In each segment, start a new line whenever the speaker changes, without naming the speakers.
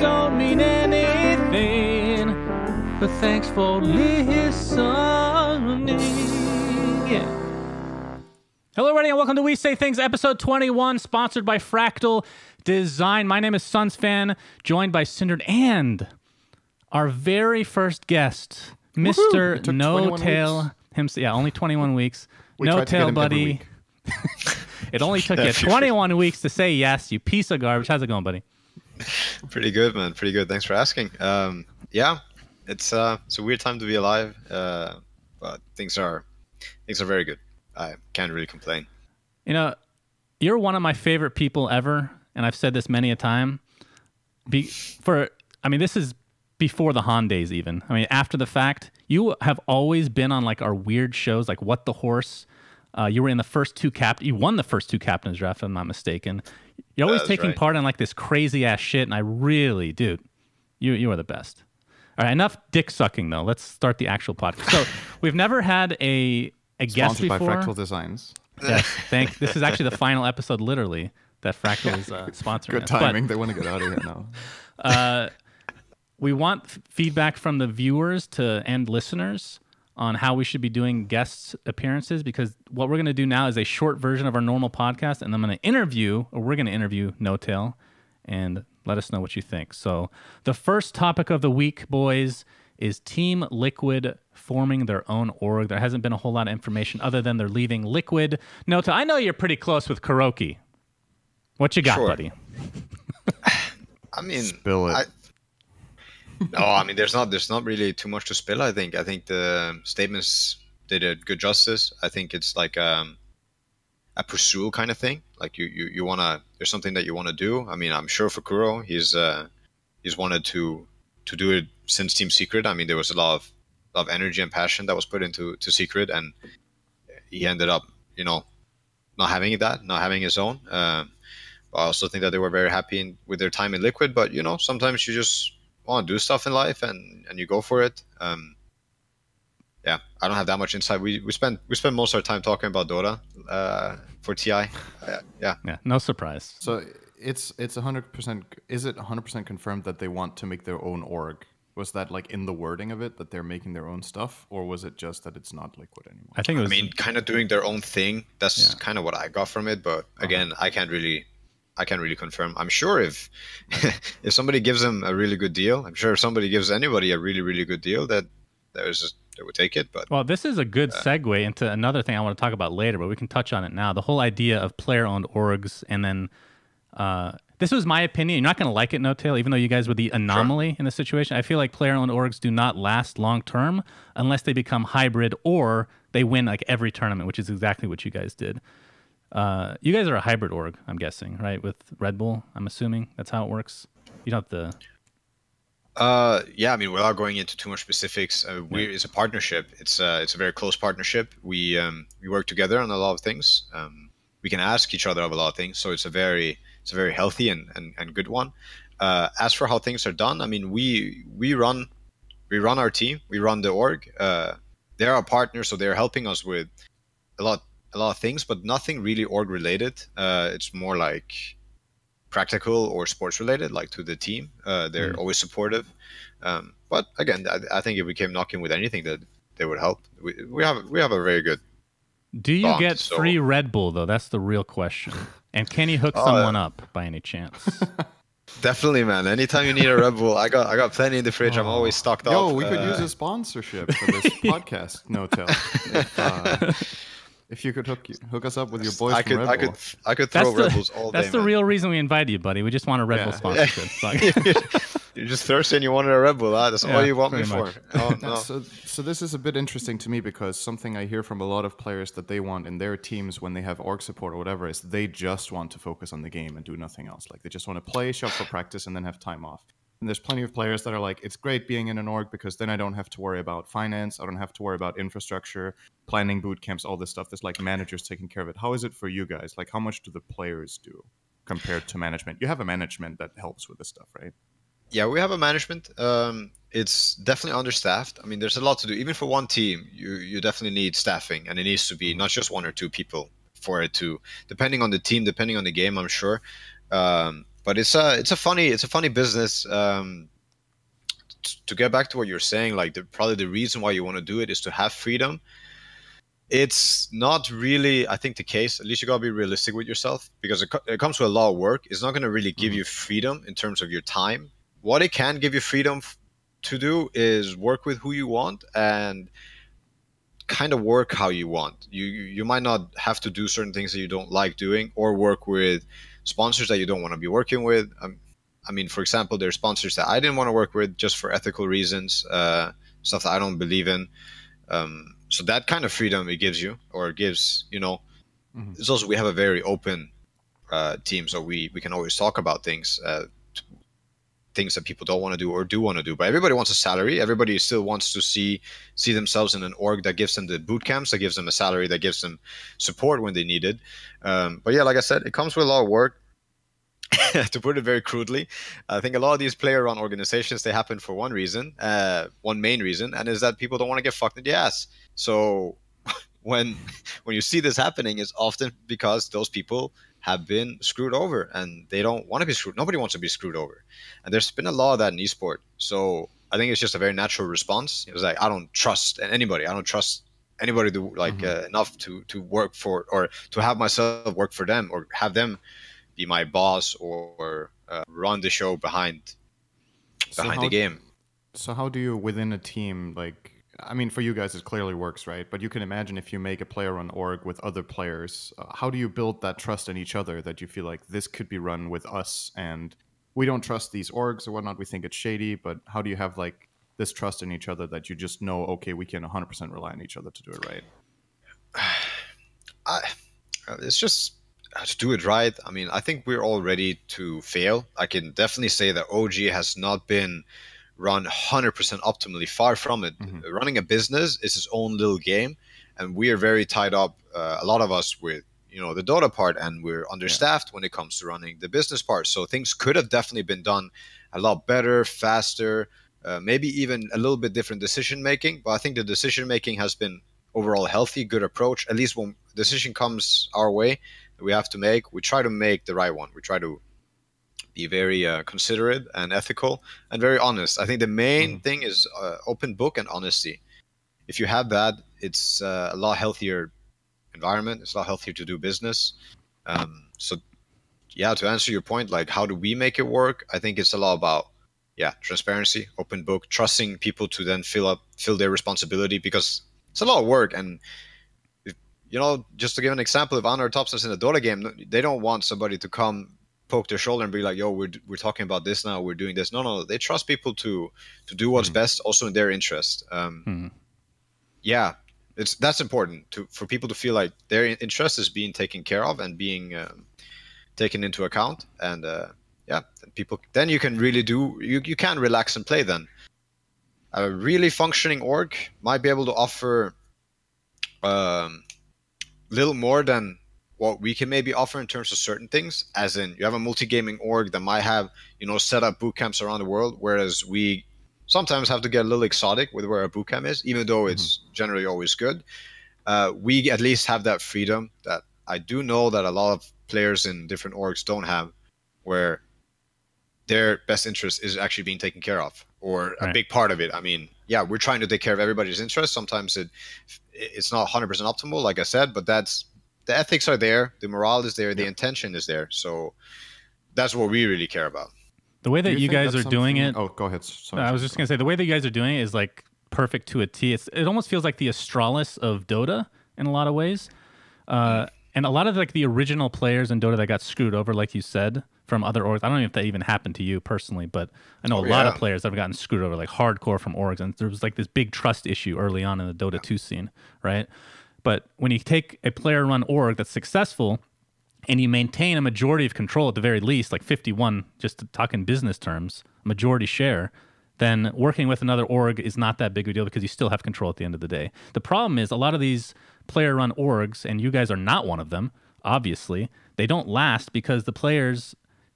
don't mean anything. But thanks for listening. Yeah. Hello, everybody, and welcome to We Say Things, episode 21, sponsored by Fractal Design. My name is SUNSfan, joined by Cinder and our very first guest, Mr.
It took
No
21
Tail himself. Yeah, only 21 weeks.
We
no
tried to get
Tail
him every
Buddy.
week.
it only took you 21 weeks to say yes, you piece of garbage. How's it going, buddy?
Pretty good, man. Pretty good. Thanks for asking. Um, yeah, it's uh, it's a weird time to be alive, uh, but things are things are very good. I can't really complain.
You know, you're one of my favorite people ever, and I've said this many a time. Be, for I mean, this is before the Han days, even. I mean, after the fact, you have always been on like our weird shows, like What the Horse. Uh, you were in the first two cap. You won the first two captains draft, if I'm not mistaken. You're always
That's
taking
right.
part in like this crazy ass shit, and I really, dude, you you are the best. All right, enough dick sucking though. Let's start the actual podcast. So we've never had a a guest
Sponsored by
before.
Fractal Designs.
Yes, thank. This is actually the final episode, literally, that Fractal is uh, sponsoring.
Good
us. But,
timing. they want to get out of here now.
uh, we want f- feedback from the viewers to and listeners on how we should be doing guest appearances because what we're going to do now is a short version of our normal podcast, and I'm going to interview, or we're going to interview N0tail, and let us know what you think. So the first topic of the week, boys, is Team Liquid forming their own org. There hasn't been a whole lot of information other than they're leaving Liquid. N0tail, I know you're pretty close with KuroKy. What you got,
Sure.
buddy?
I mean,
Spill it.
I, no, I mean, there's not there's not really too much to spill. I think I think the statements did a good justice. I think it's like um, a pursuit kind of thing. Like you you, you wanna there's something that you want to do. I mean, I'm sure for Kuro, he's uh, he's wanted to to do it since Team Secret. I mean, there was a lot of lot of energy and passion that was put into to Secret, and he ended up, you know, not having that, not having his own. Um, I also think that they were very happy in, with their time in Liquid, but you know, sometimes you just want to do stuff in life and and you go for it. Um, yeah, I don't have that much insight. We we spent we spent most of our time talking about Dota uh, for TI. Uh, yeah,
Yeah, no surprise.
So it's it's hundred percent. Is it hundred percent confirmed that they want to make their own org? Was that like in the wording of it that they're making their own stuff, or was it just that it's not liquid anymore?
I think it
I mean, kind of doing their own thing. That's
Yeah.
kind of what I got from it. But again, I can't really. I can't really confirm. I'm sure if if somebody gives them a really good deal, I'm sure if somebody gives anybody a really really good deal, that there's they would take it. But
well, this is a good segue into another thing I want to talk about later, but we can touch on it now. The whole idea of player-owned orgs, and then uh, this was my opinion. You're not going to like it, N0tail, even though you guys were the anomaly in the situation. I feel like player-owned orgs do not last long term unless they become hybrid or they win like every tournament, which is exactly what you guys did. Uh, you guys are a hybrid org, I'm guessing, right? With Red Bull, I'm assuming that's how it works. You don't have to.
Uh, yeah, I mean, without going into too much specifics, uh, we it's a partnership. It's uh, it's a very close partnership. We um, we work together on a lot of things. Um, we can ask each other of a lot of things, so it's a very it's a very healthy and, and, and good one. Uh, as for how things are done, I mean, we we run we run our team, we run the org. Uh, they're our partners, so they're helping us with a lot a lot of things, but nothing really org related. Uh, it's more like practical or sports related, like to the team. Uh, they're always supportive. Um, but again, I, I think if we came knocking with anything, that they would help. We, we have we have a very good.
Do you
Bond,
get
so-
free Red Bull though? That's the real question. And can you hook
Oh,
someone up by any chance?
Definitely, man. Anytime you need a Red Bull, I got I got plenty in the fridge. I'm always stocked up.
Yo, we could
Uh,
use a sponsorship for this podcast. N0tail. If, uh, if you could hook you, hook us up with your boys
I
from
could
Red
I
Bull.
could I could
That's
throw Red
the,
Bulls all
that's
day.
That's the
man.
real reason we invited you, buddy. We just want a Red Bull
Yeah.
sponsorship. Like-
You're just thirsty and you wanted a Red Bull. Ah, that's
Yeah,
all you want me
pretty
for. Oh no.
So, so this is a bit interesting to me because something I hear from a lot of players that they want in their teams when they have org support or whatever is they just want to focus on the game and do nothing else. Like they just want to play, show up for practice, and then have time off. And there's plenty of players that are like, it's great being in an org because then I don't have to worry about finance, I don't have to worry about infrastructure, planning boot camps, all this stuff. There's like managers taking care of it. How is it for you guys? Like, how much do the players do compared to management? You have a management that helps with this stuff, right?
Yeah, we have a management. Um, it's definitely understaffed. I mean, there's a lot to do. Even for one team, you you definitely need staffing, and it needs to be not just one or two people for it to. Depending on the team, depending on the game, I'm sure. Um, but it's a it's a funny it's a funny business. Um, to get back to what you're saying, like the, probably the reason why you want to do it is to have freedom. It's not really, I think, the case. At least you gotta be realistic with yourself because it, co- it comes with a lot of work. It's not gonna really give
Mhm.
you freedom in terms of your time. What it can give you freedom f- to do is work with who you want and kind of work how you want. You you might not have to do certain things that you don't like doing, or work with sponsors that you don't want to be working with. Um, I mean, for example, there are sponsors that I didn't want to work with just for ethical reasons, uh, stuff that I don't believe in. Um, so that kind of freedom it gives you, or it gives you know.
Mhm.
It's also we have a very open uh, team, so we we can always talk about things. Uh, things that people don't want to do or do want to do but everybody wants a salary. Everybody still wants to see see themselves in an org that gives them the boot camps that gives them a salary that gives them support when they need it. Um, but yeah like i said it comes with a lot of work to put it very crudely. I think a lot of these player run organizations they happen for one reason uh, one main reason and is that people don't want to get fucked in the ass. So when when you see this happening it's often because those people have been screwed over and they don't want to be screwed nobody wants to be screwed over. And there's been a lot of that in esport so i think it's just a very natural response. It was like i don't trust anybody. I don't trust anybody to like
Mhm.
uh, enough to to work for or to have myself work for them or have them be my boss or uh, run the show behind behind the game.
So how do you within a team like I mean for you guys it clearly works, right? But you can imagine if you make a player run org with other players, uh, how do you build that trust in each other that you feel like this could be run with us and we don't trust these orgs or whatnot, we think it's shady, but how do you have like this trust in each other that you just know okay, we can 100% rely on each other to do it right?
I, uh, it's just uh, to do it right. I mean, I think we're all ready to fail. I can definitely say that OG has not been run 100% optimally. Far from it.
Mhm.
Running a business is its own little game, and we are very tied up. Uh, a lot of us with you know the Dota part, and we're understaffed when it comes to running the business part. So things could have definitely been done a lot better, faster, uh, maybe even a little bit different decision making. But I think the decision making has been overall healthy, good approach. At least when decision comes our way we have to make, we try to make the right one. We try to be very uh, considerate and ethical and very honest. I think the main
Mhm.
thing is uh, open book and honesty. If you have that, it's uh, a lot healthier environment. It's a lot healthier to do business. Um, so, yeah, to answer your point, like how do we make it work? I think it's a lot about yeah transparency, open book, trusting people to then fill up fill their responsibility because it's a lot of work and you know just to give an example if Ana tops us in a dota game they don't want somebody to come poke their shoulder and be like yo we're, we're talking about this now. We're doing this. No no they trust people to to do what's
Mhm.
best also in their interest. Um,
Hmm.
yeah it's that's important to for people to feel like their interest is being taken care of and being um, taken into account. And uh, yeah people then you can really do you, you can relax and play then. A really functioning org might be able to offer um, little more than what we can maybe offer in terms of certain things as in you have a multi-gaming org that might have you know set up boot camps around the world whereas we sometimes have to get a little exotic with where a boot camp is even though it's generally always good. Uh, we at least have that freedom that i do know that a lot of players in different orgs don't have where their best interest is actually being taken care of or a big part of it. I mean yeah we're trying to take care of everybody's interest. Sometimes it it's not 100% optimal like i said but that's the ethics are there the morale is there the intention is there so that's what we really care about
The way
Do
that you, guys are doing it,
Oh, go ahead. Sorry,
I was
sorry,
just gonna say the way that you guys are doing it is like perfect to a T. It's, it almost feels like the Astralis of Dota in a lot of ways, uh, and a lot of like the original players in Dota that got screwed over, like you said, from other orgs. I don't know if that even happened to you personally, but I know
Oh,
a lot of players that have gotten screwed over, like hardcore from orgs, and there was like this big trust issue early on in the Dota 2 scene, right? But when you take a player-run org that's successful and you maintain a majority of control at the very least, like 51, just to talk in business terms, majority share, then working with another org is not that big of a deal because you still have control at the end of the day. The problem is a lot of these player run orgs, and you guys are not one of them, obviously, they don't last because the players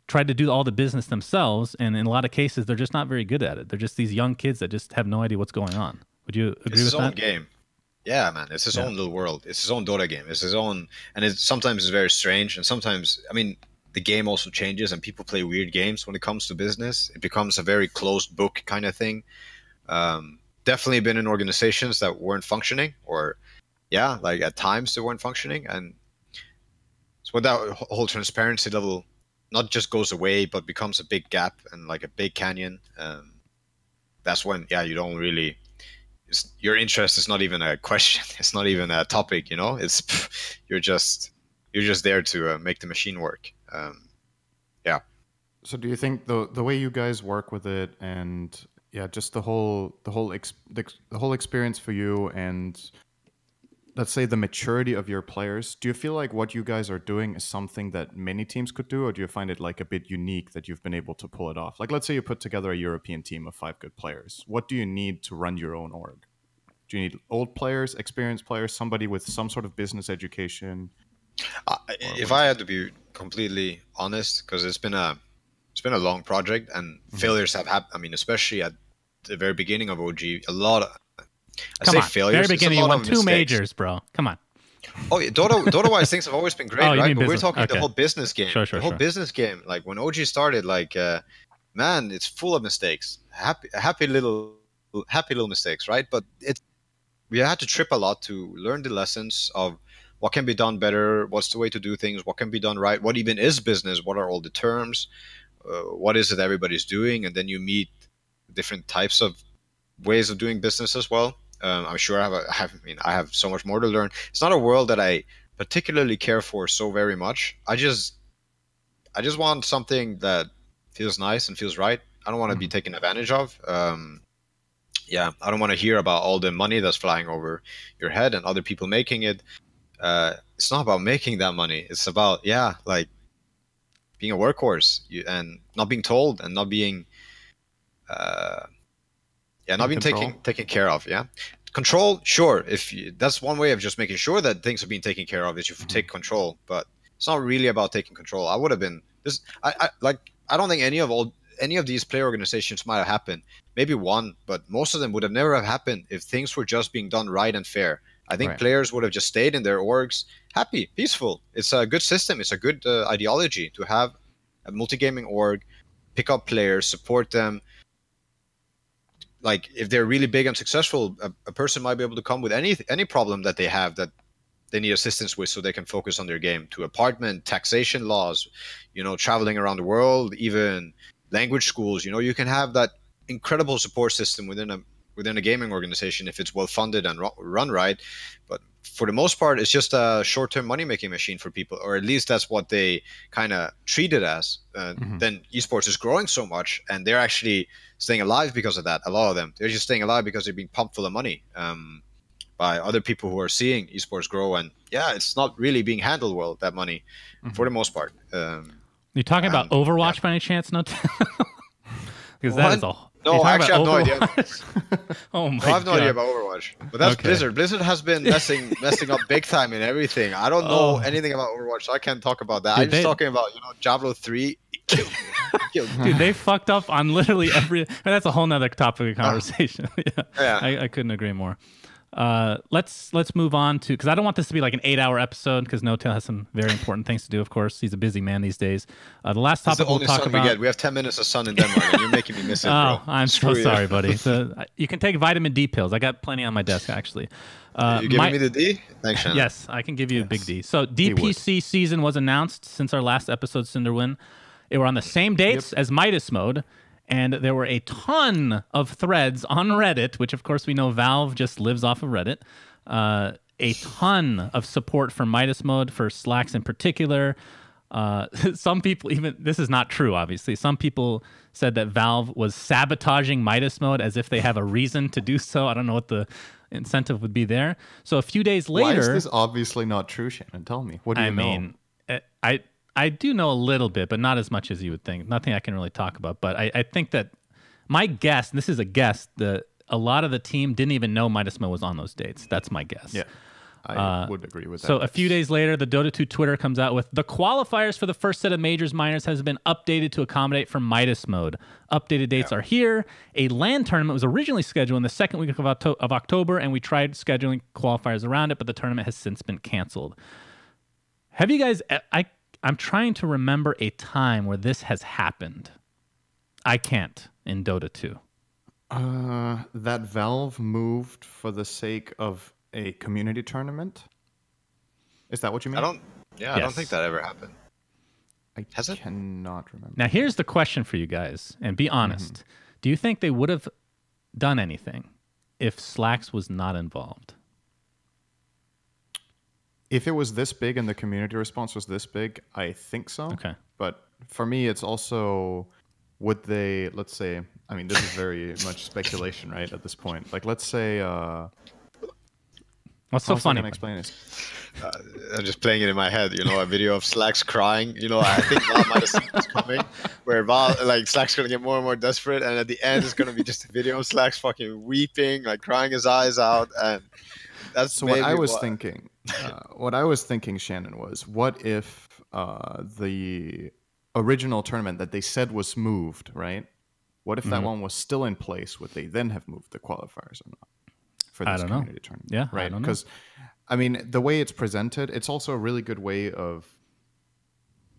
try to do all the business themselves. And in a lot of cases, they're just not very good at it. They're just these young kids that just have no idea what's going on. Would you agree
it's his
with
own
that?
game yeah man it's his
Yeah.
own little world it's his own dota game it's his own and it sometimes is very strange and sometimes i mean the game also changes and people play weird games when it comes to business. It becomes a very closed book kind of thing. Um, definitely been in organizations that weren't functioning, or yeah, like at times they weren't functioning, and so that whole transparency level not just goes away, but becomes a big gap and like a big canyon. Um, that's when yeah, you don't really. Your interest is not even a question. It's not even a topic. You know, it's you're just you're just there to uh, make the machine work. Um, yeah.
So do you think the the way you guys work with it and yeah, just the whole the whole ex, the, the whole experience for you and let's say the maturity of your players do you feel like what you guys are doing is something that many teams could do or do you find it like a bit unique that you've been able to pull it off? Like let's say you put together a european team of five good players. What do you need to run your own org? Do you need old players experienced players somebody with some sort of business education?
Uh, if i had to be completely honest because it's been a it's been a long project and mm-hmm. failures have happened i mean especially at the very beginning of og a lot of
I Come say on. failures. Very beginning, you won two mistakes. majors, bro. Come on.
Oh, Dota, Dota-wise things have always been great, oh, right? But we're talking okay. the whole business game. Sure, sure, the whole sure. business game. Like when OG started, like uh, man, it's full of mistakes. Happy, happy little, happy little mistakes, right? But it, we had to trip a lot to learn the lessons of what can be done better, what's the way to do things, what can be done right, what even is business, what are all the terms, uh, what is it everybody's doing, and then you meet different types of ways of doing business as well. Um, I'm sure I have, a, I have. I mean, I have so much more to learn. It's not a world that I particularly care for so very much. I just, I just want something that feels nice and feels right. I don't want to mm-hmm. be taken advantage of. Um, yeah, I don't want to hear about all the money that's flying over your head and other people making it. Uh, it's not about making that money. It's about yeah, like being a workhorse and not being told and not being uh, yeah, not being taken taken care of. Yeah, control. Sure, if you, that's one way of just making sure that things are being taken care of is you mm-hmm. take control. But it's not really about taking control. I would have been this. I, I like. I don't think any of all any of these player organizations might have happened. Maybe one, but most of them would have never have happened if things were just being done right and fair. I think right. players would have just stayed in their orgs, happy, peaceful. It's a good system. It's a good uh, ideology to have a multi-gaming org, pick up players, support them, like if they're really big and successful, a, a, person might be able to come with any any problem that they have that they need assistance with, so they can focus on their game. To apartment, taxation laws, you know, traveling around the world, even language schools. You know, you can have that incredible support system within a within a gaming organization if it's well funded and run right. But for the most part, it's just a short term money making machine for people, or at least that's what they kind of treat it as. Uh, mm-hmm. Then esports is growing so much, and they're actually staying alive because of that. A lot of them, they're just staying alive because they're being pumped full of money um, by other people who are seeing esports grow. And yeah, it's not really being handled well, that money, mm-hmm. for the most part. Um,
you talking about Overwatch yeah. by any chance? No, because that is all.
no, actually, I have no idea. oh my no, I have no God. idea about Overwatch. But that's okay. Blizzard. Blizzard has been messing messing up big time in everything. I don't know oh. anything about Overwatch, so I can't talk about that. Dude, I'm just talking about you know Diablo three.
Dude, they fucked up on literally every. That's a whole nother topic of conversation. yeah, yeah. I, I couldn't agree more. Uh, let's let's move on to because I don't want this to be like an eight-hour episode because N0tail has some very important things to do. Of course, he's a busy man these days. Uh, the last topic we'll talk about.
We, get. we have ten minutes of sun in Denmark, and you're making me miss it. oh,
bro. I'm Screw so you. sorry, buddy. So, you can take vitamin D pills. I got plenty on my desk actually.
Uh, you giving my, me the D? Thanks, Shannon.
Yes, I can give you yes. a big D. So DPC season was announced since our last episode, syndereN. It were on the same dates yep. as Midas Mode and there were a ton of threads on Reddit, which of course we know Valve just lives off of Reddit, uh, a ton of support for Midas mode for Slacks in particular. Uh, some people even this is not true. Obviously, some people said that Valve was sabotaging Midas mode as if they have a reason to do so. I don't know what the incentive would be there. So a few days later, why is
this obviously not true, Shannon? Tell me. What do you
I
know?
mean, eh, I I do know a little bit, but not as much as you would think. Nothing I can really talk about. But I, I think that my guess, and this is a guess, the a lot of the team didn't even know Midas Mo was on those dates. That's my guess.
Yeah. I uh, would agree with that.
So a few days later, the Dota 2 Twitter comes out with the qualifiers for the first set of majors minors has been updated to accommodate for Midas mode. Updated dates yeah. are here. A LAN tournament was originally scheduled in the second week of, Octo- of October, and we tried scheduling qualifiers around it, but the tournament has since been canceled. Have you guys? I I'm trying to remember a time where this has happened. I can't in Dota 2.
Uh, that Valve moved for the sake of a community tournament. Is that what you mean?
I don't. Yeah, I don't think that ever happened.
I
Has it?
cannot remember.
Now, here's the question for you guys, and be honest. Do you think they would have done anything if Slacks was not involved?
If it was this big and the community response was this big, I think so.
Okay.
But for me, it's also would they? Let's say. I mean, this is very much speculation, right? At this point, like let's say. Uh,
What's so
how's I
funny?
explain this?
I'm just playing it in my head. You know, a video of Slacks crying. You know, I think Val might have seen this coming, where Val like Slacks gonna get more and more desperate, and at the end it's gonna be just a video of Slacks fucking weeping, like crying his eyes out, and that's
So what I was
what-
thinking, uh, what I was thinking, Shannon, was what if uh, the original tournament that they said was moved, right? What if
Mm-hmm.
that one was still in place? Would they then have moved the qualifiers or not for
I
this
don't know.
community tournament?
Yeah,
right.
don't know.
Because I mean, the way it's presented, it's also a really good way of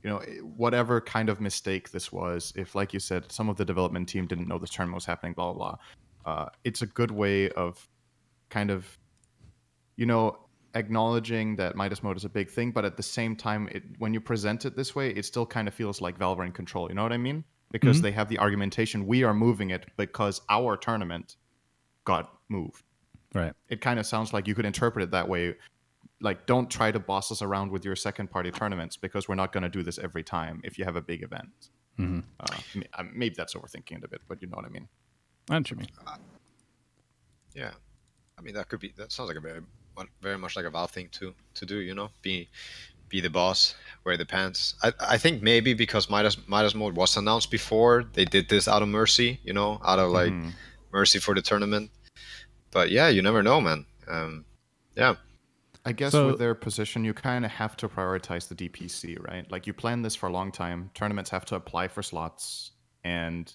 you know whatever kind of mistake this was if like you said some of the development team didn't know this tournament was happening blah blah blah uh, it's a good way of kind of you know acknowledging that Midas mode is a big thing but at the same time it, when you present it this way it still kind of feels like Valve are in control you know what I mean because they have the argumentation we are moving it because our tournament got moved
Right.
it kind of sounds like you could interpret it that way like don't try to boss us around with your second party tournaments because we're not going to do this every time if you have a big event
Mm-hmm.
uh, uh, maybe that's overthinking it a bit but you know what i mean
I know what you mean.
Yeah, I mean that could be. That sounds like a very, one- very much like a Valve thing to to do. You know, be be the boss, wear the pants. I I think maybe because Midas Midas mode was announced before, they did this out of mercy. You know, out of like
Mhm.
mercy for the tournament. But yeah, you never know, man. Um, yeah,
i guess
So-
with their position you kind of have to prioritize the dpc right like you plan this for a long time tournaments have to apply for slots and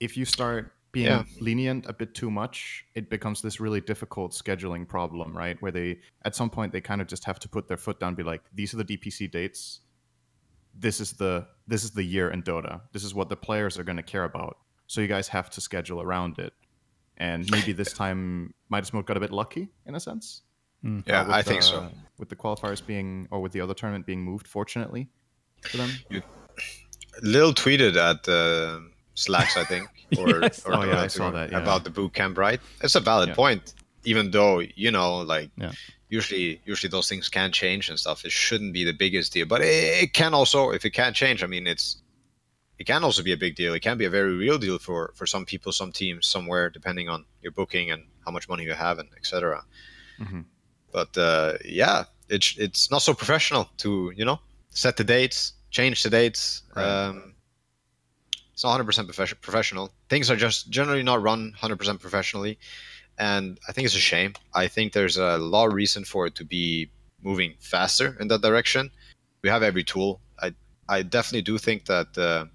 if you start being
Yeah.
lenient a bit too much it becomes this really difficult scheduling problem right? Where they at some point they kind of just have to put their foot down and be like these are the dpc dates. This is the this is the year in dota. This is what the players are going to care about. So you guys have to schedule around it. And maybe this time midas mode got a bit lucky in a sense.
Yeah,
uh, with
I think so.
with the qualifiers being or with the other tournament being moved fortunately for them.
Lil tweeted at uh, Slacks, I think, or,
Yes.
or
Oh, yeah, I saw that, yeah.
about the boot camp, right? It's a valid
Yeah.
point, even though you know, like
Yeah.
usually, usually those things can change and stuff. It shouldn't be the biggest deal, but it, it can also, if it can't change, I mean, it's it can also be a big deal. It can be a very real deal for for some people, some teams, somewhere, depending on your booking and how much money you have and etc.
Mhm.
But uh, yeah, it's it's not so professional to you know set the dates, change the dates.
Right.
Um, it's not 100% profes- professional. Things are just generally not run 100% professionally, and I think it's a shame. I think there's a lot of reason for it to be moving faster in that direction. We have every tool. I I definitely do think that uh,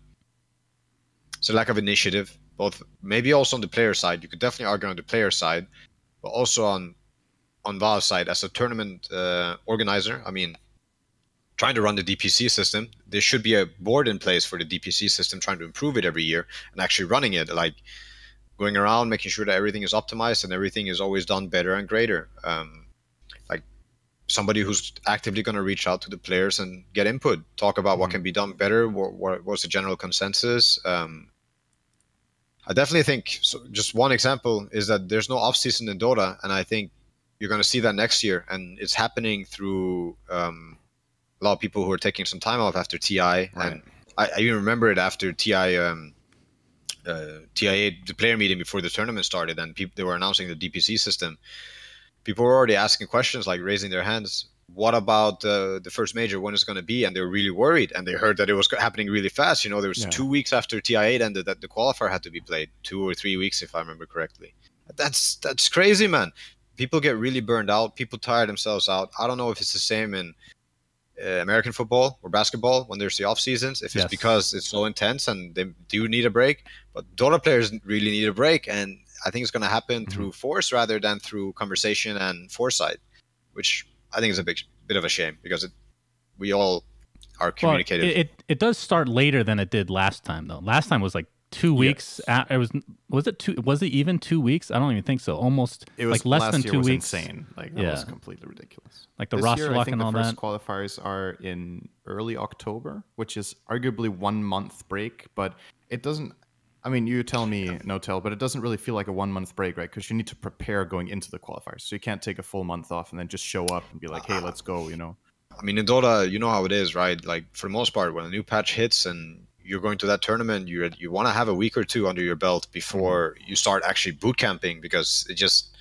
it's a lack of initiative. Both maybe also on the player side. You could definitely argue on the player side, but also on on Valve's side as a tournament uh, organizer. I mean, trying to run the DPC system, there should be a board in place for the DPC system, trying to improve it every year and actually running it, like going around, making sure that everything is optimized and everything is always done better and greater. Um, like somebody who's actively going to reach out to the players and get input, talk about what
Mhm.
can be done better, what, what what's the general consensus. Um, I definitely think so just one example is that there's no off season in Dota, and I think you're going to see that next year, and it's happening through um, a lot of people who are taking some time off after TI, and I, I even remember it after TI. Um, uh, TI8, the player meeting before the tournament started, and people they were announcing the DPC system. People were already asking questions, like raising their hands. What about uh, the first major? When is it going to be? And they were really worried, and they heard that it was happening really fast. You know, there was
Yeah.
two weeks after TI8 ended that the qualifier had to be played, two or three weeks, if I remember correctly. That's that's crazy, man. People get really burned out. People tire themselves out. I don't know if it's the same in American football or basketball when there's the off seasons. If it's
Yes.
because it's so intense and they do need a break, but Dota players really need a break, and I think it's going to happen
Mhm.
through force rather than through conversation and foresight, which I think is a big bit of a shame because it, we all are
Well, it, it it does start later than it did last time though. Last time was like two weeks. a it was was it two? Was it even two weeks? I don't even think so. Almost
It was
like less
last
than
year
two
was
weeks.
insane. Like that
Yeah.
was completely ridiculous.
Like the
this
roster
year, I think
and
the
all
first
that.
qualifiers are in early October, which is arguably one month break, but it doesn't. I mean, you tell me, N0tail, but it doesn't really feel like a one month break, right? Because you need to prepare going into the qualifiers, so you can't take a full month off and then just show up and be like, "Hey, let's go," you know?
I mean, in Dota, you know how it is, right? Like for the most part, when a new patch hits and you're going to that tournament, you you want to have a week or two under your belt before you start actually boot camping because it just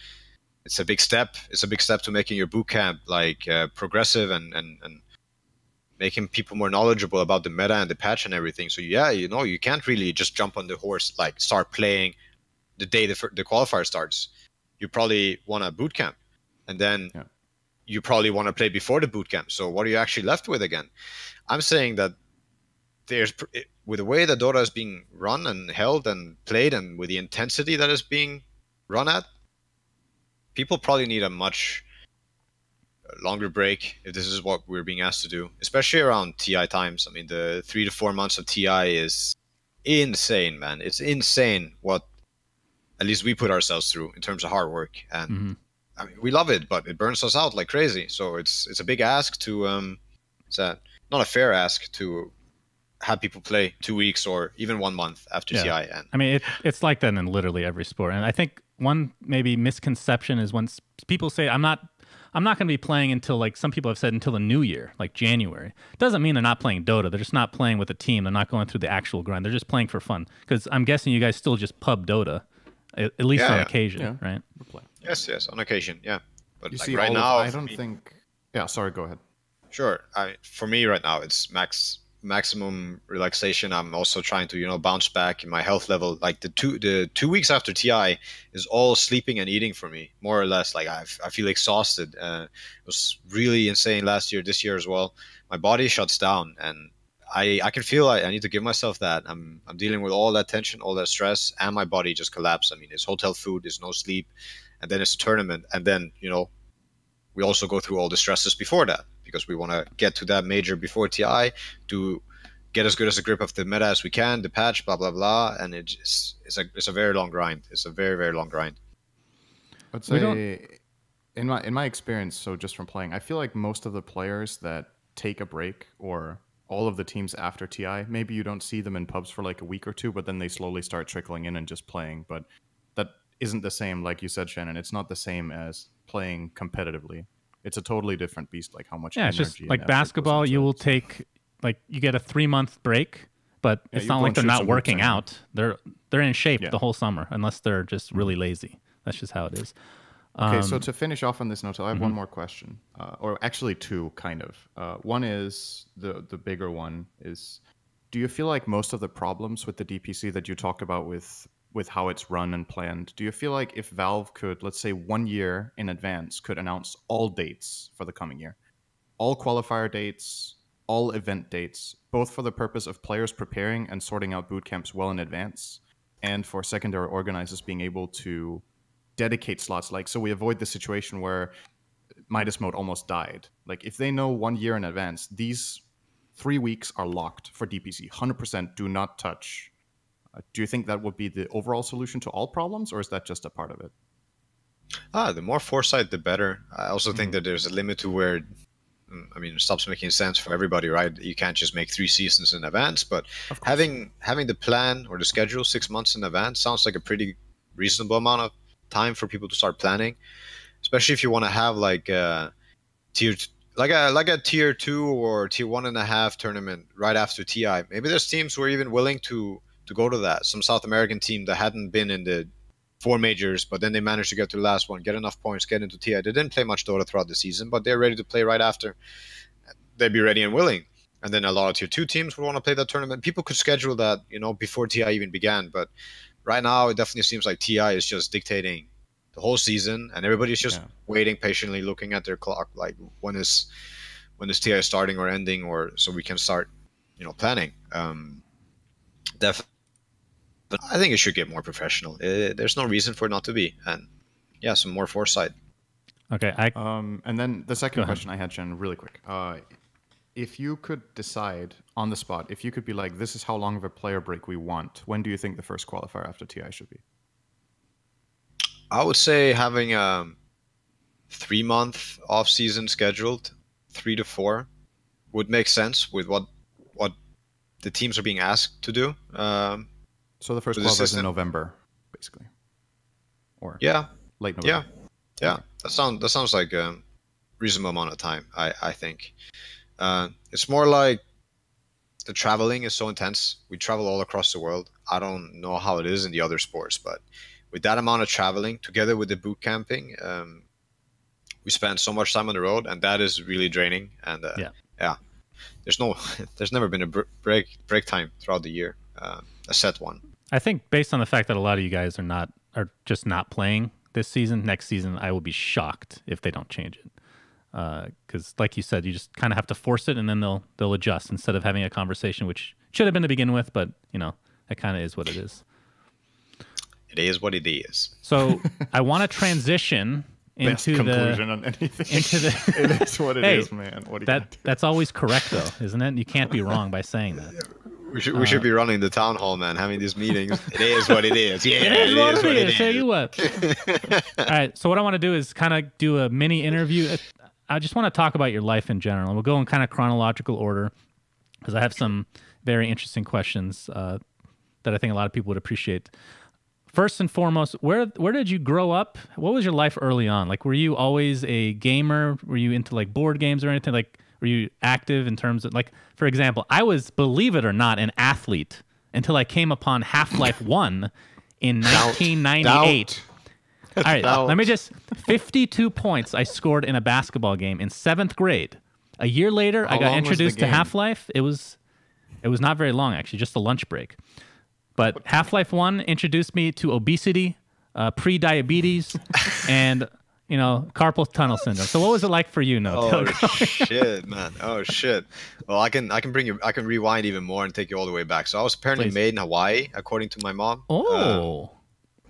it's a big step. It's a big step to making your boot camp like uh, progressive and and and making people more knowledgeable about the meta and the patch and everything. So yeah, you know, you can't really just jump on the horse like start playing the day the the qualifier starts. You probably want to boot camp, and then
Yeah.
you probably want to play before the boot camp. So what are you actually left with again? I'm saying that there's it- with the way that Dota is being run and held and played, and with the intensity that is being run at, people probably need a much longer break if this is what we're being asked to do, especially around TI times. I mean, the three to four months of TI is insane, man. It's insane what at least we put ourselves through in terms of hard work, and
Mhm.
I mean, we love it, but it burns us out like crazy. So it's it's a big ask to um, it's a, not a fair ask to have people play two weeks or even one month after
Yeah.
TI. And
I mean, it, it's like that in literally every sport. And I think one maybe misconception is when people say, "I'm not, I'm not going to be playing until like some people have said until the new year, like January." Doesn't mean they're not playing Dota. They're just not playing with a team. They're not going through the actual grind. They're just playing for fun. Because I'm guessing you guys still just pub Dota, at, at least
Yeah,
on
yeah.
occasion,
Yeah.
right?
Yes, yes, on occasion, yeah. But
You
like
see,
right now,
of, I don't
me-
think. Yeah, sorry. Go ahead.
Sure. I for me right now it's max maximum relaxation. I'm also trying to you know bounce back in my health level. Like the two the two weeks after TI is all sleeping and eating for me, more or less. Like I I feel exhausted. Uh, it was really insane last year, this year as well. My body shuts down and. I, I can feel I, I need to give myself that. I'm I'm dealing with all that tension, all that stress, and my body just collapsed. I mean, it's hotel food, there's no sleep, and then it's a tournament, and then you know we also go through all the stresses before that because we want to get to that major before TI to get as good as a grip of the meta as we can, the patch, blah blah blah, and it just it's a it's a very long grind. It's a very very long grind.
I'd say, in my in my experience, so just from playing, I feel like most of the players that take a break, or all of the teams after TI, maybe you don't see them in pubs for like a week or two, but then they slowly start trickling in and just playing. But that isn't the same, like you said, Shannon. It's not the same as playing competitively. It's a totally different beast. Like how much
Yeah, it's
energy
just
and
like basketball. You will take like you get a three month break, but
Yeah,
it's not like they're not working out. They're they're in shape
Yeah.
The whole summer, unless they're just really lazy. That's just how it is.
Okay, so
Um,
to finish off on this note, I have
mm-hmm.
one more question, uh, or actually two, kind of. Uh, one is the the bigger one is: Do you feel like most of the problems with the DPC that you talked about with with how it's run and planned, do you feel like if Valve could, let's say, one year in advance, could announce all dates for the coming year, all qualifier dates, all event dates, both for the purpose of players preparing and sorting out boot camps well in advance, and for secondary organizers being able to dedicate slots like so we avoid the situation where Midas mode almost died. Like if they know one year in advance, these three weeks are locked for DPC. 100% do not touch. Uh, do you think that would be the overall solution to all problems, or is that just a part of it?
Ah, the more foresight, the better. I also
Mm-hmm.
think that there's a limit to where, mm, I mean, it stops making sense for everybody, right? You can't just make three seasons in advance, but having having the plan or the schedule six months in advance sounds like a pretty reasonable amount of time for people to start planning, especially if you want to have like a tier t- like a like a tier two or tier one and a half tournament right after TI. Maybe there's teams who are even willing to to go to that. Some South American team that hadn't been in the four majors, but then they managed to get to the last one, get enough points, get into TI. They didn't play much Dota throughout the season, but they're ready to play right after. They'd be ready and willing. And then a lot of tier two teams would want to play that tournament. People could schedule that, you know, before TI even began. But right now, it definitely seems like TI is just dictating the whole season, and everybody's just
Yeah.
waiting patiently, looking at their clock, like when is when is TI starting or ending, or so we can start, you know, planning. Um, def- but I think it should get more professional. Uh there's no reason for it not to be, and yeah, some more foresight.
okay, I
Um, and then the second question I had, Shannon, really quick. Uh, if you could decide on the spot, if you could be like, this is how long of a player break we want, when do you think the first qualifier after TI should be?
I would say having a three month off season scheduled, three to four, would make sense with what what the teams are being asked to do. Um,
So the first qualifier is in. November, basically, or
yeah,
late November.
yeah. Yeah. That sounds that sounds like a reasonable amount of time. I I think uh, it's more like the traveling is so intense. We travel all across the world. I don't know how it is in the other sports, but with that amount of traveling, together with the boot camping, um, we spend so much time on the road, and that is really draining. And uh,
Yeah.
yeah, there's no, there's never been a br- break break time throughout the year, uh, a set one.
I think based on the fact that a lot of you guys are not are just not playing this season, next season I will be shocked if they don't change it. Uh, because, like you said, you just kind of have to force it, and then they'll they'll adjust instead of having a conversation, which should have been to begin with. But you know, that kind of is what it is.
It is what it is.
So I want to transition
Best
into the
conclusion on anything.
into the
it is what it is,
Hey,
man. What are you
that that's always correct though, isn't it? You can't be wrong by saying that.
We should we should be running the town hall, man. Having these meetings. it is what it is. Yeah,
It is what it is. Tell you what. All right. So what I want to do is kind of do a mini interview. I just want to talk about your life in general. We'll go in kind of chronological order because I have some very interesting questions uh, that I think a lot of people would appreciate. First and foremost, where where did you grow up? What was your life early on? Like, were you always a gamer? Were you into like board games or anything? Like, were you active in terms of like, for example, I was, believe it or not, an athlete until I came upon Half Life One in 1998. All right,
Doubt.
let me just 52 points I scored in a basketball game in seventh grade. A year later, I got
long was the
introduced to? Half Life. It was, it was not very long actually, just a lunch break. But Half Life One introduced me to obesity, uh, pre-diabetes, and you know carpal tunnel syndrome. So what was it like for you, No?
Oh shit, man. Oh shit. Well, I can I can bring you I can rewind even more and take you all the way back. So I was apparently
Please.
made in Hawaii, according to my mom.
Oh,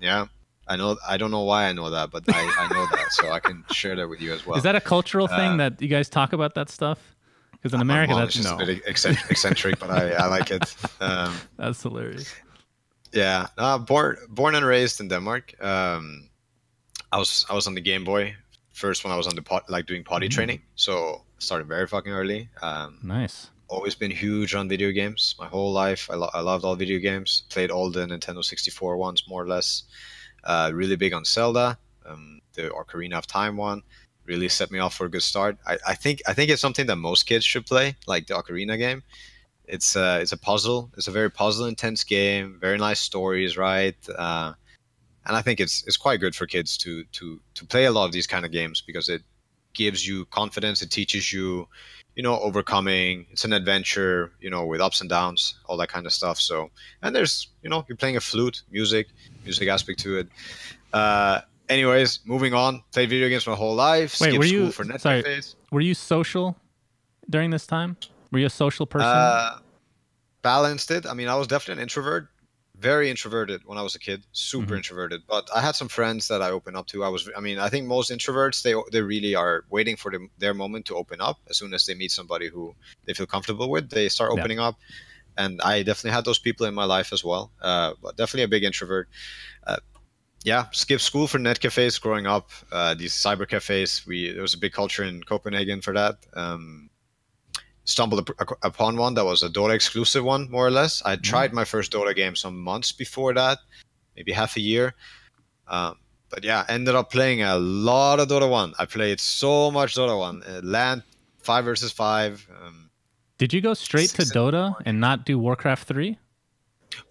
yeah. I know. I don't know why I know that, but I, I know that, so I can share that with you as well.
is that a cultural thing
uh,
that you guys talk about that stuff? Because in America, that's
just
no.
a bit eccentric, eccentric but I, I like it. Um,
that's hilarious.
Yeah, uh, born born and raised in Denmark. Um, I was I was on the Game Boy first when I was on the pot, like doing potty
Mm.
training. So started very fucking early. Um,
Nice.
always been huge on video games my whole life. I, lo- I loved all video games. Played all the Nintendo 64 ones more or less. Uh, really big on Zelda. Um, the Ocarina of Time one really set me off for a good start. I, I think I think it's something that most kids should play, like the Ocarina game. It's uh, it's a puzzle. It's a very puzzle intense game. Very nice stories, right? Uh, and I think it's it's quite good for kids to to to play a lot of these kind of games because it gives you confidence. It teaches you, you know, overcoming. It's an adventure, you know, with ups and downs, all that kind of stuff. So and there's you know you're playing a flute, music, music aspect to it. Uh, anyways, moving on. Played video games my whole life.
Wait, were
school
you- sorry. Were you social during this time? Were you a social person?
Uh, balanced it. I mean, I was definitely an introvert, very introverted when I was a kid, super
Mhm.
introverted. But I had some friends that I opened up to. I was, I mean, I think most introverts they they really are waiting for the, their moment to open up. As soon as they meet somebody who they feel comfortable with, they start
Yeah.
opening up. And I definitely had those people in my life as well. Uh, but definitely a big introvert. Uh, yeah, skip school for net cafes growing up. Uh, these cyber cafes, we there was a big culture in Copenhagen for that. Um, stumbled upon one that was a Dota exclusive one, more or less. I tried my first Dota game some months before that, maybe half a year. Um, but yeah, ended up playing a lot of Dota One. I played so much Dota One. Uh, LAN five versus five. Um,
Did you go straight to
six in the
Dota and not do Warcraft 3?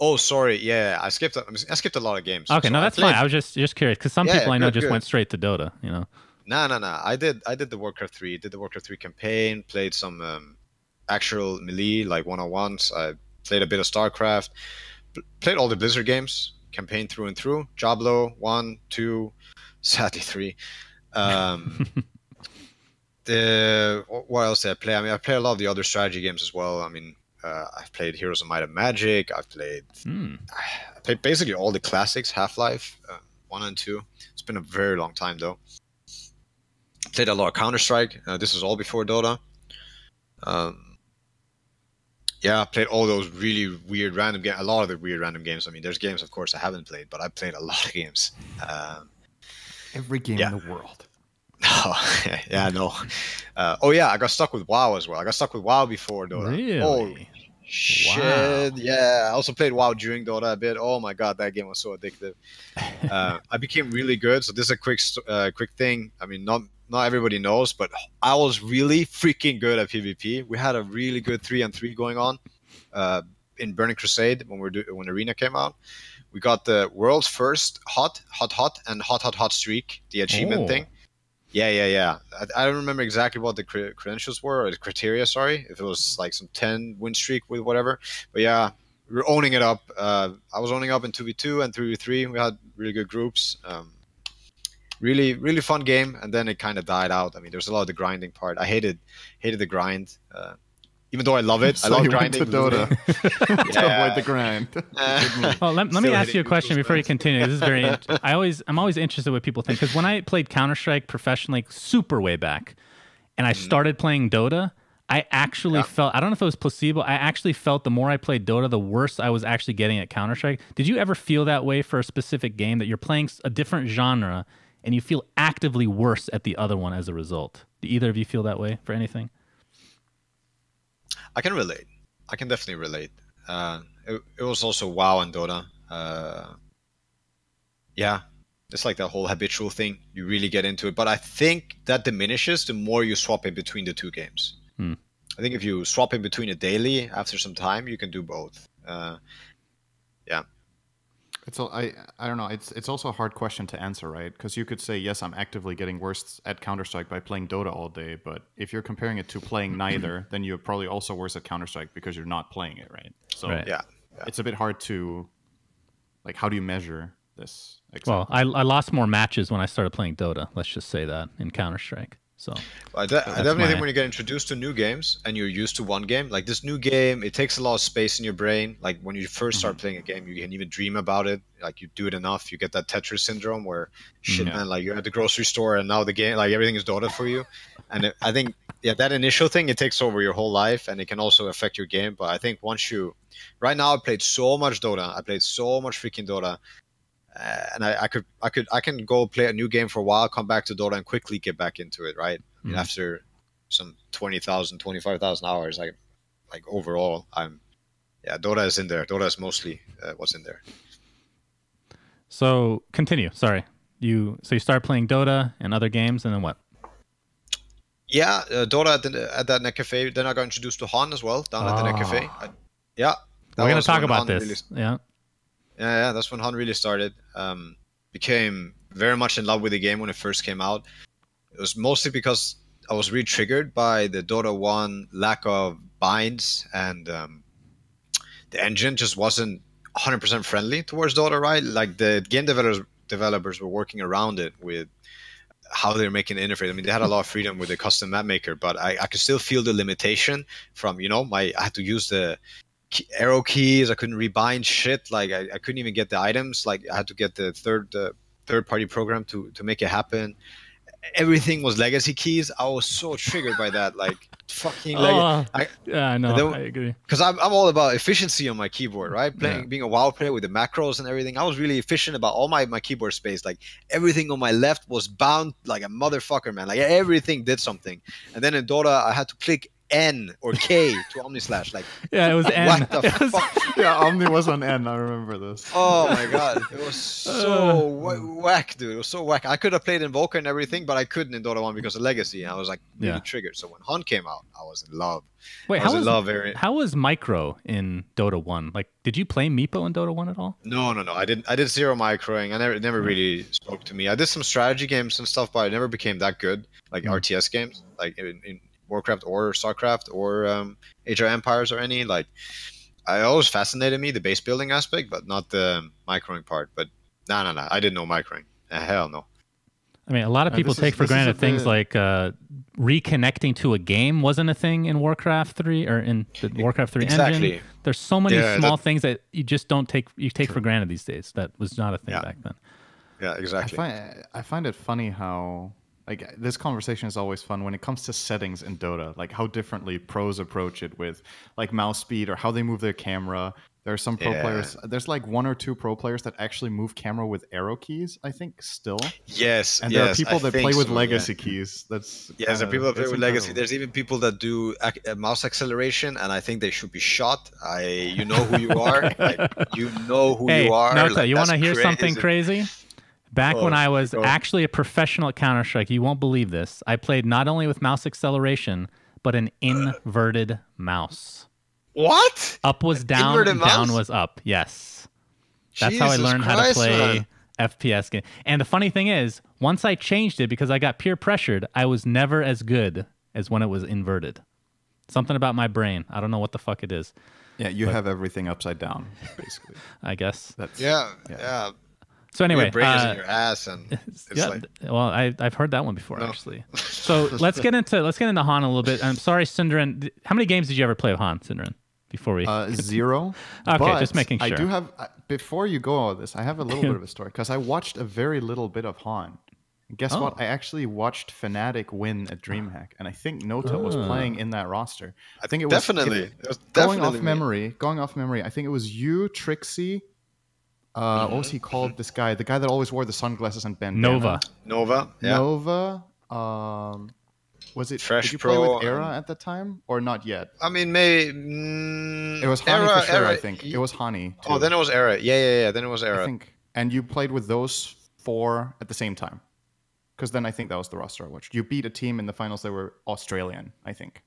oh, sorry, yeah, I skipped. I skipped a lot of games.
Okay,
So
no, that's
played-
fine. I was just just curious because some
Yeah,
people I know
good,
just
good.
went straight to Dota. You know,
No, no, no. I did. I did the Warcraft three. Did the Warcraft three campaign. Played some um, actual melee, like one on ones. I played a bit of Starcraft. Played all the Blizzard games, campaign through and through. Diablo one, two, sadly three. Um, the what else did I play? I mean, I play a lot of the other strategy games as well. I mean, uh, I've played Heroes of Might and Magic. I've played
Hmm.
I played basically all the classics, Half Life uh, one and two. It's been a very long time though. Played a lot of Counter Strike. Uh, this was all before Dota. Um, yeah, I played all those really weird random games. A lot of the weird random games. I mean, there's games, of course, I haven't played, but I played a lot of games. Um,
Every game
Yeah.
in the world.
Oh, yeah, no. Uh, oh yeah, I got stuck with WoW as well. I got stuck with WoW before Dota.
Really?
Holy shit! Yeah, I also played WoW during Dota a bit. Oh my god, that game was so addictive. uh, I became really good. So this is a quick, uh, quick thing. I mean, not not everybody knows, but I was really freaking good at PvP. We had a really good three on three going on uh, in Burning Crusade when we do- when Arena came out. We got the world's first hot, hot, hot, and hot, hot, hot streak, the achievement
Oh.
thing. Yeah, yeah, yeah. I, I don't remember exactly what the cre- credentials were, or the criteria. Sorry, if it was like some ten win streak with whatever. But yeah, we were owning it up. Uh, I was owning up in two v two and three v three. We had really good groups. Um, really, really fun game. And then it kind of died out. I mean, there's a lot of the grinding part. I hated, hated the grind. Uh, even though I love it, I love
you went
grinding.
to Dota to avoid the grind.
Uh,
Well, let, let me ask you a question before you continue. This is very. int- I always, I'm always interested what people think because when I played Counter Strike professionally, super way back, and I started playing Dota, I actually
Yeah.
felt. I don't know if it was placebo. I actually felt the more I played Dota, the worse I was actually getting at Counter Strike. Did you ever feel that way for a specific game that you're playing a different genre and you feel actively worse at the other one as a result? Do either of you feel that way for anything?
I can relate. I can definitely relate. Uh, it, it was also WoW and Dota. Uh, yeah, it's like that whole habitual thing. You really get into it, but I think that diminishes the more you swap in between the two games.
Hmm.
I think if you swap in between a daily, after some time, you can do both. Uh,
It's all, I I don't know. It's it's also a hard question to answer, right? Because you could say yes, I'm actively getting worse at Counter Strike by playing Dota all day, but if you're comparing it to playing neither, then you're probably also worse at Counter Strike because you're not playing it, right? So
Right.
yeah,
it's a bit hard to like how do you measure this?
Well. I, I lost more matches when I started playing Dota. Let's just say that in Counter Strike. So
I, de- I definitely
my-
think when you get introduced to new games and you're used to one game, like this new game, it takes a lot of space in your brain. Like when you first start mm-hmm. playing a game, you can even dream about it. Like you do it enough, you get that Tetris syndrome where shit,
Yeah.
man, like you're at the grocery store and now the game, like everything is Dota for you. And it, I think, yeah, that initial thing, it takes over your whole life and it can also affect your game. But I think once you, right now, I played so much Dota. I played so much freaking Dota. Uh, and I, I could, I could, I can go play a new game for a while, come back to Dota, and quickly get back into it. Right,
Mhm.
after some 20,000, 25,000 hours, like, like overall, I'm, yeah, Dota is in there. Dota is mostly uh, what's in there.
so continue. Sorry. You so you start playing Dota and other games and then what?
Yeah, uh, Dota at, the, at that Net Cafe. Then I got introduced to HoN as well down at the Net Cafe.
Ah.
I, yeah,
We're gonna talk about
HoN
this.
really-
yeah.
Yeah, yeah, that's when HoN really started. Um, became very much in love with the game when it first came out. It was mostly because I was really triggered by the Dota 1 lack of binds and um, the engine just wasn't 100% friendly towards Dota, right? Like the game developers developers were working around it with how they're making the interface. I mean, they had a lot of freedom with the custom map maker, but I, I could still feel the limitation from, you know, my I had to use the arrow keys. I couldn't rebind shit. Like I, I couldn't even get the items. Like I had to get the third uh, third party program to to make it happen. Everything was legacy keys. I was so triggered by that. Like fucking.
Oh,
I-
yeah, I know.
then-
I agree.
because I'm, I'm all about efficiency on my keyboard, right? Playing,
Yeah.
being a WoW player with the macros and everything, I was really efficient about all my, my keyboard space. Like everything on my left was bound like a motherfucker, man. Like everything did something. And then in Dota, I had to click N or K to Omni Slash. Like,
Yeah, it was N.
what the
was-
fuck?
yeah, Omni was on N. I remember this.
Oh my god, it was so wha- whack, dude. It was so whack. I could have played Invoker and everything, but I couldn't in Dota 1 because of Legacy. And I was like really
Yeah.
triggered. So when HoN came out, I was in love.
Wait,
I
how
was
was
love very.
how was Micro in Dota One? Like, did you play Meepo in Dota One at all?
No, no, no. I didn't. I did zero microing. I never, it never really spoke to me. I did some strategy games and stuff, but I never became that good. Like
Mm.
RTS games, like in, in Warcraft or Starcraft or um, Age of Empires or any. Like, I always fascinated me the base building aspect, but not the microing part. But no, no, no. I didn't know microing. Uh, hell no.
I mean, a lot of
Uh,
people
this is-
take for granted things
bit-
like uh, reconnecting to a game wasn't a thing in Warcraft three or in the Warcraft three
Exactly.
engine. There's so many
Yeah,
small
that-
things that you just don't take you take for granted these days. That was not a thing
Yeah.
back then.
Yeah,
I
exactly.
find I find it funny how Like this conversation is always fun when it comes to settings in Dota, like how differently pros approach it with like mouse speed or how they move their camera. There are some pro
Yeah.
players. There's like one or two pro players that actually move camera with arrow keys. I think still,
Yes,
and there
yes,
are people
I
that
think
play with
so, yeah.
legacy keys. That's
Yes, there are people that play
that's
with legacy. There's even people that do ac- uh, mouse acceleration, and I think they should be shot. I, you know who you are. like, you know who
hey,
you are.
Nota,
like,
you want to
that's
hear something crazy? Back when
Oh,
I was
go.
actually a professional at Counter Strike, you won't believe this. I played not only with mouse acceleration, but an inverted mouse.
What?
Up was down,
inverted
down
mouse?
was up. Yes. That's how I
Jesus
learned how to play
man.
FPS game. And the funny thing is, once I changed it because I got peer pressured, I was never as good as when it was inverted. Something about my brain. I don't know what the fuck it is.
Yeah, you have everything upside down, basically.
I guess.
That's
Yeah,
Yeah.
yeah.
So anyway,
your brain is
uh,
in your ass, and it's
yeah,
like
well, I, I've heard that one before
No.
actually. So let's get into let's get into HoN a little bit. I'm sorry, syndereN. th- How many games did you ever play with HoN, syndereN? Before we
Uh, zero.
Okay,
but
just making sure.
I do have uh, before you go all this. I have a little bit of a story because I watched a very little bit of HoN. Guess
Oh.
what? I actually watched Fnatic win at DreamHack, and I think Nota was
Ah.
playing in that roster. I think it was
definitely.
if-
It was
going
definitely
off
me.
memory. Going off memory. I think it was you, Trixi. Uh, What was he called? This guy, the guy that always wore the sunglasses and bandana.
Nova.
Nova. Yeah.
Nova. Um, was it?
Fresh
did you play
Pro
with Era
and-
at the time or not yet?
I mean, maybe mm,
It was Hani
Era,
for sure.
Era,
I think it was Hani.
Oh, then it was Era. Yeah, yeah, yeah. Then it was Era.
I think, and you played with those four at the same time, because then I think that was the roster I watched. You beat a team in the finals that were Australian, I think.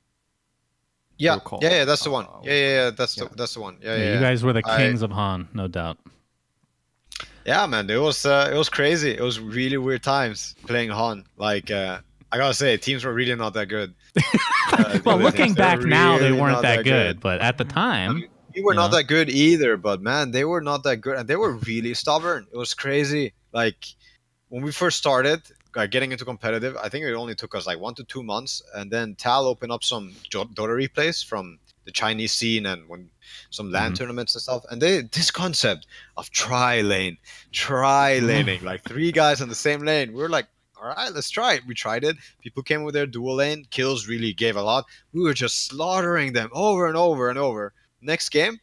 yeah, yeah, yeah. That's the one.
Uh,
Yeah, yeah, yeah. That's
yeah.
the that's the one. Yeah,
Yeah,
yeah.
you guys were the
I-
kings of HoN, no doubt.
Yeah, man, it was uh, it was crazy. It was really weird times playing HoN. Like uh, I gotta say, teams were really not that good. Uh,
Well, looking
teams, they were
back now, they weren't
not
that good, but at the time,
mean, we were not
know?
that good either, but man, they were not that good, and they were really stubborn. It was crazy. Like when we first started uh, getting into competitive, I think it only took us like one to two months, and then Tal opened up some Dota replays from the Chinese scene and when some LAN
Mhm.
tournaments and stuff. And they this concept of tri lane, tri laning, like three guys on the same lane. We were like. All right, let's try it. We tried it. People came with their dual lane. Kills really gave a lot. We were just slaughtering them over and over and over. Next game,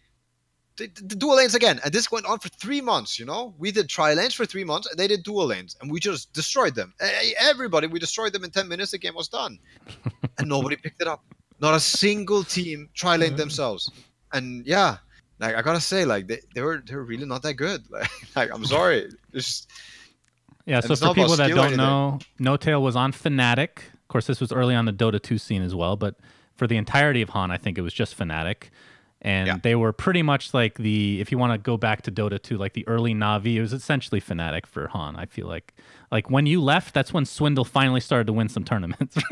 the, the dual lanes again, and this went on for three months. You know, we did tri lanes for three months, and they did dual lanes, and we just destroyed them. Everybody, we destroyed them in ten minutes. The game was done, and nobody picked it up. Not a single team tri laned mm-hmm. themselves, and yeah, like I gotta say, like they, they were they were really not that good. Like, like I'm sorry, just,
yeah. So for people that don't know, N0tail was on Fnatic. Of course, this was early on the Dota 2 scene as well, but for the entirety of HoN, I think it was just Fnatic. And
Yeah.
they were pretty much like the, if you want to go back to Dota 2, like the early Navi, it was essentially Fnatic for HoN. I feel like, like when you left, that's when Swindle finally started to win some tournaments.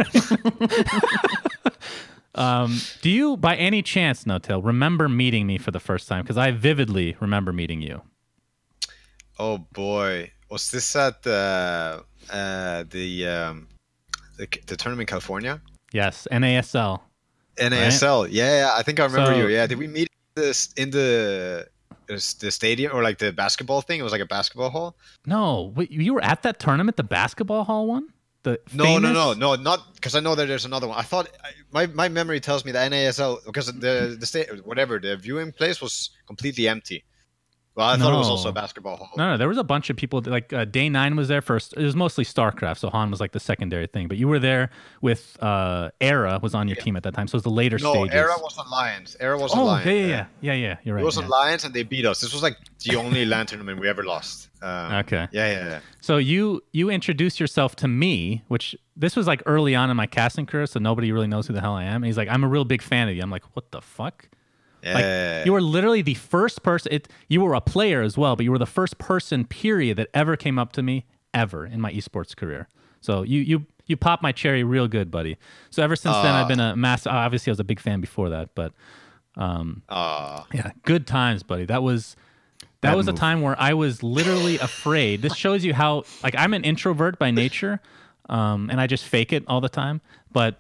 um, do you, by any chance, N0tail, remember meeting me for the first time? Because I vividly remember meeting you.
oh boy, was this at the uh, the um, the, the tournament in California?
Yes, NASL.
NASL. Yeah, yeah, I think I remember
So-
you. Yeah, did we meet this in the the stadium or like the basketball thing? It was like a basketball hall.
No, wait, you were at that tournament, the basketball hall one. The
No, no,
famous-
no, no, not because I know that there's another one. I thought I, my my memory tells me that NASL because the the state whatever the viewing place was completely empty. Well, I thought it was also a basketball hall.
No, no, there was a bunch of people. Like uh, Day Nine was there first. It was mostly StarCraft, so HoN was like the secondary thing. But you were there with uh, Era was on your team at that time, so it was the later
No,
stages.
Era was on Lions. Era was on
oh,
Lions.
yeah, yeah, yeah, yeah, yeah. You're right.
It was
yeah.
on Lions and they beat us. This was like the only LAN tournament we ever lost. Um,
Okay.
Yeah, yeah, yeah.
So you you introduced yourself to me, which this was like early on in my casting career, so nobody really knows who the hell I am. And he's like, I'm a real big fan of you. I'm like, what the fuck? Like
Yeah.
you were literally the first person. It you were a player as well, but you were the first person, period, that ever came up to me ever in my esports career. So you you you popped my cherry real good, buddy. So ever since then, I've been a massive. Obviously, I was a big fan before that, but
Aw.
yeah, good times, buddy. That was that was a time where I was literally afraid. This shows you how like I'm an introvert by nature, um, and I just fake it all the time. But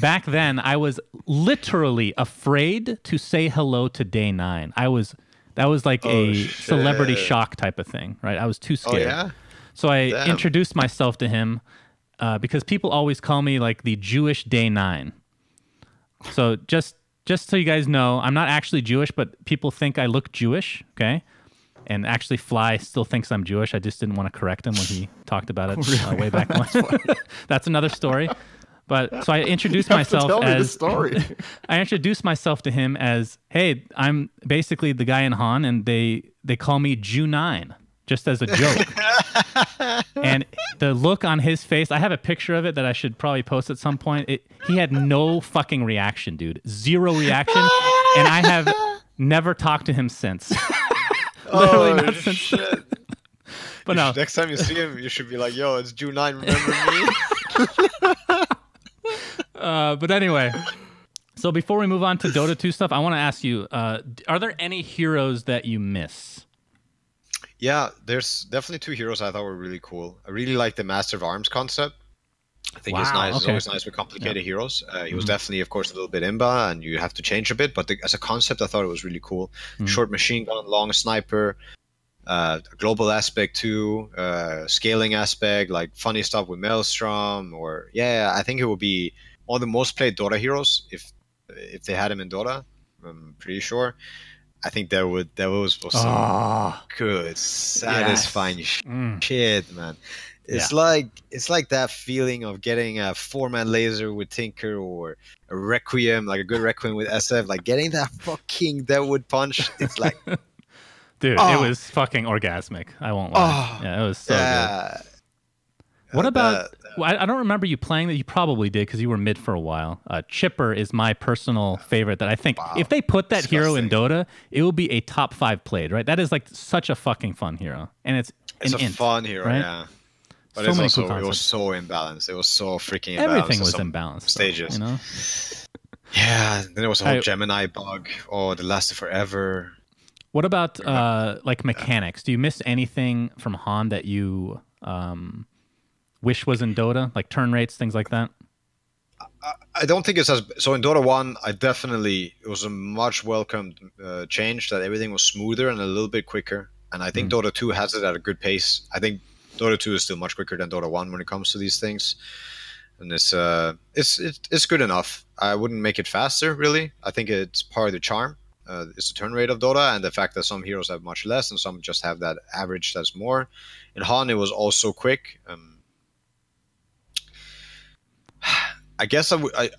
back then, I was literally afraid to say hello to Day Nine. I was that was like a
Oh,
celebrity shock type of thing, right? I was too scared.
Oh
scared.
yeah.
So I
Damn.
introduced myself to him. uh, because people always call me like the Jewish Day Nine. So just just so you guys know, I'm not actually Jewish, but people think I look Jewish. Okay. And actually, Fly still thinks I'm Jewish. I just didn't want to correct him when he talked about it uh, way back when. That's another story. But so I introduced
You
myself
tell me the
as
story.
I introduced myself to him as, "Hey, I'm basically the guy in HoN, and they they call me Jew Nine, just as a joke." and the look on his face, I have a picture of it that I should probably post at some point. It, he had no fucking reaction, dude, zero reaction, and I have never talked to him since. Literally
oh,
not since.
shit.
But no,
Next time you see him, you should be like, "Yo, it's June 9. Remember me?"
Uh, but anyway, so before we move on to Dota 2 stuff, I want to ask you: uh, Are there any heroes that you miss?
yeah, there's definitely two heroes I thought were really cool. I really like the Master of Arms concept. I think it's
Wow,
nice. It's
okay.
always nice with complicated heroes. Uh, he was
Mhm.
definitely, of course, a little bit imba, and you have to change a bit. But the, as a concept, I thought it was really cool.
Mhm.
Short machine gun, long sniper, uh, global aspect too, uh, scaling aspect, like funny stuff with Maelstrom, or yeah, I think it would be one of the most played Dota heroes if if they had him in Dota. I'm pretty sure. I think that would that was, some
Oh,
good, satisfying sh-
mm.
shit, man. It's like it's like that feeling of getting a four man laser with Tinker or a Requiem, like a good Requiem with SF, like getting that fucking Deadwood punch. It's like
dude, it
Oh.
was fucking orgasmic. I won't lie.
Oh.
yeah, it was so good. What
Uh,
about? Well, I, I don't remember you playing that. You probably did because you were mid for a while. Uh, Chipper is my personal favorite. That I think
Wow.
if they put that hero in Dota, it will be a top five played. Right? That is like such a fucking fun hero, and it's
it's a
int,
fun hero,
right?
yeah. But
So
it's also
cool
it was so imbalanced. It was so freaking imbalanced.
Everything was imbalanced. though,
stages.
you know.
Yeah, then there was a whole
I-
Gemini bug. Oh, that lasted forever.
What about uh, like mechanics? Do you miss anything from HoN that you um, wish was in Dota, like turn rates, things like that?
I don't think it's as so in Dota One. I definitely it was a much welcomed uh, change that everything was smoother and a little bit quicker. And I think
Mm.
Dota Two has it at a good pace. I think Dota Two is still much quicker than Dota One when it comes to these things. And it's uh it's it's, it's good enough. I wouldn't make it faster really. I think it's part of the charm. Uh, it's the turn rate of Dota and the fact that some heroes have much less and some just have that average that's more. In HoN, it was also quick. Um, I guess I I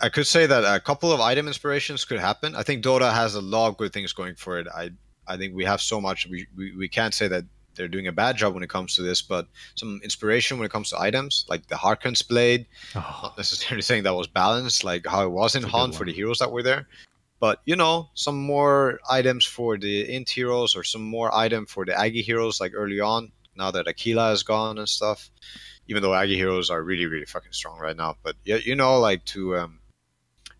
I could say that a couple of item inspirations could happen. I think Dota has a lot of good things going for it. I I think we have so much. We, we, we can't say that they're doing a bad job when it comes to this, but some inspiration when it comes to items like the Harkons blade.
Oh,
Not necessarily saying that was balanced, like how it was in HoN for the heroes that were there. But you know, some more items for the int heroes or some more item for the agi heroes like early on. Now that Aquila is gone and stuff, even though agi heroes are really really fucking strong right now. But yeah, you know, like to um,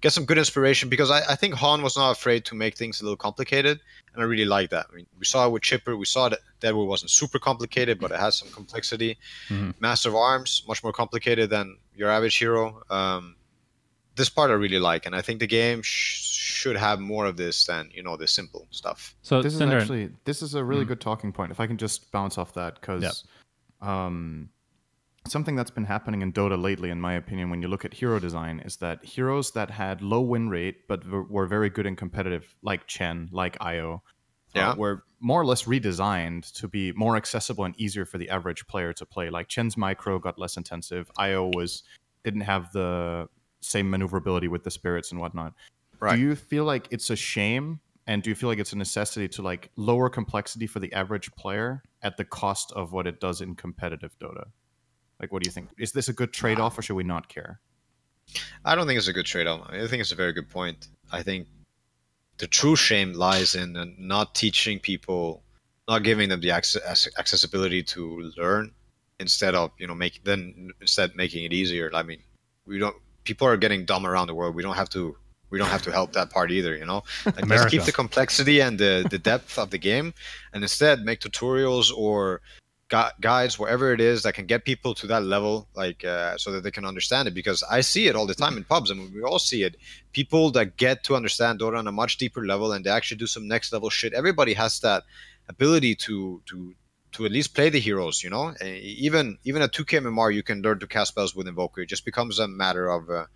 get some good inspiration because I, I think HoN was not afraid to make things a little complicated, and I really like that. I mean, we saw it with Chipper. We saw that Deadwood wasn't super complicated, but it has some complexity.
Mhm.
Master of Arms, much more complicated than your average hero. Um, this part I really like, and I think the game sh- should have more of this than you know the simple stuff.
so
this is actually this is a really
Mm.
good talking point. If I can just bounce off that, because um, something that's been happening in Dota lately, in my opinion, when you look at hero design, is that heroes that had low win rate but were- were very good and competitive, like Chen, like Io,
Yeah.
uh, were more or less redesigned to be more accessible and easier for the average player to play. Like Chen's micro got less intensive. Io was didn't have the same maneuverability with the spirits and whatnot.
Right.
Do you feel like it's a shame and do you feel like it's a necessity to like lower complexity for the average player at the cost of what it does in competitive Dota? Like what do you think? Is this a good trade-off or should we not care?
I don't think it's a good trade-off. I think it's a very good point. I think the true shame lies in not teaching people, not giving them the access, accessibility to learn, instead of you know make then instead making it easier. I mean, we don't. People are getting dumb around the world. We don't have to. We don't have to help that part either. You know, like, let's keep the complexity and the the depth of the game, and instead make tutorials or gu- guides whatever it is that can get people to that level like uh, so that they can understand it because i see it all the time in pubs and we all see it people that get to understand dota on a much deeper level and they actually do some next level shit everybody has that ability to to to at least play the heroes. You know, Uh, even even at 2K MMR, you can learn to cast spells with Invoker. It just becomes a matter of uh,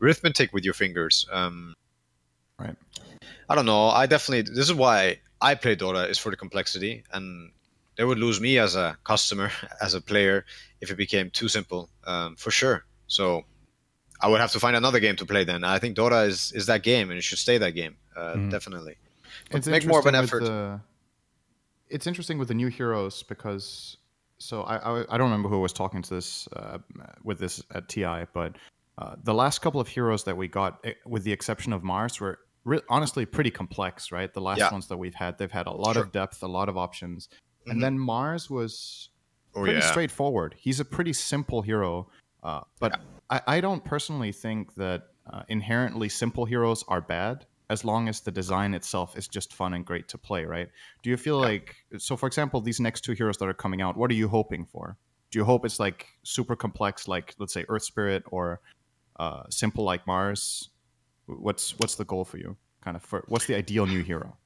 arithmetic with your fingers. Um,
Right.
I don't know. I definitely. This is why I play Dota is for the complexity, and they would lose me as a customer, as a player, if it became too simple, um, for sure. So I would have to find another game to play. Then I think Dota is is that game, and it should stay that game. Uh,
Mhm.
Definitely.
it's
make more of an
interesting with
effort.
The, it's interesting with the new heroes because so I, I I don't remember who was talking to this uh, with this at TI, but uh, the last couple of heroes that we got, eh, with the exception of Mars, were re- honestly pretty complex. Right, the last
Yeah.
ones that we've had, they've had a lot
Sure.
of depth, a lot of options,
Mhm.
and then Mars was
Oh
pretty
yeah.
straightforward. He's a pretty simple hero, uh, but I, I don't personally think that uh, inherently simple heroes are bad as long as the design itself is just fun and great to play, right? Do you feel like so? For example, these next two heroes that are coming out, what are you hoping for? Do you hope it's like super complex, like let's say Earth Spirit, or uh, simple like Mars? What's what's the goal for you? Kind of for what's the ideal new hero?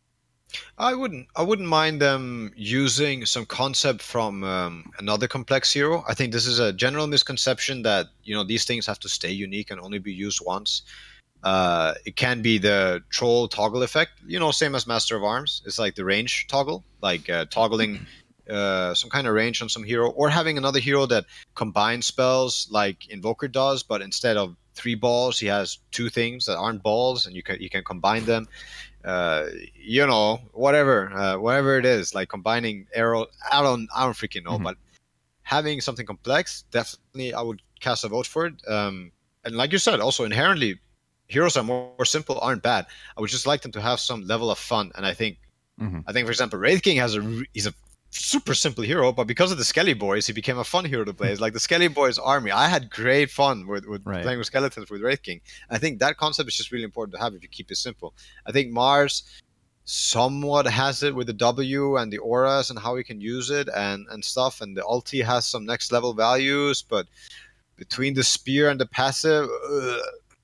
I wouldn't. I wouldn't mind them using some concept from um, another complex hero. I think this is a general misconception that you know these things have to stay unique and only be used once. Uh, it can be the troll toggle effect. You know, same as Master of Arms. It's like the range toggle, like uh, toggling uh, some kind of range on some hero, or having another hero that combines spells like Invoker does, but instead of three balls, he has two things that aren't balls, and you can you can combine them uh, you know, whatever, uh, whatever it is, like combining arrow. I don't, I don't freaking know,
Mhm.
but having something complex, definitely, I would cast a vote for it. Um, and like you said, also inherently, heroes are more, more simple, aren't bad. I would just like them to have some level of fun. And I think,
Mhm.
I think, for example, Wraith King has a, he's a super simple hero, but because of the Skelly Boys, he became a fun hero to play. It's like the Skelly Boys army. I had great fun with, with
Right.
playing with skeletons with Wraith King. I think that concept is just really important to have if you keep it simple. I think Mars somewhat has it with the W and the auras and how we can use it and, and stuff. And the ulti has some next level values, but between the spear and the passive,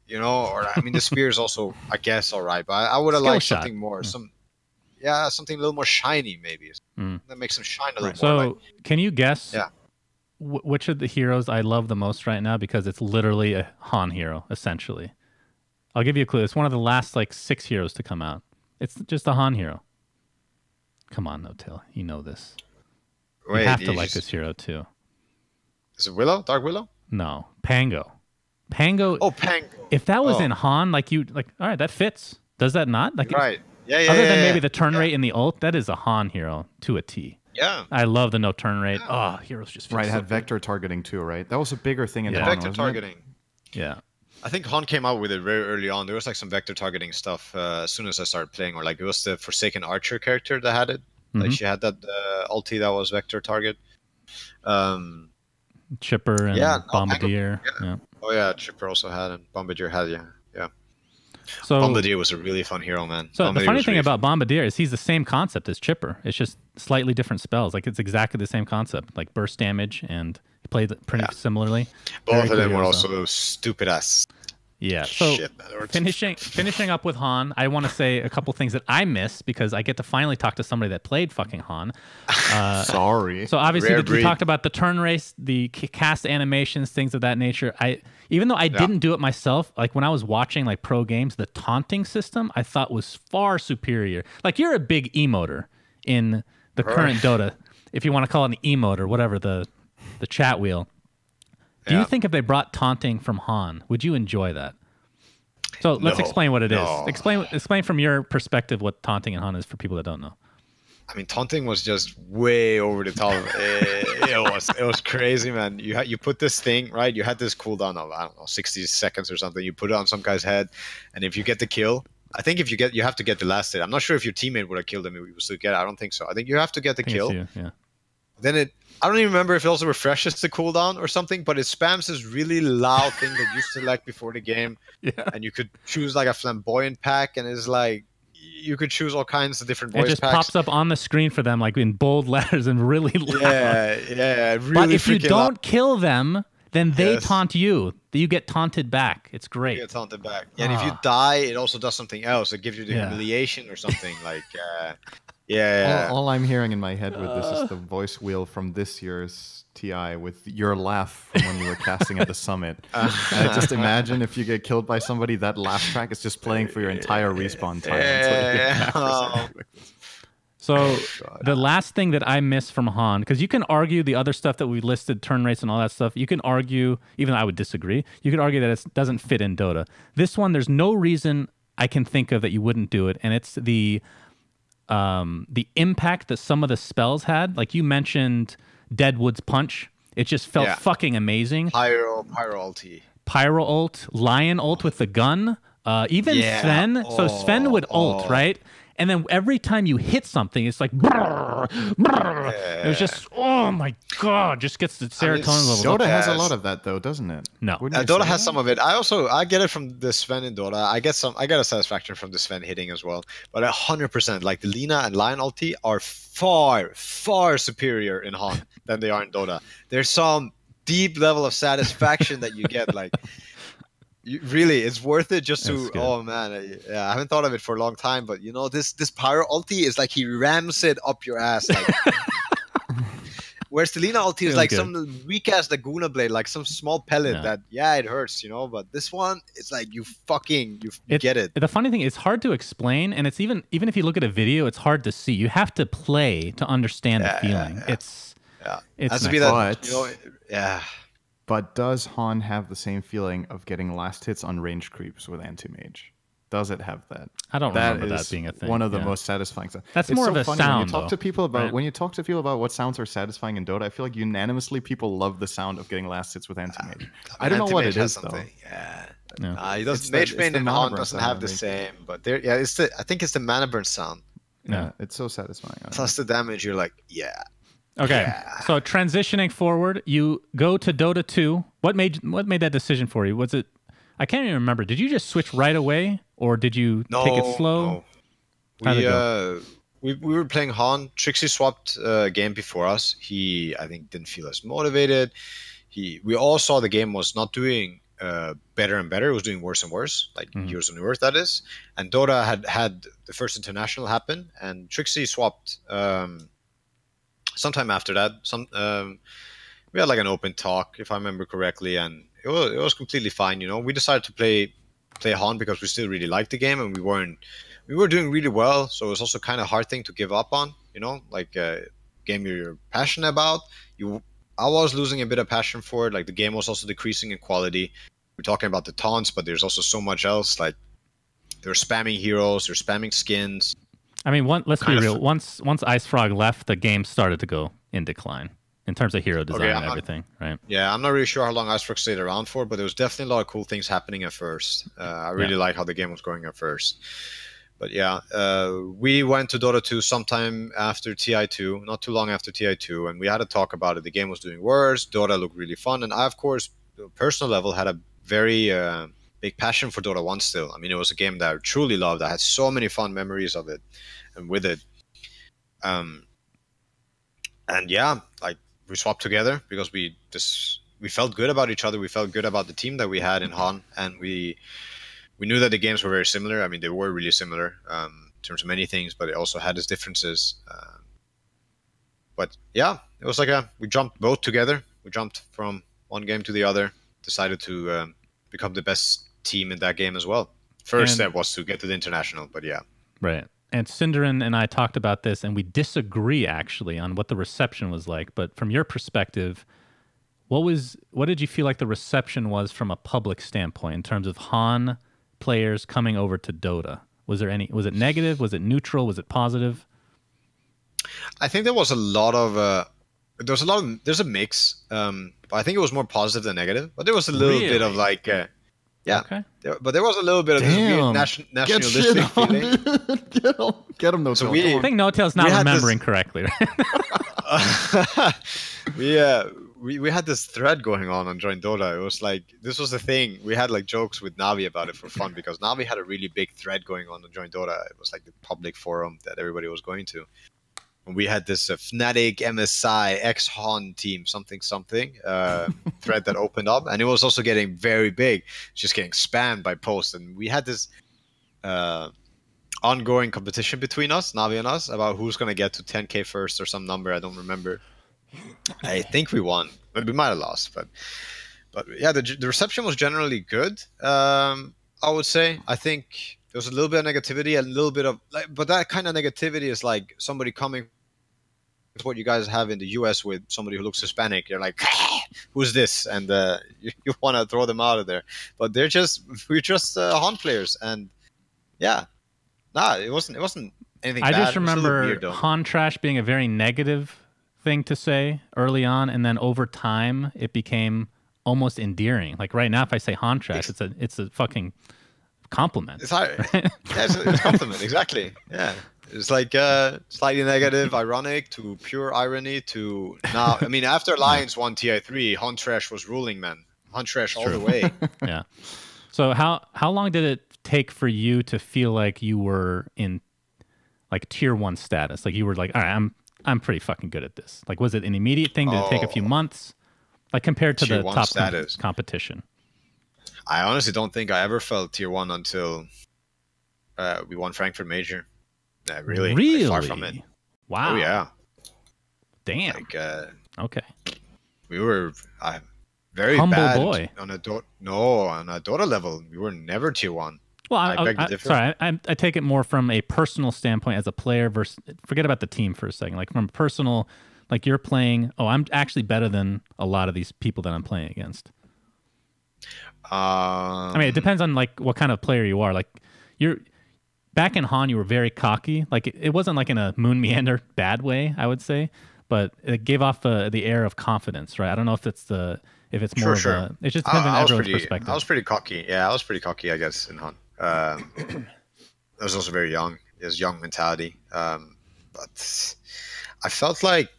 you know, or I mean, the spear is also, I guess, all right. But I, I would have liked
shot.
something more,
Yeah.
some, yeah, something a little more shiny, maybe.
Mm.
That makes them shine a little
Right.
So,
like,
can you guess
Yeah.
wh- which of the heroes I love the most right now? Because it's literally a HoN hero, essentially. I'll give you a clue. It's one of the last like six heroes to come out. It's just a HoN hero. Come on, N0tail. You know this.
wait,
you have to
you
like
just-
this hero too.
Is it Willow? Dark Willow?
No, Pango. Pango.
Oh, Pango.
if that was
oh.
in HoN, like you, like all right, that fits. Does that not? Like,
Right. Yeah, yeah.
other
yeah,
than
yeah,
maybe
yeah.
the turn
yeah.
rate in the ult, that is a HoN hero to a T.
Yeah.
I love the no turn rate. Oh, heroes just feel
Right, it
so
had
good.
vector targeting too, right? That was a bigger thing in
Yeah.
HoN,
Vector
wasn't it?
targeting.
Yeah.
I think HoN came out with it very early on. There was like some vector targeting stuff uh, as soon as I started playing, or like it was the Forsaken Archer character that had it. Like
Mhm.
she had that uh, ulti that was vector target. Um,
Chipper and
Yeah, no, Pango-
Bombardier. yeah.
Oh yeah, Chipper also had it. Bombardier had yeah, yeah.
So
Bombardier was a really fun hero, man.
So the funny thing
really
about Bombardier is he's the same concept as Chipper. It's just slightly different spells. Like it's exactly the same concept, like burst damage, and he played pretty
Yeah.
similarly.
fun.
very
both of them
cool
were also stupid ass
Yeah. So
shit. Man. They were-
finishing finishing up with HoN, I want to say a couple things that I miss because I get to finally talk to somebody that played fucking HoN. Uh,
Sorry.
So obviously, the, we talked about the turn race, the cast animations, things of that nature. I even though I didn't do it myself, like when I was watching like pro games, the taunting system I thought was far superior. Like you're a big emoter in the current Dota, if you want to call it an emote or whatever the the chat wheel. Do you think if they brought taunting from HoN, would you enjoy that? So let's
No.
explain what it is.
No.
Explain explain from your perspective what taunting and HoN is for people that don't know.
I mean, taunting was just way over the top. it, it was it was crazy, man. You had you put this thing right. You had this cooldown of I don't know, sixty seconds or something. You put it on some guy's head, and if you get the kill, I think if you get you have to get the last hit. I'm not sure if your teammate would have killed him. If you would still get. it. I don't think so. I think you have to get the
I think it's
kill.
you, Yeah.
Then it. I don't even remember if it also refreshes the cooldown or something, but it spams this really loud thing that you select before the game,
Yeah.
and you could choose like a flamboyant pack, and it's like you could choose all kinds of different voice It
just
packs.
pops up on the screen for them, like in bold letters and really loud.
Yeah, yeah, really.
but if you don't
loud.
kill them, then they
Yes.
taunt you. You get taunted back. It's great.
You get taunted back. And if you
Ah.
die, it also does something else. It gives you the
Yeah.
humiliation or something like. Uh, Yeah.
All, all I'm hearing in my head with this is uh. the voice wheel from this year's TI with your laugh from when you were casting at the summit. Uh. and I just imagine if you get killed by somebody, that laugh track is just playing for your entire respawn time. until
Yeah.
back or something.
So oh, the last thing that I miss from HoN, because you can argue the other stuff that we listed, turn rates and all that stuff. You can argue, even though I would disagree. You could argue that it doesn't fit in Dota. This one, there's no reason I can think of that you wouldn't do it, and it's the um, the impact that some of the spells had. Like you mentioned, Deadwood's punch. It just felt
Yeah.
fucking amazing.
Pyro, Pyro ulti.
Pyro ult, Lion ult with the gun, uh, even
Yeah.
Sven. so Sven would ult,
oh.
right? And then every time you hit something, it's like, brrr, brrr. it was just, oh my god, just gets the serotonin levels up.
Dota has a lot of that, though, doesn't it?
No.
Wouldn't
Uh, Dota has
that?
some of it. I also I get it from the Sven in Dota. I get some. I get a satisfaction from the Sven hitting as well. But a hundred percent, like the Lina and Lion ulti are far far superior in HoN than they are in Dota. There's some deep level of satisfaction that you get. Like, you, really, it's worth it just
That's
to.
good.
Oh man, I, yeah, I haven't thought of it for a long time. But you know, this this Pyro ulti is like he rams it up your ass. Like, Whereas the Lina ulti is
Feels
like
good.
some weak ass Laguna blade, like some small pellet
Yeah.
that yeah it hurts, you know. But this one, it's like you fucking you
It-
get it.
The funny thing, it's hard to explain, and it's even even if you look at a video, it's hard to see. You have to play to understand
Yeah,
the feeling.
yeah.
It's
Yeah,
it's
has to be that
But-
you know. Yeah,
But does HoN have the same feeling of getting last hits on range creeps with Anti-Mage? Does it have that?
I don't
That
remember that
is
being a thing.
One of the
yeah.
most satisfying sounds.
That's
It's
more
so
of a
funny when
sound,
you talk
though,
to people about
right?
when you talk to people about what sounds are satisfying in Dota. I feel like unanimously people love the sound of getting last hits with Anti-Mage. I don't know what
Anti-Mage
it
has
is though.
something. Yeah.
Yeah.
Uh, nah, he doesn't.
the-
Mage
it's
Bane
the
in
mana HoN
doesn't have the same, but there, yeah, it's the. I think it's the mana burn sound
Yeah, it's so satisfying. I don't know.
plus the damage. You're like, yeah.
Okay.
Yeah.
So transitioning forward, you go to Dota 2. What made what made that decision for you? Was it I can't even remember. Did you just switch right away or did you
No,
take it slow?
no.
It
We uh, we we were playing HoN. Trixi swapped uh, a game before us. He I think didn't feel as motivated. He we all saw the game was not doing uh, better and better. It was doing worse and worse. Like
Mhm.
Heroes of Newerth, that is. And Dota had had the first international happen, and Trixi swapped um, sometime after that. Some um, we had like an open talk, if I remember correctly, and it was it was completely fine. You know, we decided to play play HoN because we still really liked the game, and we weren't we were doing really well. So it was also kind of hard thing to give up on. You know, like a game you're passionate about. You, I was losing a bit of passion for it. Like the game was also decreasing in quality. We're talking about the taunts, but there's also so much else. Like they're spamming heroes, they're spamming skins.
I mean, one, let's be real. Once once Ice Frog left, the game started to go in decline in terms of hero design
I'm
and
not-
everything, right?
Yeah, I'm not really sure how long Icefrog stayed around for, but there was definitely a lot of cool things happening at first. Uh, I really
Yeah.
like how the game was going at first. But yeah, uh, we went to Dota 2 sometime after TI2, not too long after TI2, and we had a talk about it. The game was doing worse. Dota looked really fun, and I, of course, on a personal level, had a very uh, big passion for Dota 1 still. I mean, it was a game that I truly loved. I had so many fun memories of it and with it. Um, and yeah, like we swapped together because we just we felt good about each other. We felt good about the team that we had in HoN, and we we knew that the games were very similar. I mean, they were really similar um, in terms of many things, but it also had its differences. Um, but yeah, it was like a we jumped both together. We jumped from one game to the other. Decided to um, become the best team in that game as well. First
And-
step was to get to the international, but yeah.
Right. And syndereN and I talked about this, and we disagree actually on what the reception was like. But from your perspective, what was what did you feel like the reception was from a public standpoint in terms of HoN players coming over to Dota? Was there any? Was it negative? Was it neutral? Was it positive?
I think there was a lot of uh, there was a lot of there's a mix. Um, but I think it was more positive than negative. But there was a little bit of like uh, yeah,
Okay.
there, but there was a little bit of this weird
Damn.
nation,
Get
nationalistic
on,
feeling.
dude. Get him, get him, no
So we-
I think N0tail's not
We had this-
remembering correctly. Right?
we uh we, we had this thread going on on Join Dota. It was like this was the thing. We had like jokes with Navi about it for fun because Navi had a really big thread going on on Join Dota. It was like the public forum that everybody was going to. We had this uh, Fnatic MSI X HoN team something something uh, thread that opened up, and it was also getting very big. Just getting spammed by posts, and we had this. Uh, ongoing competition between us, Navi and us, about who's gonna get to 10k first or some number. I don't remember. I think we won, but we might have lost. But but yeah, the, the reception was generally good. Um, I would say. I think there was a little bit of negativity, a little bit of like, but that kind of negativity is like somebody coming. With what you guys have in the U.S. with somebody who looks Hispanic, you're like, "Who's this?" and uh, you, you want to throw them out of there. But they're just we're just uh, HoN players, and yeah, nah, it wasn't it wasn't anything.
I
bad.
just
It was a little
remember. HoN trash being a very negative thing to say early on, and then over time it became almost endearing. Like right now, if I say HoN trash, it's a it's a fucking compliment.
It's hard. yeah, it's, a- it's a compliment, exactly. Yeah. It's like uh, slightly negative, ironic to pure irony to now. I mean, after Lions won TI3, HoN trash was ruling, man. HoN trash all the way.
yeah. So how how long did it take for you to feel like you were in like tier one status? Like you were like, all right, I'm I'm pretty fucking good at this. Like, was it an immediate thing? Did it take a few
Oh.
months? Like compared to the top
status.
competition.
I honestly don't think I ever felt tier one until uh, we won Frankfurt Major. Yeah, really,
Really?
far from it.
Wow.
Oh yeah,
Damn.
like uh,
okay.
we were uh, very
Humble
bad
boy.
on a do- no on a Dota level. We were never tier one.
Well, I,
I beg to
I- sorry, I, I take it more from a personal standpoint as a player versus forget about the team for a second. Like from personal, like you're playing. Oh, I'm actually better than a lot of these people that I'm playing against.
Um,
I mean, it depends on like what kind of player you are. Like you're back in HoN, you were very cocky. Like it, it wasn't like in a Moon Meander bad way, I would say, but it gave off uh, the air of confidence, right? I don't know if it's the if it's more
Sure,
of
sure.
a. It just
I,
depends
I
on
was
everyone's
pretty,
perspective.
I was pretty cocky. Yeah, I was pretty cocky, I guess, in HoN. Um, I was also very young. It was young mentality. Um, but I felt like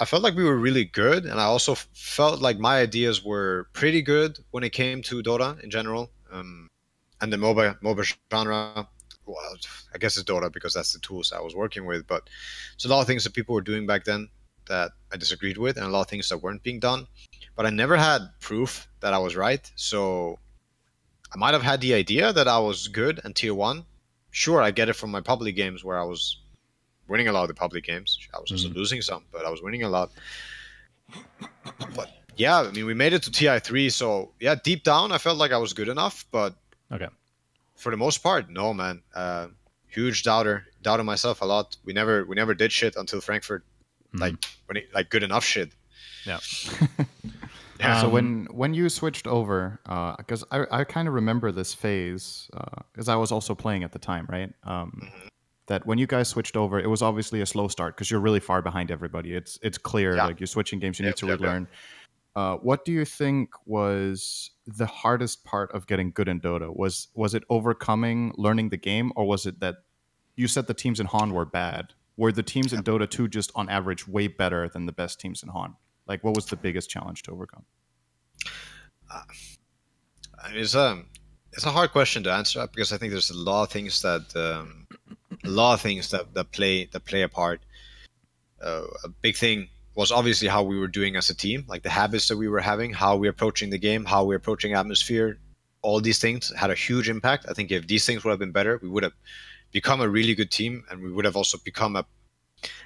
I felt like we were really good, and I also felt like my ideas were pretty good when it came to Dota in general, um, and the MOBA MOBA genre. Well, I guess it's Dota because that's the tools I was working with. But it's a lot of things that people were doing back then that I disagreed with, and a lot of things that weren't being done. But I never had proof that I was right. So I might have had the idea that I was good and tier one. Sure, I get it from my public games where I was winning a lot of the public games. I was also mm. losing some, but I was winning a lot. But yeah, I mean, we made it to TI three, so yeah, deep down, I felt like I was good enough. But
okay.
For the most part, no, man. Uh, huge doubter, doubted myself a lot. We never, we never did shit until Frankfurt, like when it, like good enough shit.
Yeah.
Yeah.
so
Um,
when when you switched over, because I, I kind of remember this phase, because I was also playing at the time, right? Um,
Mm-hmm.
That when you guys switched over, it was obviously a slow start because you're really far behind everybody. It's it's clear,
Yeah.
like you're switching games, you
Yep,
need to
yep, yep.
Uh, what do you think was the hardest part of getting good in Dota? Was was it overcoming learning the game, or was it that you said the teams in HoN were bad? Were the teams in Dota 2 just on average way better than the best teams in HoN? Like, what was the biggest challenge to overcome?
I mean, it's a it's a hard question to answer because I think there's a lot of things that um, a lot of things that, that play that play a part. Uh, a big thing was obviously how we were doing as a team, like the habits that we were having, how we are approaching the game, how we're approaching atmosphere. All these things had a huge impact. I think if these things would have been better, we would have become a really good team, and we would have also become a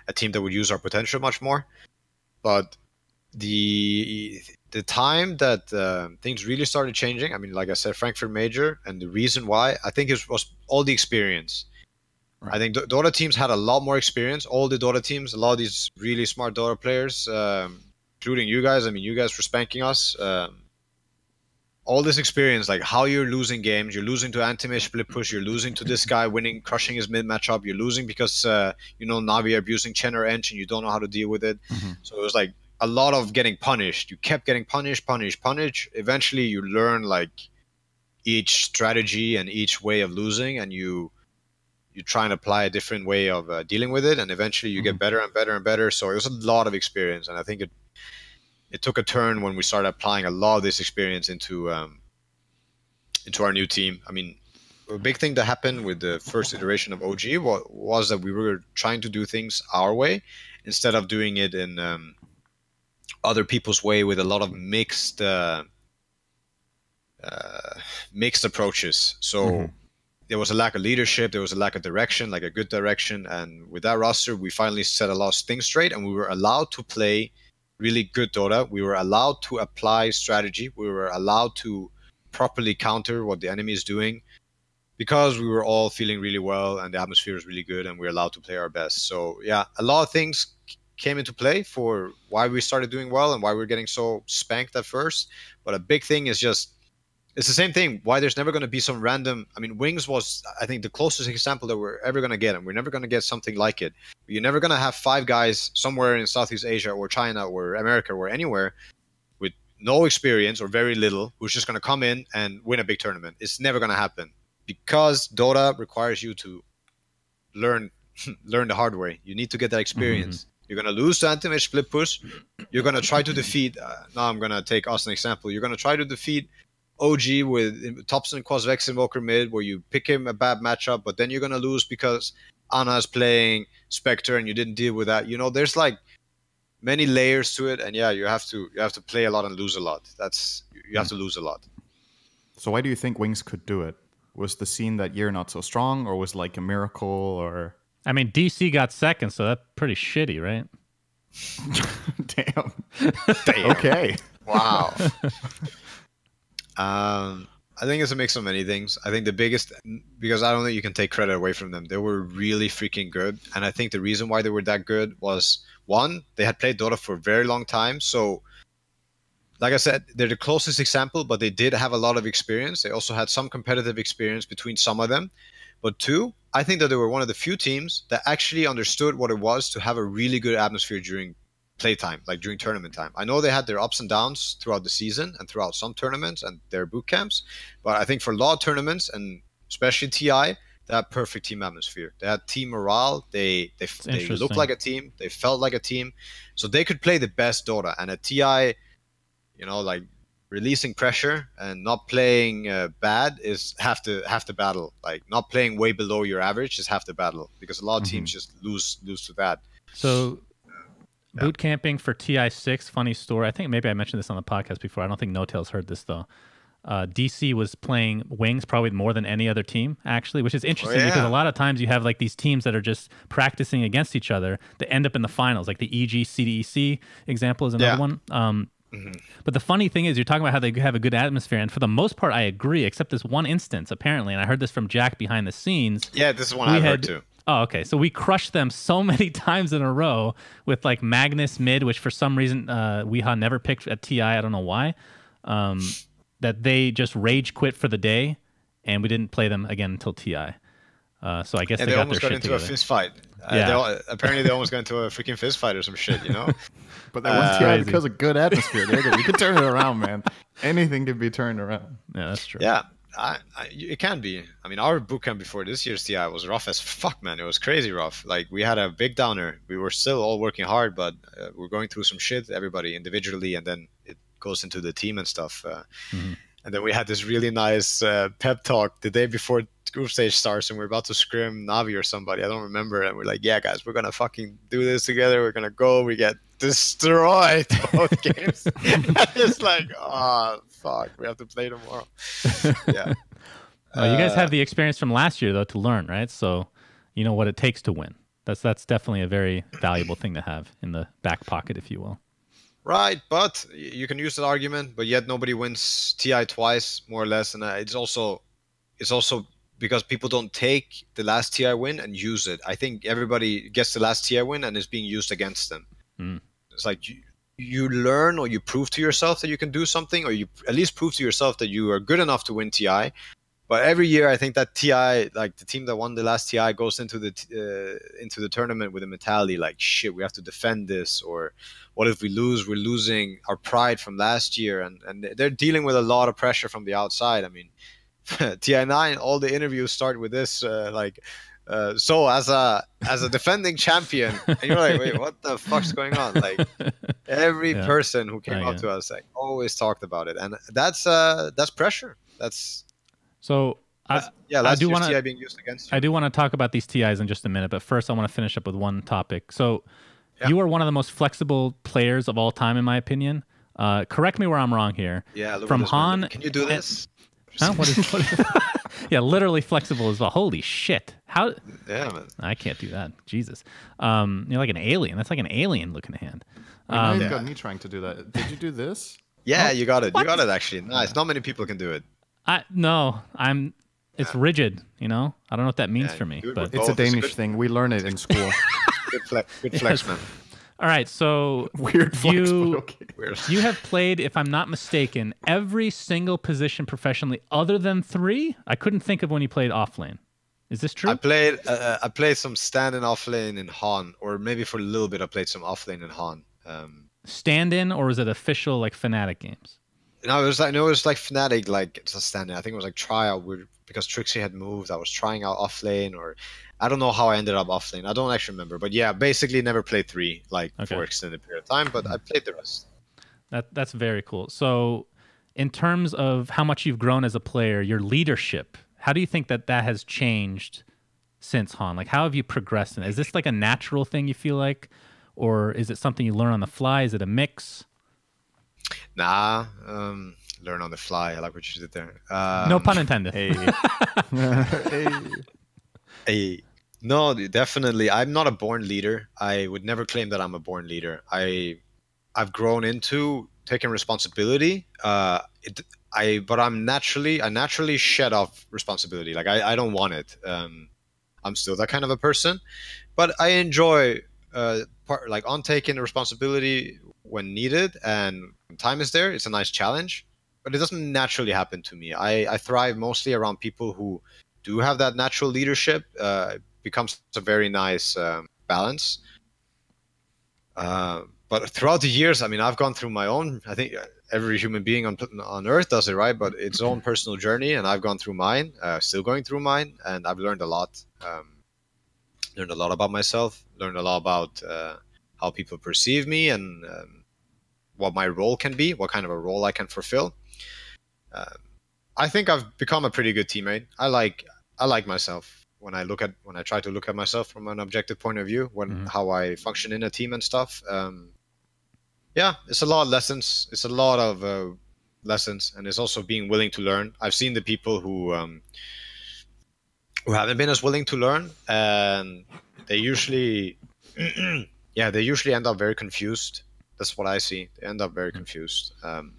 a team that would use our potential much more. But the the time that uh, things really started changing, I mean, like I said, Frankfurt Major, and the reason why I think it was all the experience. I think Do- Dota teams had a lot more experience. All the Dota teams, a lot of these really smart Dota players, um, including you guys. I mean, you guys were spanking us. Um, all this experience, like how you're losing games, you're losing to Anti split push, you're losing to this guy winning, crushing his mid matchup, you're losing because uh, you know Navi are abusing Chen or Ench and you don't know how to deal with it. So it was like a lot of getting punished. You kept getting punished, punished, punished. Eventually, you learn like each strategy and each way of losing, and you you try and apply a different way of uh, dealing with it, and eventually you get better and better and better. So it was a lot of experience, and I think it it took a turn when we started applying a lot of this experience into um, into our new team. I mean, a big thing that happened with the first iteration of OG was, was that we were trying to do things our way instead of doing it in um, other people's way with a lot of mixed uh, uh, mixed approaches. So there was a lack of leadership, there was a lack of direction, like a good direction. And with that roster, we finally set a lot of things straight, and we were allowed to play really good Dota. We were allowed to apply strategy. We were allowed to properly counter what the enemy is doing because we were all feeling really well and the atmosphere is really good and we are allowed to play our best. So yeah, a lot of things came into play for why we started doing well and why we are getting so spanked at first. But a big thing is just it's the same thing. Why there's never going to be some random. I mean, Wings was I think the closest example that we're ever going to get, and we're never going to get something like it. You're never going to have five guys somewhere in Southeast Asia or China or America or anywhere with no experience or very little who's just going to come in and win a big tournament. It's never going to happen because Dota requires you to learn learn the hard way. You need to get that experience. Mm-hmm. You're gonna lose to anti split push. You're gonna try to defeat. Uh, now I'm gonna take us an example. You're gonna try to defeat OG with Topson Quas Wex Walker mid, where you pick him a bad matchup, but then you're gonna lose because Ana is playing Spectre and you didn't deal with that. You know, there's like many layers to it, and yeah, you have to you have to play a lot and lose a lot. That's you have to lose a lot.
So why do you think Wings could do it? Was the scene that year not so strong, or was like a miracle, or?
I mean, DC got second, so that's pretty shitty, right?
Damn. Damn. Okay.
Wow. um, I think it's a mix of many things. I think the biggest, because I don't think you can take credit away from them. They were really freaking good, and I think the reason why they were that good was one, they had played Dota for a very long time, so like I said, they're the closest example, but they did have a lot of experience. They also had some competitive experience between some of them. But two, I think that they were one of the few teams that actually understood what it was to have a really good atmosphere during playtime, like during tournament time. I know they had their ups and downs throughout the season and throughout some tournaments and their boot camps, but I think for law tournaments and especially TI, they had perfect team atmosphere. They had team morale. They they, they looked like a team. They felt like a team, so they could play the best Dota. And at TI, you know, like releasing pressure and not playing uh, bad is half the half the battle. Like not playing way below your average is half the battle because a lot of mm-hmm. teams just lose lose to that.
So yeah. boot camping for TI6, funny story. I think maybe I mentioned this on the podcast before. I don't think N0tail's heard this though. Uh, DC was playing wings probably more than any other team actually, which is oh, interesting oh, yeah. because a lot of times you have like these teams that are just practicing against each other that end up in the finals. Like the EG CDEC example is another yeah. one. Um, Mm-hmm. But the funny thing is, you're talking about how they have a good atmosphere, and for the most part, I agree, except this one instance, apparently, and I heard this from Jack behind the scenes.
Yeah, this is one I heard too.
Oh, okay. So we crushed them so many times in a row with like Magnus mid, which for some reason uh, w33ha never picked at TI. I don't know why. Um, that they just rage quit for the day, and we didn't play them again until TI. Uh, so I guess
they,
they
got
almost
got
into together.
a fist fight. Uh, yeah. They all, apparently, they almost got into a freaking fist fight or some shit, you know.
but that was uh, because of good atmosphere. we could turn it around, man. Anything can be turned around.
Yeah, that's true.
Yeah, I, I, it can be. I mean, our bootcamp before this year's TI was rough as fuck, man. It was crazy rough. Like we had a big downer. We were still all working hard, but uh, we're going through some shit, everybody individually, and then it goes into the team and stuff. Uh, mm-hmm. And then we had this really nice uh, pep talk the day before group stage starts and we're about to scrim Navi or somebody. I don't remember. And we're like, yeah, guys, we're gonna fucking do this together. We're gonna go. We get destroyed both games. it's like, oh fuck, we have to play tomorrow. yeah.
Uh, you guys have the experience from last year though to learn, right? So you know what it takes to win. That's that's definitely a very valuable thing to have in the back pocket, if you will.
Right, but you can use that argument, but yet nobody wins TI twice, more or less, and uh, it's also it's also because people don't take the last TI win and use it. I think everybody gets the last TI win and is being used against them. Mm. It's like you, you learn or you prove to yourself that you can do something, or you at least prove to yourself that you are good enough to win TI. But every year, I think that TI, like the team that won the last TI, goes into the uh, into the tournament with a mentality like, "Shit, we have to defend this," or "What if we lose? We're losing our pride from last year," and and they're dealing with a lot of pressure from the outside. I mean, TI9, all the interviews start with this, uh, like, uh, so as a as a defending champion, and you're like, wait, what the fuck's going on? Like, every yeah. person who came up to us like always talked about it, and that's uh that's pressure. That's
so.
I, yeah, I do want to. being used against you.
I do want to talk about these TIs in just a minute, but first I want to finish up with one topic. So, yeah. you are one of the most flexible players of all time, in my opinion. Uh, correct me where I'm wrong here.
Yeah,
from HoN.
Can you do this?
Huh? What is, what is yeah, literally flexible as well. Holy shit! How?
Damn it!
I can't do that. Jesus, um, you're like an alien. That's like an alien looking hand.
now
Um,
you've got me trying to do that. Did you do this?
Yeah, you got it.
what?
You got it. Actually, nice. Not many people can do it.
I no, I'm. It's rigid. You know, I don't know what that means
Yeah,
for me.
it
But
It's a Danish
good-
thing. We learn it in school.
Good flex, good flex, man.
All right, so
Weird flex,
You-
okay.
Weird.
you have played, if I'm not mistaken, every single position professionally other than three. I couldn't think of when you played off lane. Is this true?
I played. Uh, I played some standing off lane in HoN, or maybe for a little bit I played some off lane in HoN. Um,
Stand in, or is it official like Fnatic games?
no, it was like no, it was like Fnatic, like it's a standing. I think it was like tryout where, because Trixi had moved. I was trying out off lane, or I don't know how I ended up off lane. I don't actually remember, but yeah, basically never played three like
Okay.
for extended period of time. But I played the rest.
That that's very cool. So, in terms of how much you've grown as a player, your leadership, how do you think that that has changed since HoN? Like, how have you progressed? In it? Is this like a natural thing you feel like, or is it something you learn on the fly? Is it a mix?
Nah, um, learn on the fly. I like what you did there. Um,
no pun intended.
Hey. hey.
a no definitely. I'm not a born leader. I would never claim that i'm a born leader. I i've grown into taking responsibility uh it, i but i'm naturally i naturally shed off responsibility. Like i, I don't want it. Um i'm still that kind of a person but i enjoy uh part like on taking responsibility when needed and time is there it's a nice challenge but it doesn't naturally happen to me. I i thrive mostly around people who do have that natural leadership, uh, becomes a very nice um, balance. Uh, but throughout the years, I mean, I've gone through my own. I think every human being on on Earth does it, right? But its own personal journey, and I've gone through mine. Uh, still going through mine, and I've learned a lot. Um, learned a lot about myself. Learned a lot about uh, how people perceive me, and um, what my role can be. What kind of a role I can fulfill. Uh, I think I've become a pretty good teammate. I like I like myself when I look at when I try to look at myself from an objective point of view, when
Mhm.
how I function in a team and stuff. Um, yeah, it's a lot of lessons. It's a lot of uh, lessons, and it's also being willing to learn. I've seen the people who um, who haven't been as willing to learn, and they usually, yeah, they usually end up very confused. That's what I see. They end up very confused. Um,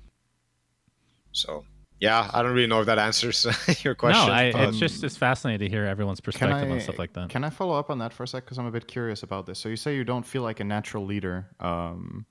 so yeah, I don't really know if that answers your question.
no, I,
but-
it's just it's fascinating to hear everyone's perspective
I,
on stuff like that.
Can I follow up on that for a sec? Because I'm a bit curious about this. So you say you don't feel like a natural leader. Um,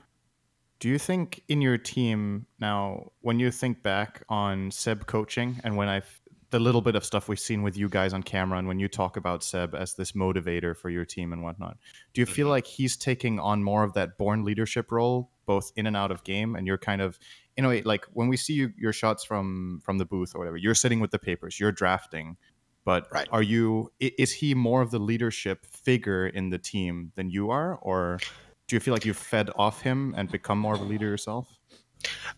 do you think in your team now, when you think back on Seb coaching and when I've the little bit of stuff we've seen with you guys on camera and when you talk about Seb as this motivator for your team and whatnot, do you feel
Mhm.
like he's taking on more of that born leadership role, both in and out of game, and you're kind of in a way like when we see you, your shots from from the booth or whatever, you're sitting with the papers, you're drafting, but
Right.
are you is he more of the leadership figure in the team than you are, or do you feel like you've fed off him and become more of a leader yourself?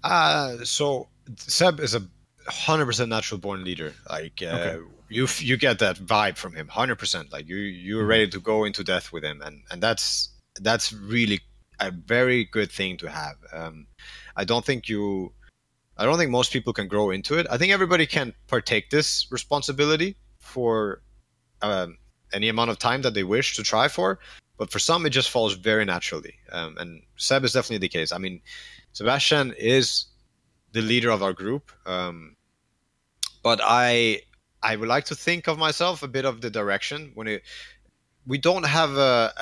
Uh, so Seb is a hundred percent natural born leader. Like uh,
Okay.
you, you get that vibe from him, hundred percent. Like you, you're
Mhm.
ready to go into death with him, and and that's that's really a very good thing to have. Um, I don't think you, I don't think most people can grow into it. I think everybody can partake this responsibility for um, any amount of time that they wish to try for. But for some, it just falls very naturally. Um, and Seb is definitely the case. I mean, Sebastian is the leader of our group. Um, but I I would like to think of myself a bit of the direction when it we don't have a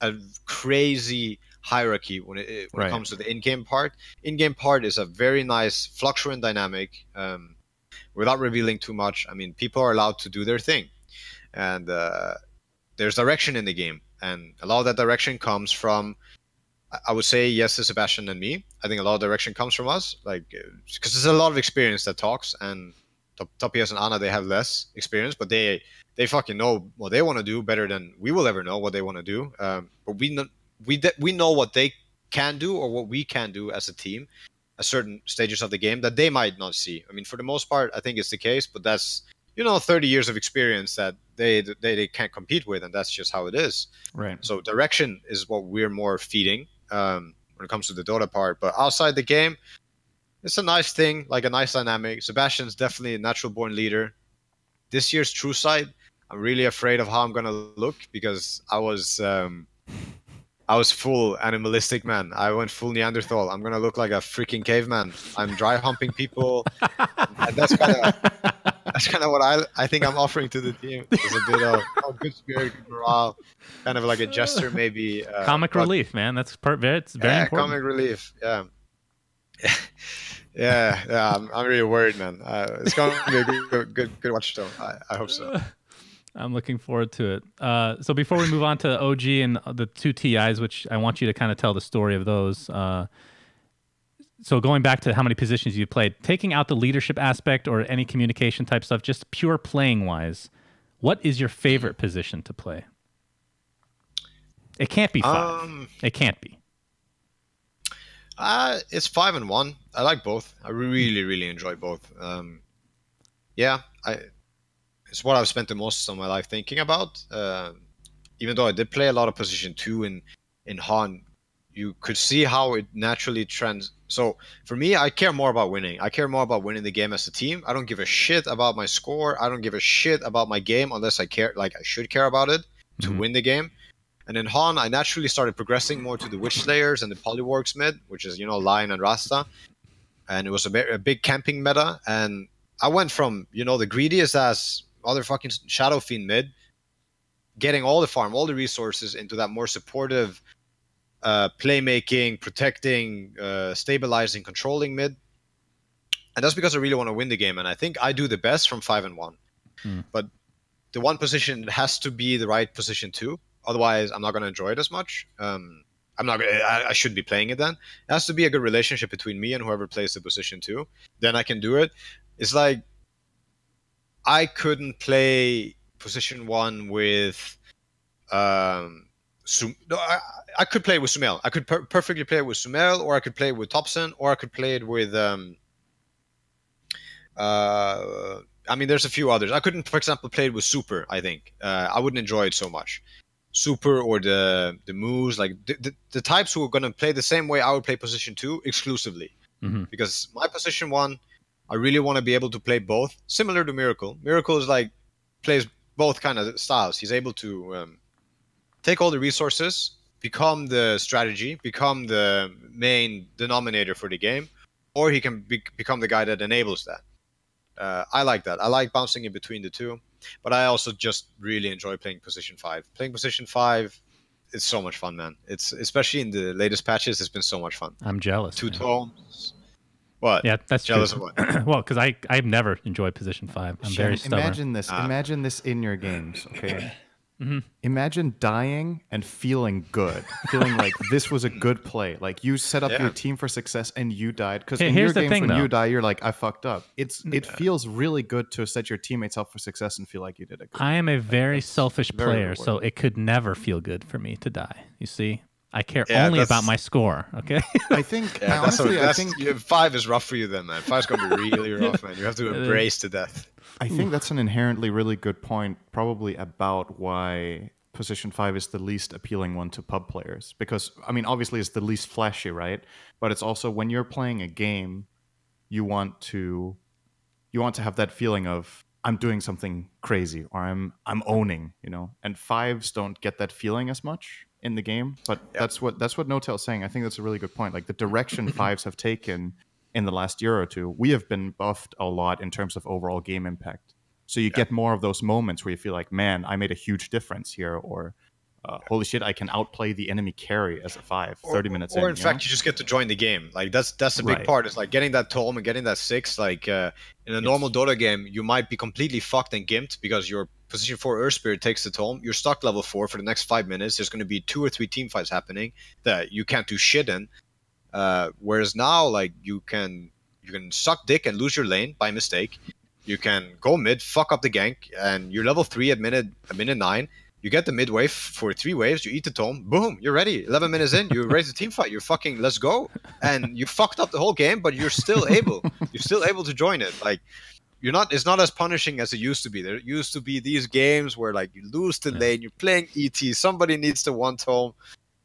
a, a crazy hierarchy when it when
Right.
it comes to the in-game part. In-game part is a very nice fluctuant dynamic. Um, without revealing too much, I mean, people are allowed to do their thing, and uh, there's direction in the game, and a lot of that direction comes from I- would say yes to Sebastian and me. I think a lot of direction comes from us, like because there's a lot of experience that talks, and Topias and Ana they have less experience, but they they fucking know what they want to do better than we will ever know what they want to do. Um, but we know we de- we know what they can do or what we can do as a team at certain stages of the game that they might not see. I mean, for the most part, I think it's the case, but that's you know 30 years of experience that they they, they can't compete with, and that's just how it is.
Right.
So direction is what we're more feeding um, when it comes to the Dota part. But outside the game, it's a nice thing, like a nice dynamic. Sebastian's definitely a natural born leader. this year's True Sight, I'm really afraid of how I'm gonna look because I was um, I was full animalistic man. I went full Neanderthal. I'm gonna look like a freaking caveman. I'm dry humping people. and that's kind of that's kind of what I I think I'm offering to the team. Is a bit of oh, good spirit, good morale, kind of like a jester maybe.
Uh, comic but, relief, man. That's part. Of it's very
yeah,
important.
comic relief. Yeah. yeah, yeah, I'm, I'm really worried, man. Uh, it's going to be a good, good, good watch, though. I, I hope so.
I'm looking forward to it. Uh, so before we move on to OG and the two TIs, which I want you to kind of tell the story of those. Uh, so going back to how many positions you played, taking out the leadership aspect or any communication type stuff, just pure playing wise, what is your favorite position to play? It can't be five. Um, it can't be.
Uh, it's five and one. I like both. I really, really enjoy both. Um, yeah, I it's what I've spent the most of my life thinking about. Uh, even though I did play a lot of position two in in HoN, you could see how it naturally trends. So for me, I care more about winning. I care more about winning the game as a team. I don't give a shit about my score. I don't give a shit about my game unless I care, like I should care about it to mm-hmm. win the game. And in HoN, I naturally started progressing more to the Witch Slayers and the Polywargs mid, which is you know Lion and Rasta, and it was a, a big camping meta. And I went from you know the greediest as motherfucking Shadow Fiend mid, getting all the farm, all the resources into that more supportive, uh, playmaking, protecting, uh, stabilizing, controlling mid. And that's because I really want to win the game, and I think I do the best from five and one. Hmm. But the one position has to be the right position too. Otherwise, I'm not going to enjoy it as much. Um, I'm not. I, I shouldn't be playing it then. It has to be a good relationship between me and whoever plays the position too. Then I can do it. It's like I couldn't play position one with um Sum- no, I, I, could play with Sumail. I could per- perfectly play with Sumail, or I could play with Topson, or I could play it with. Um, uh, I mean, there's a few others. I couldn't, for example, play it with Super. I think uh, I wouldn't enjoy it so much. Super or the the moves, like the, the, the types who are going to play the same way I would play position two exclusively, mm-hmm. because my position one I really want to be able to play both, similar to Miracle. Miracle is like plays both kind of styles. He's able to um, take all the resources, become the strategy, become the main denominator for the game, or he can be- become the guy that enables that. Uh, I like that. I like bouncing in between the two, but I also just really enjoy playing position five. Playing position five it's so much fun, man. It's especially in the latest patches. It's been so much fun.
I'm jealous.
Two tones, what?
Yeah, that's Jealous true. well, because I I've never enjoyed position five. I'm very stubborn.
Imagine this. Ah. Imagine this in your games. Okay. Mm-hmm. Imagine dying and feeling good, feeling like this was a good play. Like you set up yeah. your team for success and you died. Because hey, in your games, thing, when though. you die, you're like, I fucked up. It's it feels really good to set your teammates up for success and feel like you did it.
I am a very selfish very player, so it could never feel good for me to die. You see, I care yeah, only about my score. Okay.
I think yeah, honestly, I think
five is rough for you then, man. Five's gonna be really rough, man. You have to embrace to death.
I think that's an inherently really good point, probably about why position five is the least appealing one to pub players. Because I mean, obviously, it's the least flashy, right? But it's also when you're playing a game, you want to you want to have that feeling of I'm doing something crazy or I'm I'm owning, you know. And fives don't get that feeling as much in the game. But that's what that's what is saying. I think that's a really good point. Like the direction fives have taken in the last year or two, we have been buffed a lot in terms of overall game impact. So you get more of those moments where you feel like, man, I made a huge difference here, or uh, holy shit, I can outplay the enemy carry as a five, 30
or,
minutes
or
in.
Or in fact, know? you just get to join the game. Like that's that's a big right. part. It's like getting that tome and getting that six. Like uh, in a yes. normal Dota game, you might be completely fucked and gimped because your position four Earth Spirit takes the tome. You're stuck level four for the next five minutes. There's going to be two or three team fights happening that you can't do shit in. Uh, whereas now, like you can you can suck dick and lose your lane by mistake. You can go mid, fuck up the gank, and you're level three at minute a minute nine you get the mid wave for three waves, you eat the tome, boom, you're ready. 11 minutes in, you raise the team fight, you're fucking, let's go. And you fucked up the whole game, but you're still able. You're still able to join it. Like, you're not, it's not as punishing as it used to be. There used to be these games where, like, you lose the lane, you're playing ET, somebody needs the one tome,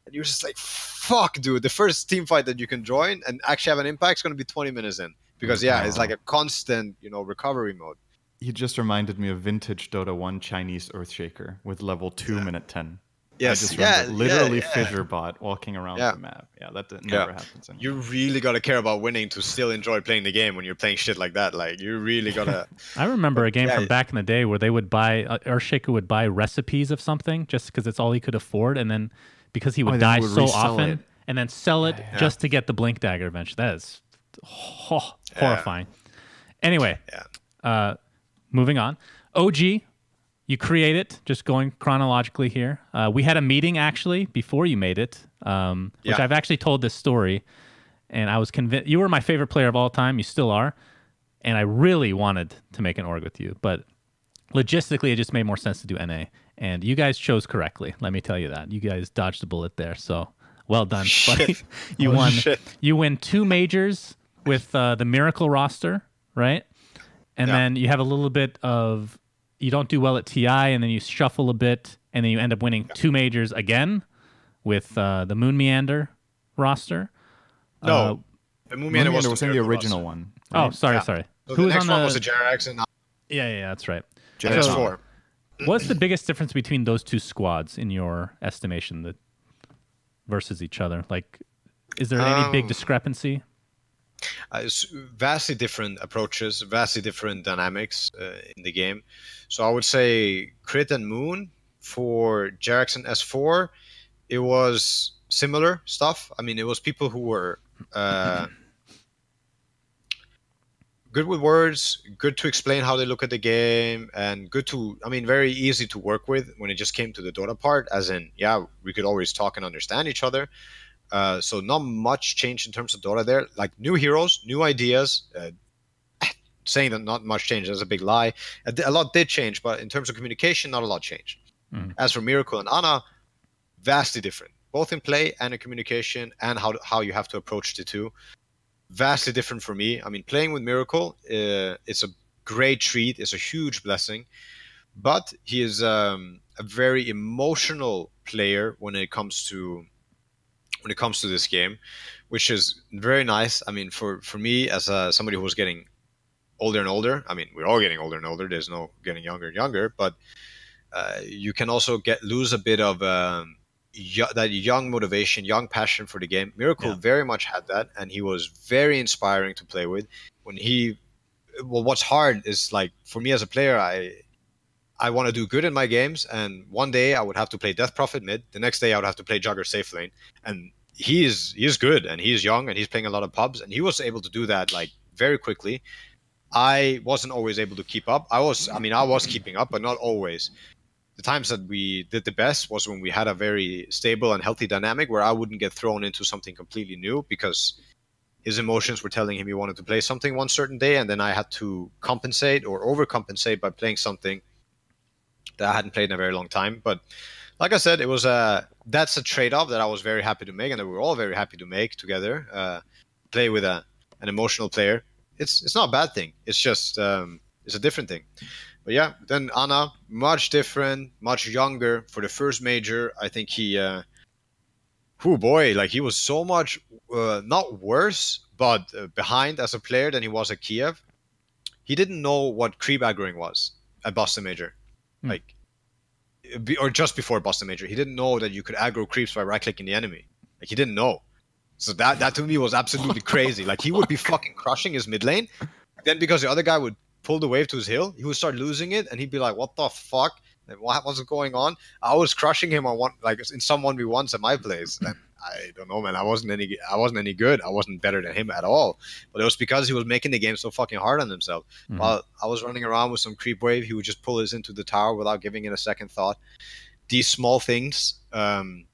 and you're just like, fuck, dude, the first team fight that you can join and actually have an impact is going to be 20 minutes in. Because, yeah, it's like a constant, you know, recovery mode.
You just reminded me of vintage Dota 1 Chinese Earthshaker with level 2 minute 10.
Yes,
I just
yeah,
literally
yeah, yeah.
fissure bot walking around
Yeah.
the map. Yeah, that d-
Yeah.
never happens anymore.
You really gotta care about winning to still enjoy playing the game when you're playing shit like that. Like you really gotta.
I remember a game
Yeah.
from back in the day where they would buy uh, Earthshaker would buy recipes of something just because it's all he could afford, and then because he would
Oh,
die
would
so often,
it.
and then sell it just to get the blink dagger eventually. That is ho- horrifying. Anyway,
Yeah.
uh, moving on. OG, you create it. Just going chronologically here. Uh, we had a meeting actually before you made it, um, which
Yeah.
I've actually told this story, and I was convinced you were my favorite player of all time. You still are, and I really wanted to make an org with you, but logistically, it just made more sense to do NA. And you guys chose correctly. Let me tell you that. You guys dodged a bullet there. So well done, buddy. You won.
shit.
You win two majors with uh, the Miracle roster, right? And
Yeah.
then you have a little bit of you don't do well at TI, and then you shuffle a bit, and then you end up winning two majors again with uh, the Moon Meander roster.
No,
Uh,
the Moon
Moon
Meander
Meander was in the original
roster.
one.
oh,
right?
sorry,
Yeah.
sorry.
So
Who
the
was
next
on
one
the?
was the Jerax and
yeah, yeah, that's right.
Jerax
So-
four.
What's the biggest difference between those two squads in your estimation that versus each other? Like, is there any big
Um,
discrepancy?
Uh, it's vastly different approaches, vastly different dynamics uh, in the game. So I would say Crit and Moon for Jerax and S4, it was similar stuff. I mean, it was people who were uh, good with words, good to explain how they look at the game, and good to, I mean, very easy to work with when it just came to the Dota part, as in, yeah, we could always talk and understand each other. Uh, so not much change in terms of Dota there. Like new heroes, new ideas. Uh, saying that not much changed is a big lie. A, a lot did change, but in terms of communication, not a lot changed.
Mhm.
As for Miracle and Ana, vastly different, both in play and in communication, and how how you have to approach the two. Vastly different for me. I mean, playing with Miracle, uh, it's a great treat. It's a huge blessing, but he is um, a very emotional player when it comes to when it comes to this game, which is very nice. I mean, for for me as uh, somebody who's getting older and older. I mean, we're all getting older and older. There's no getting younger and younger, but uh, you can also get lose a bit of um, that young motivation, young passion for the game. Miracle
Yeah.
very much had that, and he was very inspiring to play with. When he, well, what's hard is like for me as a player, I. I want to do good in my games, and one day I would have to play Death Prophet mid. The next day I would have to play Jugger safe lane, and he is he is good, and he's young, and he's playing a lot of pubs, and he was able to do that like very quickly. I wasn't always able to keep up. I was, I mean, I was keeping up, but not always. The times that we did the best was when we had a very stable and healthy dynamic where I wouldn't get thrown into something completely new because his emotions were telling him he wanted to play something one certain day, and then I had to compensate or overcompensate by playing something that I hadn't played in a very long time. But like I said, it was a that's a trade-off that I was very happy to make, and that we were all very happy to make together. Uh, play with a an emotional player. It's it's not a bad thing. It's just um, it's a different thing. But yeah, then Ana, much different, much younger for the first major. I think he, uh, boy, like he was so much uh, not worse, but uh, behind as a player than he was at Kiev. He didn't know what creep aggroing was at Boston Major,
Hmm.
like, or just before Boston Major. He didn't know that you could aggro creeps by right clicking the enemy. Like he didn't know. So that that to me was absolutely crazy. Like he would be fucking crushing his mid lane, then because the other guy would pull the wave to his hill, he would start losing it, and he'd be like, "What the fuck? What was going on?" I was crushing him on one like in some one v ones at my place, and I don't know, man. I wasn't any I wasn't any good. I wasn't better than him at all. But it was because he was making the game so fucking hard on himself.
Mhm.
While I was running around with some creep wave, he would just pull us into the tower without giving it a second thought. These small things, um,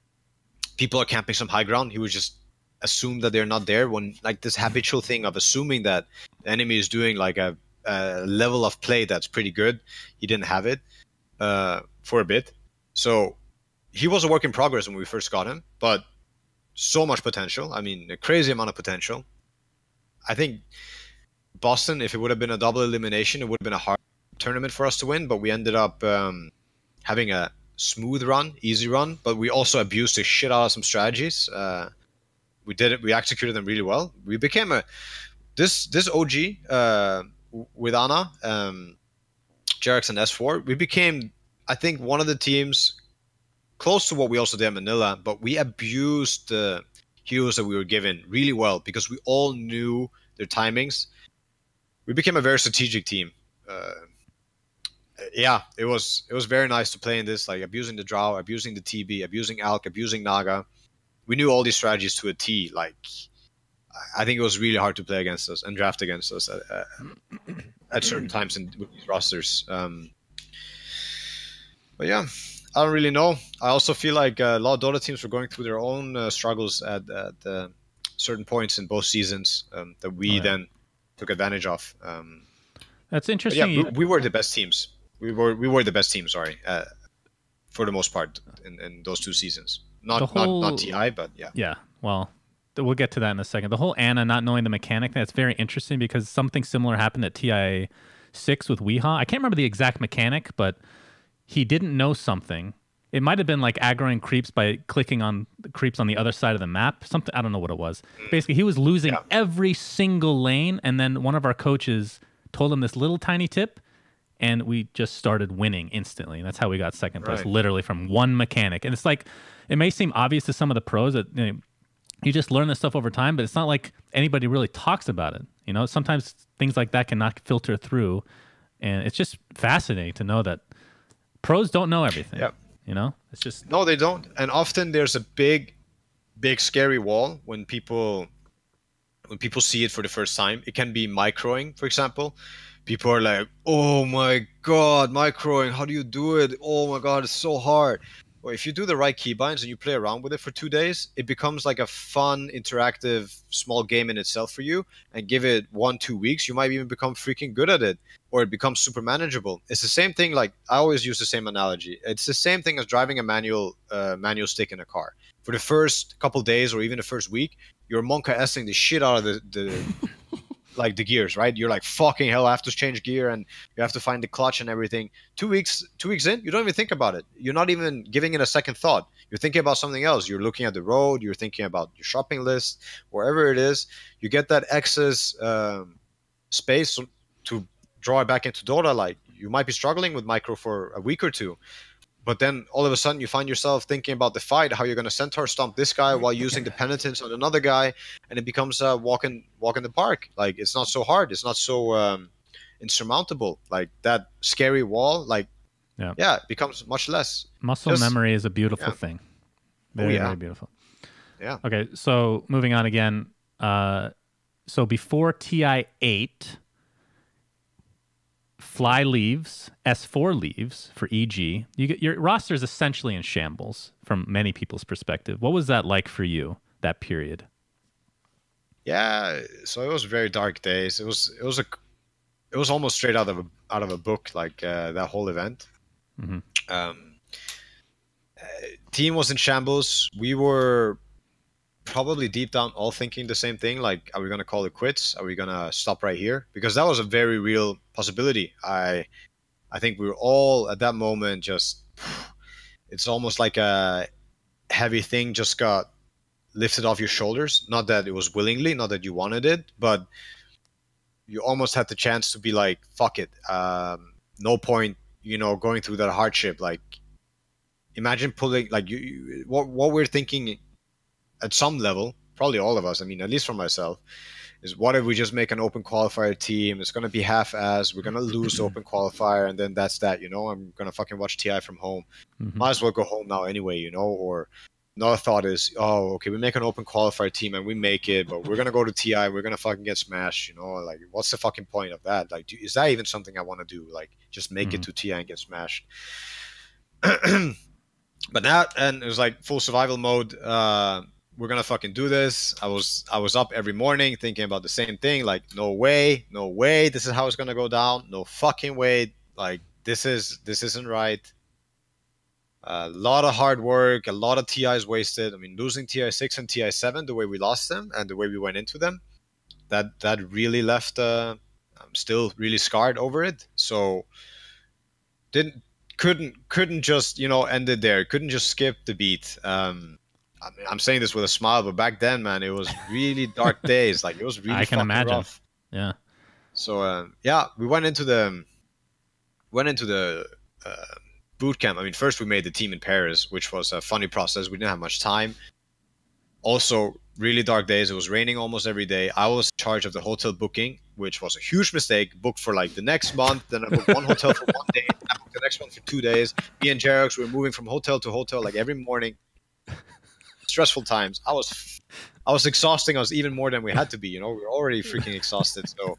people are camping some high ground. He would just assume that they're not there when like this habitual thing of assuming that the enemy is doing like a, a level of play that's pretty good. He didn't have it uh, for a bit, so he was a work in progress when we first got him, but so much potential. I mean, a crazy amount of potential. I think Boston, if it would have been a double elimination, it would have been a hard tournament for us to win. But we ended up um, having a smooth run, easy run. But we also abused the shit out of some strategies. Uh, we did it. We executed them really well. We became a this this OG uh, with Ana. Um, and S4, we became, I think, one of the teams close to what we also did at Manila, but we abused the heroes that we were given really well because we all knew their timings. We became a very strategic team. Uh, yeah, it was it was very nice to play in this, like abusing the Drow, abusing the TB, abusing Alk, abusing Naga. We knew all these strategies to a T. Like, I think it was really hard to play against us and draft against us at, at, at certain times in with these rosters. Um, but yeah, I don't really know. I also feel like uh, a lot of Dota teams were going through their own uh, struggles at, at uh, certain points in both seasons um, that we oh, then took advantage of. Um,
That's interesting.
Yeah, we, we, were the best teams. We were we were the best team. Sorry, uh, for the most part in, in those two seasons. Not whole, not not Ti, but yeah.
Yeah. Well, we'll get to that in a second. The whole Ana not knowing the mechanic that's very interesting because something similar happened at TI six with w33ha. I can't remember the exact mechanic, but he didn't know something. It might have been like aggroing creeps by clicking on the creeps on the other side of the map. Something I don't know what it was. Mm. Basically, he was losing yeah. every single lane, and then one of our coaches told him this little tiny tip and we just started winning instantly. And that's how we got second place, right. literally from one mechanic. And it's like, it may seem obvious to some of the pros that you, know, you just learn this stuff over time, but it's not like anybody really talks about it. You know, sometimes things like that cannot filter through. And it's just fascinating to know that pros don't know everything.
Yep.
You know, it's just.
No, they don't. And often there's a big, big, scary wall when people. When people see it for the first time, it can be microing, for example people are like, "Oh my god, microing! How do you do it? Oh my god, it's so hard." Well, if you do the right keybinds and you play around with it for two days, it becomes like a fun, interactive, small game in itself for you. And give it one, two weeks, you might even become freaking good at it, or it becomes super manageable. It's the same thing. Like I always use the same analogy. It's the same thing as driving a manual uh, manual stick in a car. For the first couple days or even the first week, you're monka essing the shit out of the, the like the gears, right? You're like fucking hell, I have to change gear and you have to find the clutch and everything. Two weeks, two weeks in, you don't even think about it. You're not even giving it a second thought. You're thinking about something else. You're looking at the road. You're thinking about your shopping list, wherever it is. You get that excess um, space to draw it back into Dota. Like you might be struggling with micro for a week or two, but then all of a sudden you find yourself thinking about the fight, how you're going to centaur stomp this guy while using the penitence on another guy, and it becomes a walk in walk in the park. Like it's not so hard, it's not so um, insurmountable. Like that scary wall, like yeah, yeah it becomes much less.
Muscle Just, memory is a beautiful yeah. thing. Very oh, yeah. very beautiful.
Yeah.
Okay, so moving on again. Uh, so before TI eight, Fly leaves, S4 leaves for EG. You get, your roster is essentially in shambles from many people's perspective. What was that like for you that period?
Yeah, so it was very dark days. It was it was a it was almost straight out of a out of a book like uh, that whole event. Mm-hmm. Um, uh, team was in shambles. We were probably deep down all thinking the same thing like are we going to call it quits? Are we going to stop right here? Because that was a very real possibility. I i think we were all at that moment just it's almost like a heavy thing just got lifted off your shoulders. Not that it was willingly not that you wanted it but you almost had the chance to be like fuck it um, no point you know going through that hardship. Like imagine pulling like you, you what what we're thinking at some level, probably all of us, I mean, at least for myself, is what if we just make an open qualifier team? It's going to be half ass. We're going to lose open qualifier, and then that's that, you know? I'm going to fucking watch TI from home. Mm-hmm. Might as well go home now anyway, you know? Or another thought is, oh, okay, we make an open qualifier team and we make it, but we're going to go to TI. We're going to fucking get smashed, you know? Like, what's the fucking point of that? Like, do, is that even something I want to do? Like, just make mm-hmm. it to TI and get smashed. but that, and it was like full survival mode. Uh, we're gonna fucking do this. I was I was up every morning thinking about the same thing. Like, no way, no way, this is how it's gonna go down. No fucking way. Like, this is this isn't right. A lot of hard work, a lot of TIs wasted. I mean, losing TI six and TI seven, the way we lost them and the way we went into them, that that really left. Uh, I'm still really scarred over it. So didn't couldn't couldn't just you know end it there. Couldn't just skip the beat. Um, I mean, I'm saying this with a smile, but back then, man, it was really dark days. Like it was really. I can imagine. Rough.
Yeah.
So uh, yeah, we went into the went into the uh, boot camp. I mean, first we made the team in Paris, which was a funny process. We didn't have much time. Also, really dark days. It was raining almost every day. I was in charge of the hotel booking, which was a huge mistake. Booked for like the next month, then I booked one hotel for one day, I booked the next one for two days. Me and Jerax were moving from hotel to hotel like every morning. Stressful times. I was, I was exhausting us even more than we had to be. You know, we were already freaking exhausted. So,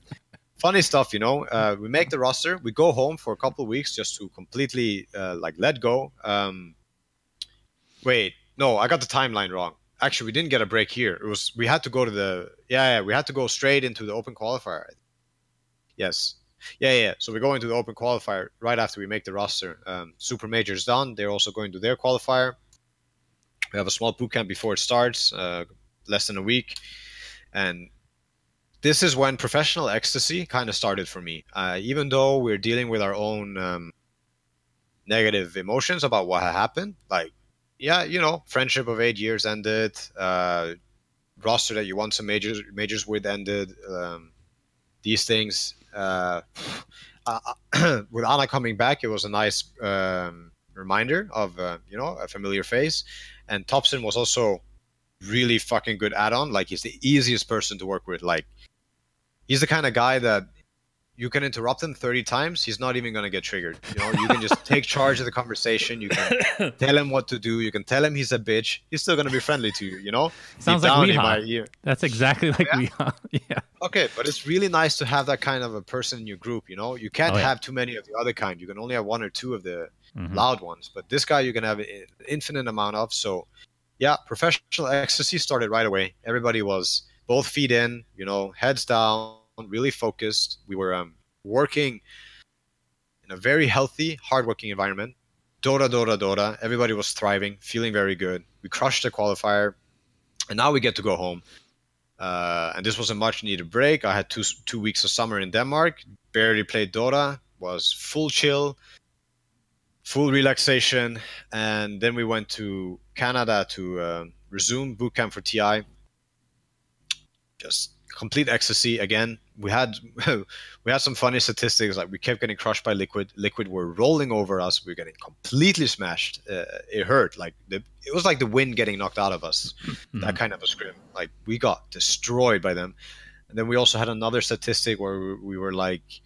funny stuff. You know, uh, we make the roster. We go home for a couple of weeks just to completely uh, like let go. Um, wait, no, I got the timeline wrong actually we didn't get a break here. It was we had to go to the yeah, yeah we had to go straight into the open qualifier. Yes. Yeah, yeah. So we're going to the open qualifier right after we make the roster. Um, Super Major's done. They're also going to their qualifier. We have a small boot camp before it starts, uh, less than a week, and this is when professional ecstasy kind of started for me. Uh, even though we're dealing with our own um, negative emotions about what happened, like yeah, you know, friendship of eight years ended. Uh, roster that you won some majors majors with ended. Um, these things. Uh, uh, with Ana coming back, it was a nice um, reminder of uh, you know a familiar face, and Topson was also really fucking good add-on. Like he's the easiest person to work with. Like he's the kind of guy that you can interrupt him 30 times. He's not even going to get triggered. You know you can just take charge of the conversation. You can tell him what to do. You can tell him he's a bitch. He's still going to be friendly to you you know?
Sounds Deep like we might, that's exactly like yeah. we yeah.
Okay but it's really nice to have that kind of a person in your group you know? You can't oh, yeah. have too many of the other kind. You can only have one or two of the mm-hmm. loud ones but this guy you can have an infinite amount of so yeah professional ecstasy started right away everybody was both feet in you know heads down really focused. We were um, working in a very healthy, hardworking environment. Dora, Dora, Dora. Everybody was thriving, feeling very good. We crushed the qualifier, and now we get to go home. Uh, and this was a much needed break. I had two two weeks of summer in Denmark. Barely played Dota. Was full chill, full relaxation, and then we went to Canada to uh, resume bootcamp for TI. Just complete ecstasy again. We had we had some funny statistics like we kept getting crushed by Liquid. Liquid were rolling over us. We were getting completely smashed. Uh, it hurt. Like the, it was like the wind getting knocked out of us. Mm-hmm. That kind of a scrim. Like we got destroyed by them. And then we also had another statistic where we were like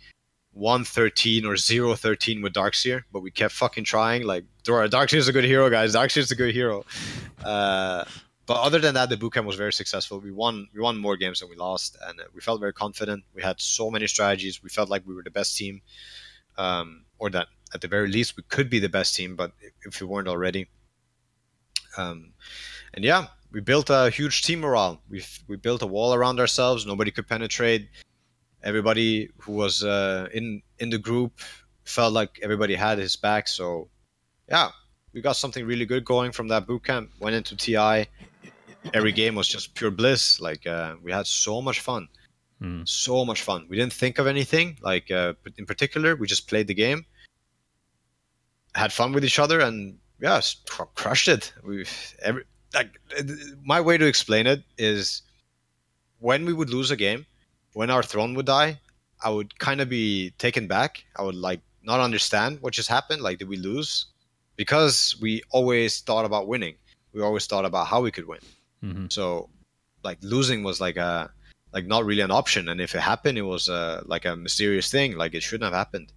113 or 013 with Darkseer, but we kept fucking trying. Like, Darkseer is a good hero, guys. Darkseer is a good hero. Uh, but other than that, the bootcamp was very successful. We won we won more games than we lost, and we felt very confident. We had so many strategies. We felt like we were the best team, um, or that at the very least we could be the best team. But if we weren't already, um, and yeah, we built a huge team morale. We we built a wall around ourselves. Nobody could penetrate. Everybody who was uh, in in the group felt like everybody had his back. So yeah, we got something really good going from that boot camp. Went into TI every game was just pure bliss. Like uh, we had so much fun, mm. so much fun. We didn't think of anything like uh, in particular. We just played the game, had fun with each other, and yeah, crushed it. We every like my way to explain it is when we would lose a game, when our throne would die, I would kind of be taken back. I would like not understand what just happened. Like, did we lose? Because we always thought about winning. We always thought about how we could win. Mm-hmm. So, like losing was like a like not really an option, and if it happened, it was uh, like a mysterious thing. Like it shouldn't have happened.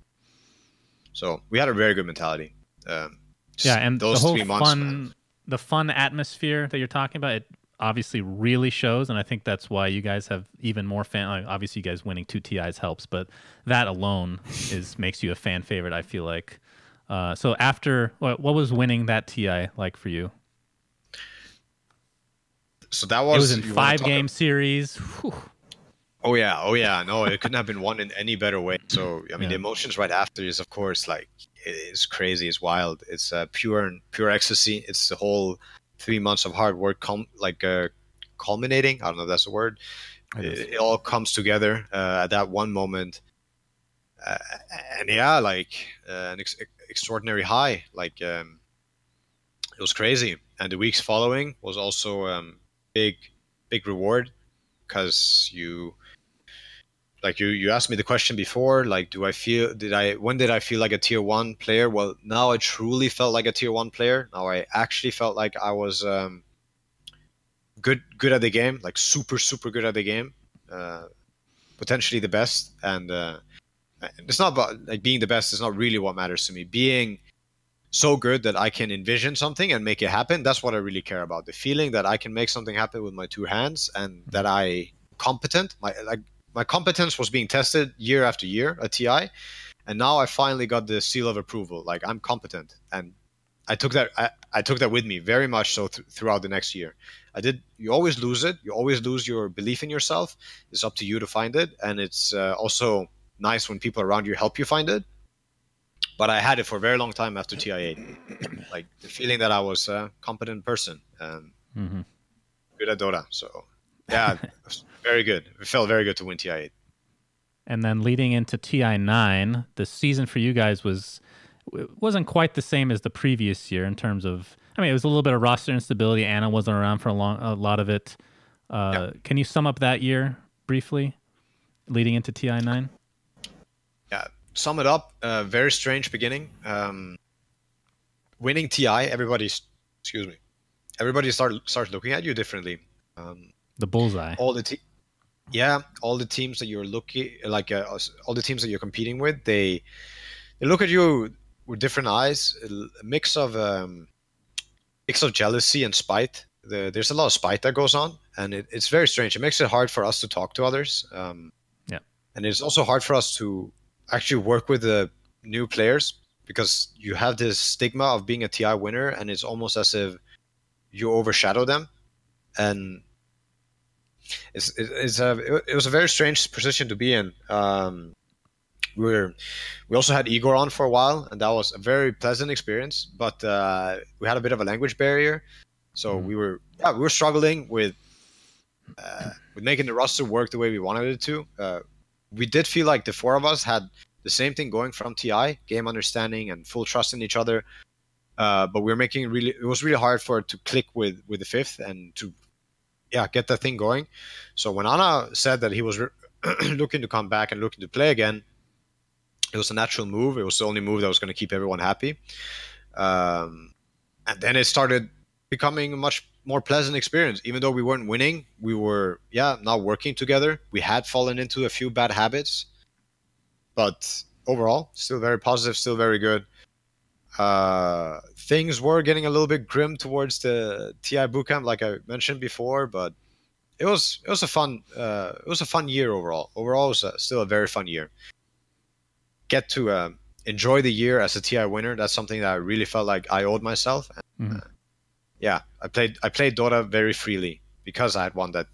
So we had a very good mentality. Um,
yeah, and those the whole months, fun, man. the fun atmosphere that you're talking about, it obviously really shows, and I think that's why you guys have even more fan. Obviously, you guys winning two TIs helps, but that alone is makes you a fan favorite. I feel like. Uh, so after what, what was winning that TI like for you?
so that was
it was in five game about... series. Whew.
Oh yeah, oh yeah. No, it couldn't have been won in any better way. So I mean, yeah. the emotions right after is, of course, like it's crazy, it's wild, it's uh, pure pure ecstasy. It's the whole three months of hard work, com- like uh, culminating. I don't know if that's a word. It, it, all comes together uh, at that one moment, uh, and yeah, like uh, an ex- extraordinary high. Like um, it was crazy, and the weeks following was also um, big big reward because you like you you asked me the question before like do i feel did i when did i feel like a tier one player? Well now i truly felt like a tier one player. Now i actually felt like i was um, good good at the game like super super good at the game uh, potentially the best. And uh, it's not about like being the best is not really what matters to me. Being so good that i can envision something and make it happen that's what i really care about. The feeling that i can make something happen with my two hands and that i competent my like my competence was being tested year after year at TI, and now I finally got the seal of approval. Like I'm competent, and I took that I, I took that with me very much so th- throughout the next year. I did. You always lose it. You always lose your belief in yourself. It's up to you to find it, and it's uh, also nice when people around you help you find it. But I had it for a very long time after TI8, like the feeling that I was a competent person and mm-hmm. good at Dota. So yeah, very good. It felt very good to win TI8.
And then leading into TI9, the season for you guys was wasn't quite the same as the previous year in terms of. I mean, it was a little bit of roster instability. Ana wasn't around for a long, a lot of it. Uh, yeah. Can you sum up that year briefly, leading into TI9?
Yeah, sum it up. Uh, very strange beginning. Um, winning TI, everybody's excuse me, everybody start starts looking at you differently. Um,
the bullseye.
All the yeah, all the teams that you're looking like uh, all the teams that you're competing with, they they look at you with different eyes. A mix of um, mix of jealousy and spite. The, there's a lot of spite that goes on, and it, it's very strange. It makes it hard for us to talk to others. Um,
yeah,
and it's also hard for us to actually work with the new players because you have this stigma of being a TI winner, and it's almost as if you overshadow them, and it's, it's a it was a very strange position to be in. Um, we were we also had Igor on for a while, and that was a very pleasant experience. But uh, we had a bit of a language barrier, so mm-hmm. we were yeah we were struggling with uh, with making the roster work the way we wanted it to. Uh, we did feel like the four of us had the same thing going from TI, game understanding and full trust in each other. Uh, but we were making really it was really hard for it to click with with the fifth and to yeah, get that thing going. So when Ana said that he was looking to come back and looking to play again, it was a natural move. It was the only move that was going to keep everyone happy. Um, and then it started becoming a much more pleasant experience. Even though we weren't winning, we were, yeah, not working together. We had fallen into a few bad habits, but overall, still very positive, still very good. Uh, things were getting a little bit grim towards the TI bootcamp, like I mentioned before, but it was it was a fun uh, it was a fun year overall. Overall, it was a, still a very fun year. Get to uh, enjoy the year as a TI winner. That's something that I really felt like I owed myself. And, mm-hmm. yeah, I played I played Dota very freely because I had won that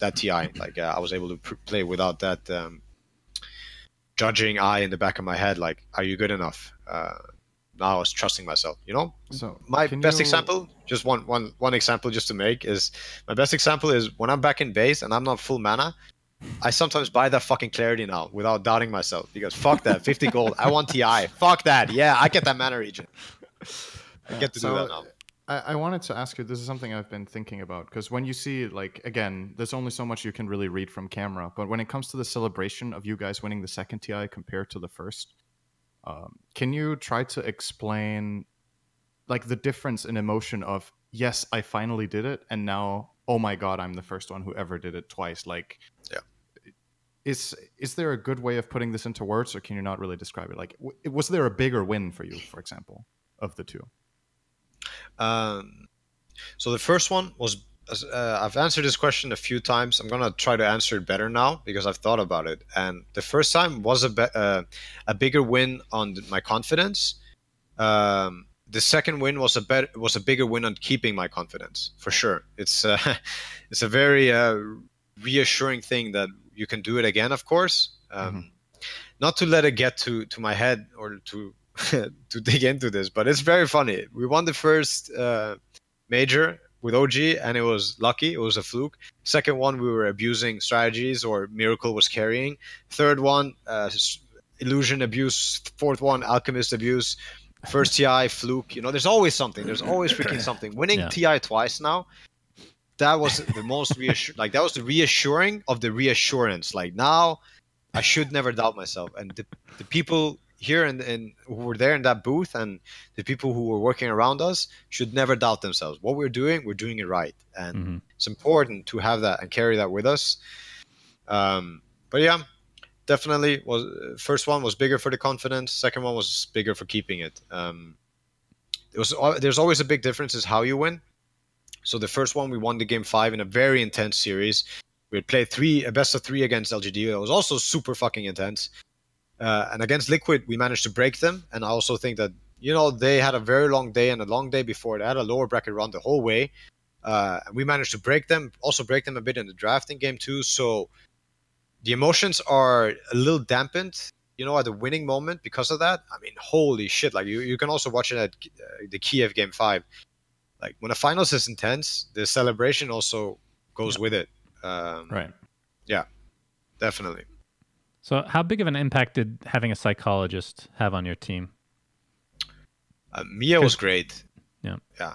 that TI. Like uh, I was able to pr- play without that um, judging eye in the back of my head. Like, are you good enough? Now I was trusting myself. You know, so my best you... example, just one one one example, just to make is my best example is when I'm back in base and I'm not full mana. I sometimes buy that fucking clarity now without doubting myself because fuck that 50 gold. I want TI. Fuck that. Yeah, I get that mana regen. I get to so, do that now.
I, I wanted to ask you. This is something I've been thinking about because when you see, like, again, there's only so much you can really read from camera. But when it comes to the celebration of you guys winning the second TI compared to the first, um, can you try to explain like the difference in emotion of yes, I finally did it, and now oh my god, I'm the first one who ever did it twice. Like,
yeah,
is is there a good way of putting this into words, or can you not really describe it? Like, w- was there a bigger win for you, for example, of the two?
Um, so the first one was uh, I've answered this question a few times. I'm gonna try to answer it better now because I've thought about it. And the first time was a be- uh, a bigger win on my confidence. Um, the second win was a bet- was a bigger win on keeping my confidence for sure. It's uh, it's a very uh, reassuring thing that you can do it again. Of course, um, mm-hmm. not to let it get to to my head or to to dig into this, but it's very funny. We won the first uh, major with OG, and it was lucky. It was a fluke. Second one, we were abusing strategies, or Miracle was carrying. Third one, uh, illusion abuse. Fourth one, alchemist abuse. First TI fluke. You know, there's always something. There's always freaking something. Winning yeah. TI twice now, that was the most reassur- like that was the reassuring of the reassurance. Like now, I should never doubt myself. And the, the people here and, and who were there in that booth and the people who were working around us should never doubt themselves. What we're doing, we're doing it right, and
hmm
it's important to have that and carry that with us. Um, but yeah, definitely was first one was bigger for the confidence. Second one was bigger for keeping it. Um, it was there's always a big difference is how you win. So the first one we won the game five in a very intense series. We had played three a best of three against LGD. It was also super fucking intense. Uh, and against Liquid, we managed to break them. And I also think that you know they had a very long day and a long day before. They had a lower bracket run the whole way. Uh, and we managed to break them, also break them a bit in the drafting game too. So the emotions are a little dampened, you know, at the winning moment because of that. I mean, holy shit! Like you, you can also watch it at uh, the Kiev game five. Like when a finals is intense, the celebration also goes with it. Um,
Right.
Yeah, definitely.
So, how big of an impact did having a psychologist have on your team?
Uh, Mia was great.
Yeah.
Yeah.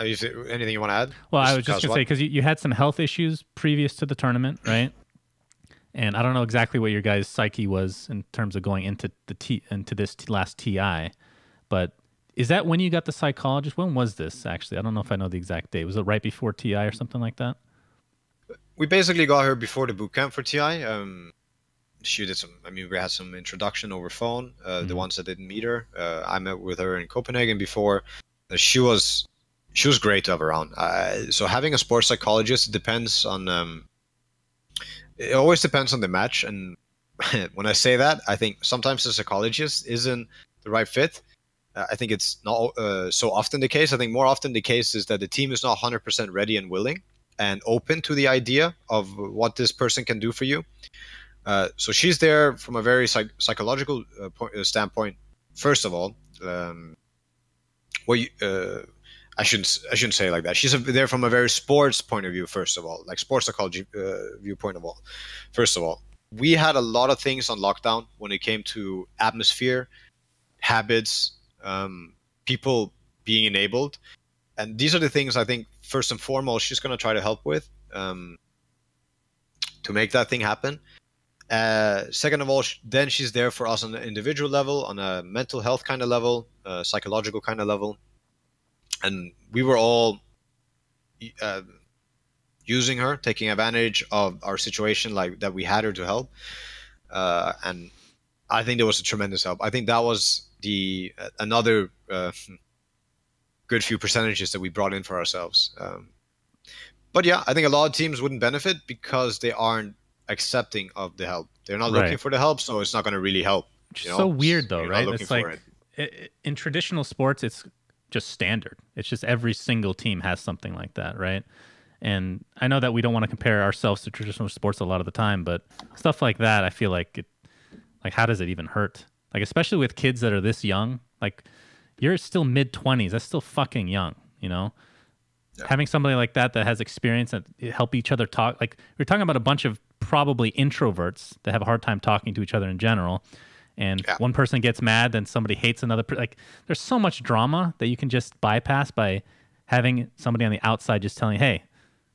Uh, is there anything you want to add?
Well, I was just gonna say because you, you had some health issues previous to the tournament, right? And I don't know exactly what your guys' psyche was in terms of going into the T into this t- last TI, but is that when you got the psychologist? When was this actually? I don't know if I know the exact date. Was it right before TI or something like that?
we basically got her before the boot camp for TI. Um, she did some. I mean, we had some introduction over phone. Uh, The
Mhm.
ones that didn't meet her, uh, I met with her in Copenhagen before. Uh, she was she was great to have around. Uh, so having a sports psychologist depends on. Um, it always depends on the match, and when I say that, I think sometimes the psychologist isn't the right fit. Uh, I think it's not uh, so often the case. I think more often the case is that the team is not 100% ready and willing and open to the idea of what this person can do for you. Uh, so she's there from a very psych- psychological uh, point, uh, standpoint. First of all, um, well, uh, I shouldn't I shouldn't say like that. She's a, there from a very sports point of view. First of all, like sports psychology uh, viewpoint of all. First of all, we had a lot of things on lockdown when it came to atmosphere, habits, um, people being enabled, and these are the things I think first and foremost she's going to try to help with um, to make that thing happen. Uh, second of all, then she's there for us on an individual level, on a mental health kind of level, psychological kind of level, and we were all uh, using her, taking advantage of our situation, like that we had her to help, uh, and I think there was a tremendous help. I think that was the uh, another uh, good few percentages that we brought in for ourselves. Um, but yeah, I think a lot of teams wouldn't benefit because they aren't accepting of the help. They're not looking for the help, so it's not going to really help.
Which
you know?
so weird though,
You're not
right?
looking
It's
for
like
it.
in traditional sports, it's just standard. It's just every single team has something like that, right? And I know that we don't want to compare ourselves to traditional sports a lot of the time, but stuff like that, I feel like it, like how does it even hurt? Like especially with kids that are this young, like you're still mid twenties. That's still fucking young, you know.
Yeah.
Having somebody like that that has experience and help each other talk. Like we're talking about a bunch of probably introverts that have a hard time talking to each other in general and
Yeah.
one person gets mad then somebody hates another per- like there's so much drama that you can just bypass by having somebody on the outside just telling hey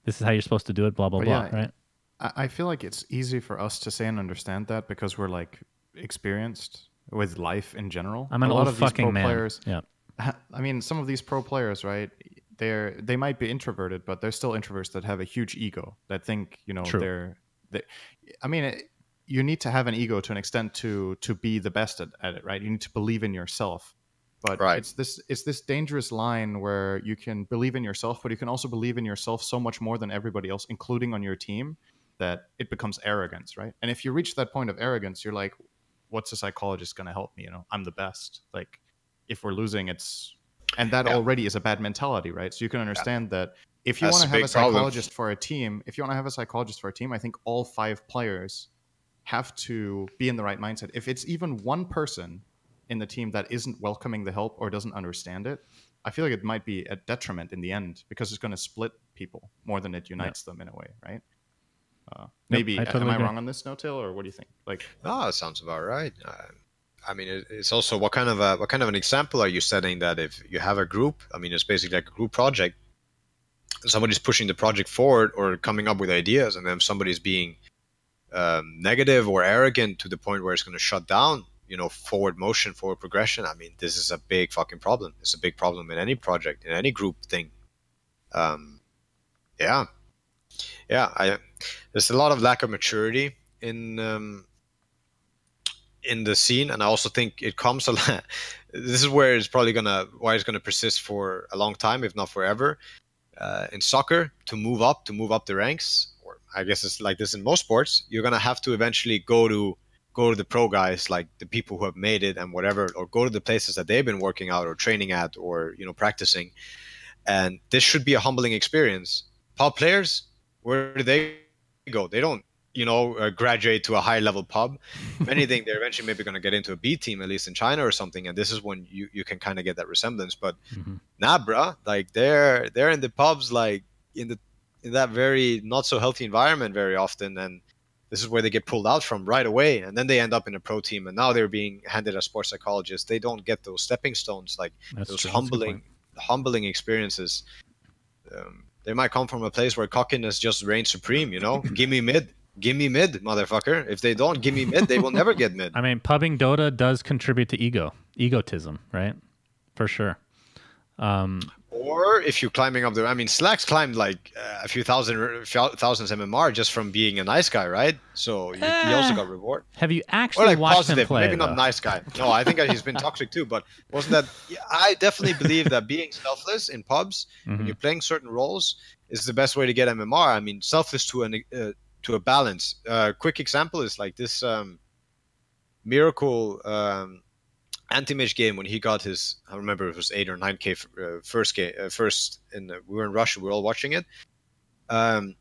this is how you're supposed to do it blah blah
But
blah
yeah,
right
I I feel like it's easy for us to say and understand that because we're like experienced with life in general.
i'm an
a lot
old
of these
fucking
pro
man
players.
yeah
I mean, some of these pro players, right? They're they might be introverted, but they're still introverts that have a huge ego that think you know
True.
they're. They, I mean, it, you need to have an ego to an extent to to be the best at, at it, right? You need to believe in yourself. But
Right.
it's this it's this dangerous line where you can believe in yourself, but you can also believe in yourself so much more than everybody else, including on your team, that it becomes arrogance, right? And if you reach that point of arrogance, you're like, what's a psychologist going to help me? You know, I'm the best. Like, if we're losing, it's and that
Yeah.
already is a bad mentality, right? So you can understand that if you want to have a
big problem.
psychologist for a team, if you want to have a psychologist for a team, I think all five players have to be in the right mindset. If it's even one person in the team that isn't welcoming the help or doesn't understand it, I feel like it might be a detriment in the end because it's going to split people more than it unites them in a way, right? Uh, maybe
I totally
am I
agree.
wrong on this, N0tail, or what do you think? Like,
ah, that sounds about right. Uh, I mean, it, it's also what kind of a what kind of an example are you setting that if you have a group? I mean, it's basically like a group project. Somebody's pushing the project forward or coming up with ideas, and then somebody's being um, negative or arrogant to the point where it's going to shut down, you know, forward motion, forward progression. I mean, this is a big fucking problem. It's a big problem in any project, in any group thing. Um, yeah, yeah. I there's a lot of lack of maturity in um, in the scene, and I also think it comes a lot. this is where it's probably gonna why it's gonna persist for a long time, if not forever. Uh, in soccer, to move up, to move up the ranks, or I guess it's like this in most sports, you're gonna have to eventually go to go to the pro guys, like the people who have made it and whatever, or go to the places that they've been working out or training at or you know practicing. And this should be a humbling experience. Pub players, where do they go? They don't you know, uh, graduate to a high level pub. If anything, they're eventually maybe going to get into a B team, at least in China or something. And this is when you, you can kind of get that resemblance. But mm-hmm. nah, bruh, like they're they're in the pubs, like in the in that very not so healthy environment very often, and this is where they get pulled out from right away, and then they end up in a pro team, and now they're being handed as sports psychologists. They don't get those stepping stones, like That's those true. humbling humbling experiences. Um, they might come from a place where cockiness just reigns supreme. You know, give me mid give me mid, motherfucker. If they don't give me mid, they will never get mid.
I mean, pubbing Dota does contribute to ego, egotism, right? For sure. Um,
or if you're climbing up the, I mean, Slacks climbed like uh, a few thousand thousands MMR just from being a nice guy, right? So you, uh, he also got reward.
Have you actually or like watched positive, him play?
Maybe though? not nice guy. No, I think he's been toxic too. But wasn't that? I definitely believe that being selfless in pubs mm-hmm. when you're playing certain roles is the best way to get MMR. I mean, selfless to an uh, to a balance. A uh, quick example is like this um, miracle um, anti-mage game when he got his. I remember it was eight or nine k uh, first game uh, first in we were in Russia. We were all watching it. Um,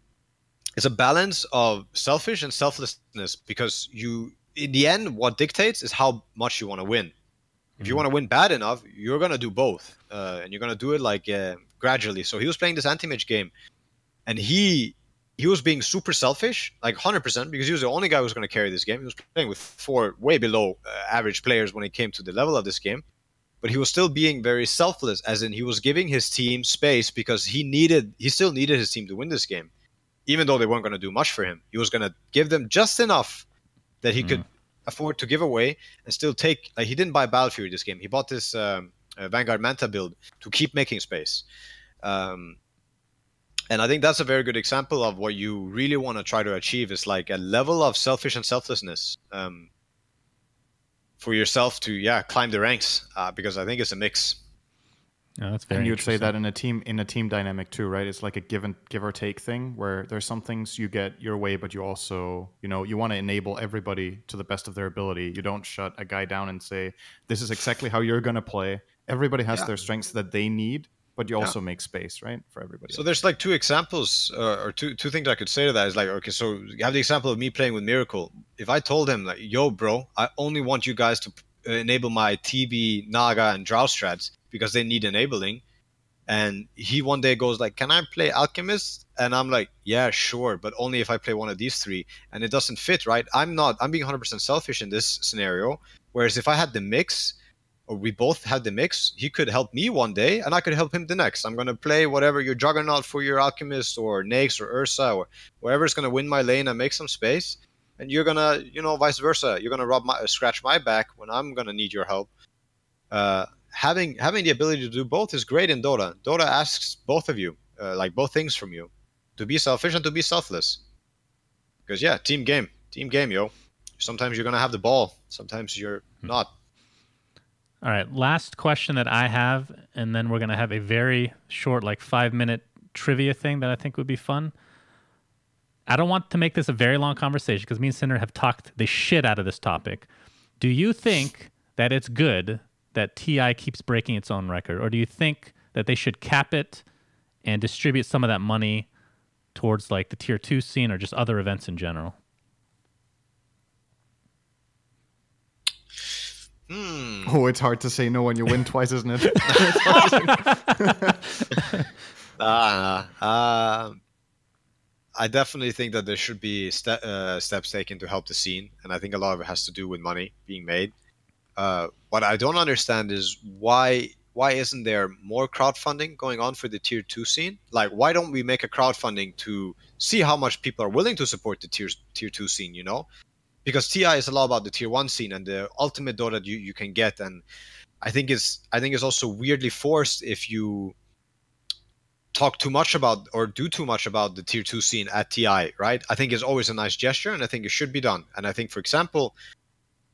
it's a balance of selfish and selflessness because you in the end what dictates is how much you want to win if you mm-hmm. want to win bad enough you're going to do both uh, and you're going to do it like uh, gradually so he was playing this anti-mage game and he he was being super selfish, like 100%, because he was the only guy who was going to carry this game. He was playing with four way below uh, average players when it came to the level of this game. But he was still being very selfless, as in he was giving his team space because he needed, he still needed his team to win this game, even though they weren't going to do much for him. He was going to give them just enough that he mm. could afford to give away and still take. Like he didn't buy Battlefury this game. He bought this um, uh, Vanguard Manta build to keep making space. Um, and i think that's a very good example of what you really want to try to achieve is like a level of selfish and selflessness um, for yourself to yeah climb the ranks uh, because i think it's a mix
yeah, that's very and you would say that in a team in a team dynamic too, right? It's like a give and give or take thing where there's some things you get your way, but you also, you know, you want to enable everybody to the best of their ability. You don't shut a guy down and say, "This is exactly how you're going to play." Everybody has yeah. their strengths that they need, but you also yeah. make space right for everybody
so else. there's like two examples uh, or two two things i could say to that is like okay so you have the example of me playing with miracle if i told him like yo bro i only want you guys to enable my tb naga and drow strats because they need enabling and he one day goes like can i play alchemist and i'm like yeah sure but only if i play one of these three and it doesn't fit right i'm not i'm being 100% selfish in this scenario whereas if i had the mix or we both had the mix, he could help me one day and I could help him the next. I'm going to play whatever your Juggernaut for your Alchemist or Nyx or Ursa or whatever's going to win my lane and make some space. And you're going to, you know, vice versa. You're going to rub my, scratch my back when I'm going to need your help. Uh, having having the ability to do both is great in Dota. Dota asks both of you, uh, like both things from you, to be selfish and to be selfless. Because yeah, team game, team game, yo. Sometimes you're gonna have the ball, sometimes you're hmm. not.
All right, last question that I have, and then we're going to have a very short, like five minute trivia thing that I think would be fun. I don't want to make this a very long conversation because me and Cinder have talked the shit out of this topic. Do you think that it's good that TI keeps breaking its own record, or do you think that they should cap it and distribute some of that money towards like the tier two scene or just other events in general?
Hmm. Oh, it's hard to say no when you win twice, isn't it?
uh, uh, I definitely think that there should be ste- uh, steps taken to help the scene, and I think a lot of it has to do with money being made. Uh, what I don't understand is why why isn't there more crowdfunding going on for the tier two scene? Like, why don't we make a crowdfunding to see how much people are willing to support the tier tier two scene? You know, because TI is a lot about the tier one scene and the ultimate Dota you, you can get, and I think it's I think it's also weirdly forced if you talk too much about or do too much about the tier two scene at TI, right? I think it's always a nice gesture, and I think it should be done. And I think, for example,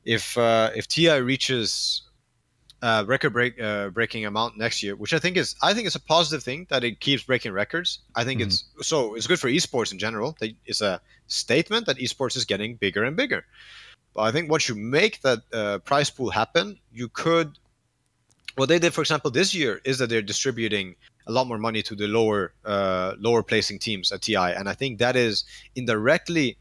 if uh, if TI reaches uh, record break uh, breaking amount next year, which I think is I think it's a positive thing that it keeps breaking records. I think mm-hmm. it's so it's good for esports in general. It's a statement that esports is getting bigger and bigger. But I think once you make that uh, prize pool happen, you could. What they did, for example, this year is that they're distributing a lot more money to the lower uh, lower placing teams at TI, and I think that is indirectly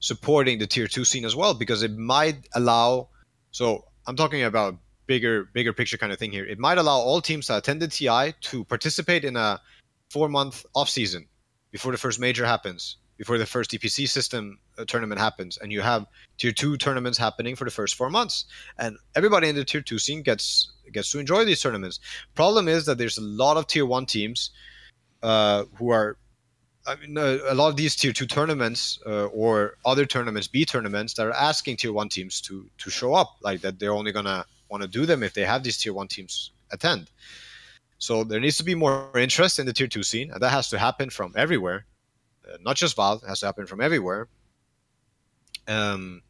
supporting the tier two scene as well because it might allow. So I'm talking about bigger bigger picture kind of thing here. It might allow all teams that attended TI to participate in a four month off season before the first major happens, before the first DPC system uh, tournament happens, and you have tier two tournaments happening for the first four months, and everybody in the tier two scene gets gets to enjoy these tournaments. Problem is that there's a lot of tier one teams uh, who are I mean, uh, a lot of these tier two tournaments uh, or other tournaments, B tournaments, that are asking tier one teams to to show up, like that they're only gonna want to do them if they have these tier one teams attend. So there needs to be more interest in the tier two scene, and that has to happen from everywhere, uh, not just Valve. It has to happen from everywhere. Um,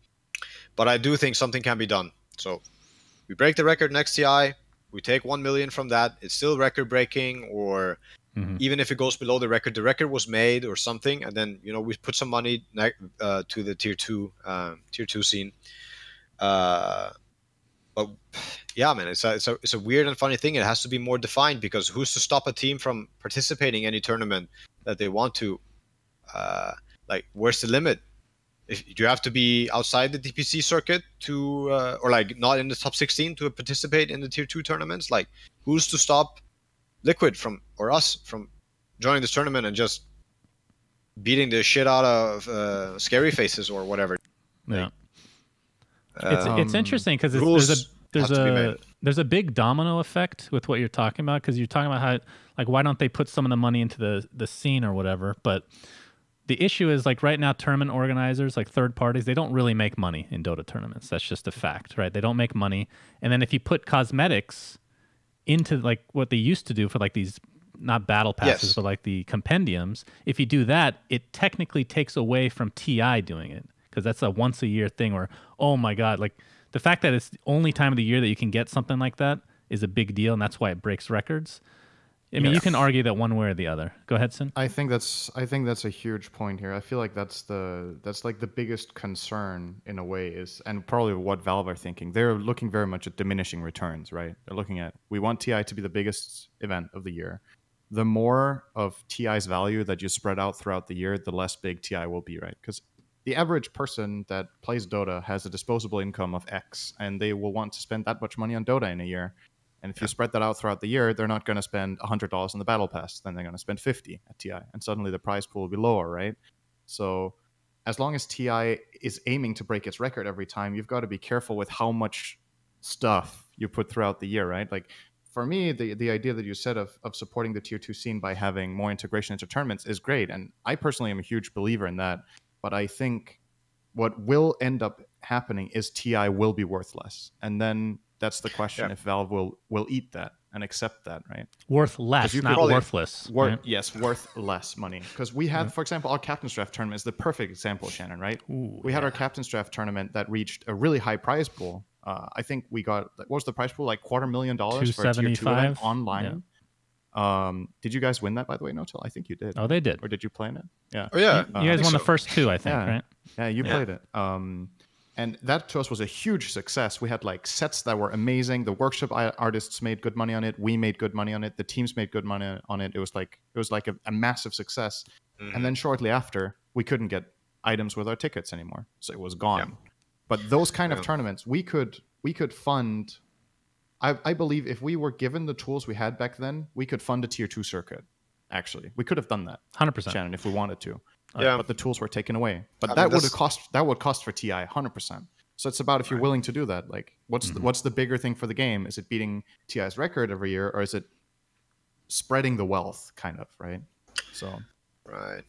but I do think something can be done. So we break the record next TI, we take one million from that. It's still record breaking, or mm-hmm. even if it goes below the record, the record was made or something, and then you know we put some money ne- uh, to the tier two uh, tier two scene. Uh, but yeah, man, it's a, it's a it's a weird and funny thing. It has to be more defined because who's to stop a team from participating any tournament that they want to? Uh, like, where's the limit? If do you have to be outside the DPC circuit to, uh, or like not in the top 16 to participate in the tier two tournaments? Like, who's to stop Liquid from or us from joining this tournament and just beating the shit out of uh, scary faces or whatever?
Yeah. Like, it's um, it's interesting because there's a there's a there's a big domino effect with what you're talking about because you're talking about how like why don't they put some of the money into the the scene or whatever? But the issue is like right now tournament organizers like third parties they don't really make money in dota tournaments. That's just a fact right? They don't make money. And then if you put cosmetics into like what they used to do for like these not battle passes yes. but like the compendiums if you do that it technically takes away from ti doing it because that's a once a year thing where oh my god like the fact that it's the only time of the year that you can get something like that is a big deal and that's why it breaks records. I mean yes. you can argue that one way or the other. Go ahead sin.
I think that's i think that's a huge point here. I feel like that's the that's like the biggest concern in a way is and probably what valve are thinking. They're looking very much at diminishing returns right? They're looking at we want ti to be the biggest event of the year. The more of ti's value that you spread out throughout the year the less big ti will be right? Because the average person that plays Dota has a disposable income of X, and they will want to spend that much money on Dota in a year. And if yeah. you spread that out throughout the year, they're not going to spend $100 on the battle pass. Then they're going to spend 50 at TI, and suddenly the prize pool will be lower, right? So, as long as TI is aiming to break its record every time, you've got to be careful with how much stuff you put throughout the year, right? Like for me, the the idea that you said of of supporting the tier two scene by having more integration into tournaments is great, and I personally am a huge believer in that. But I think what will end up happening is TI will be worth less, and then that's the question: yeah. if Valve will will eat that and accept that, right?
Worth less, not worthless.
Wor- right? Yes, worth less money. Because we had, yeah. for example, our captain's draft tournament is the perfect example, Shannon. Right? Ooh, we had yeah. our captain's draft tournament that reached a really high prize pool. Uh, I think we got what was the prize pool like quarter million dollars for a tier two event online. Um, did you guys win that by the way, N0tail? I think you did.
Oh, they did.
Or did you play in it? Yeah.
Oh yeah.
You, you guys won so. the first two, I think,
yeah.
right?
Yeah, you yeah. played it. Um, and that to us was a huge success. We had like sets that were amazing. The workshop artists made good money on it. We made good money on it. The teams made good money on it. It was like it was like a, a massive success. Mm-hmm. And then shortly after, we couldn't get items with our tickets anymore, so it was gone. Yeah. But those kind of tournaments, we could we could fund I, I believe if we were given the tools we had back then, we could fund a tier two circuit. Actually, we could have done that.
Hundred percent,
Shannon, if we wanted to. Uh, yeah. but the tools were taken away. But I that would have cost that would cost for TI hundred percent. So it's about if you're willing to do that. Like, what's
Mm-hmm.
the, what's the bigger thing for the game? Is it beating Ti's record every year, or is it spreading the wealth, kind of, right? So
Right.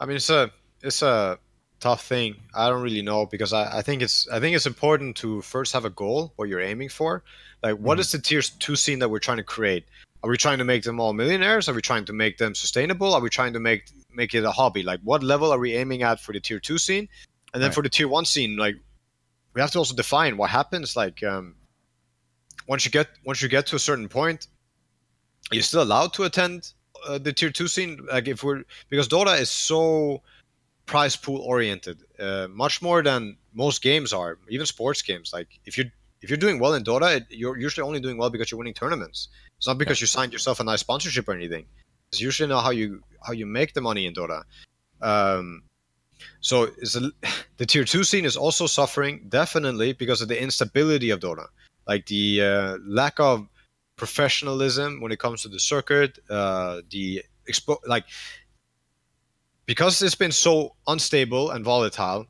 I mean, it's a it's a tough thing. I don't really know because I, I think it's I think it's important to first have a goal what you're aiming for. Like, what is the tier two scene that we're trying to create? Are we trying to make them all millionaires? Are we trying to make them sustainable? Are we trying to make make it a hobby? Like, what level are we aiming at for the tier two scene? And then
Right.
for the tier one scene, like, we have to also define what happens. Like, um, once you get once you get to a certain point, you're still allowed to attend uh, the tier two scene. Like, if we're because Dota is so prize pool oriented, uh, much more than most games are, even sports games. Like, if you're if you're doing well in Dota, it, you're usually only doing well because you're winning tournaments. It's not because you signed yourself a nice sponsorship or anything. It's usually not how you how you make the money in Dota. Um, so it's a, the tier two scene is also suffering definitely because of the instability of Dota, like the uh, lack of professionalism when it comes to the circuit, uh, the expo like because it's been so unstable and volatile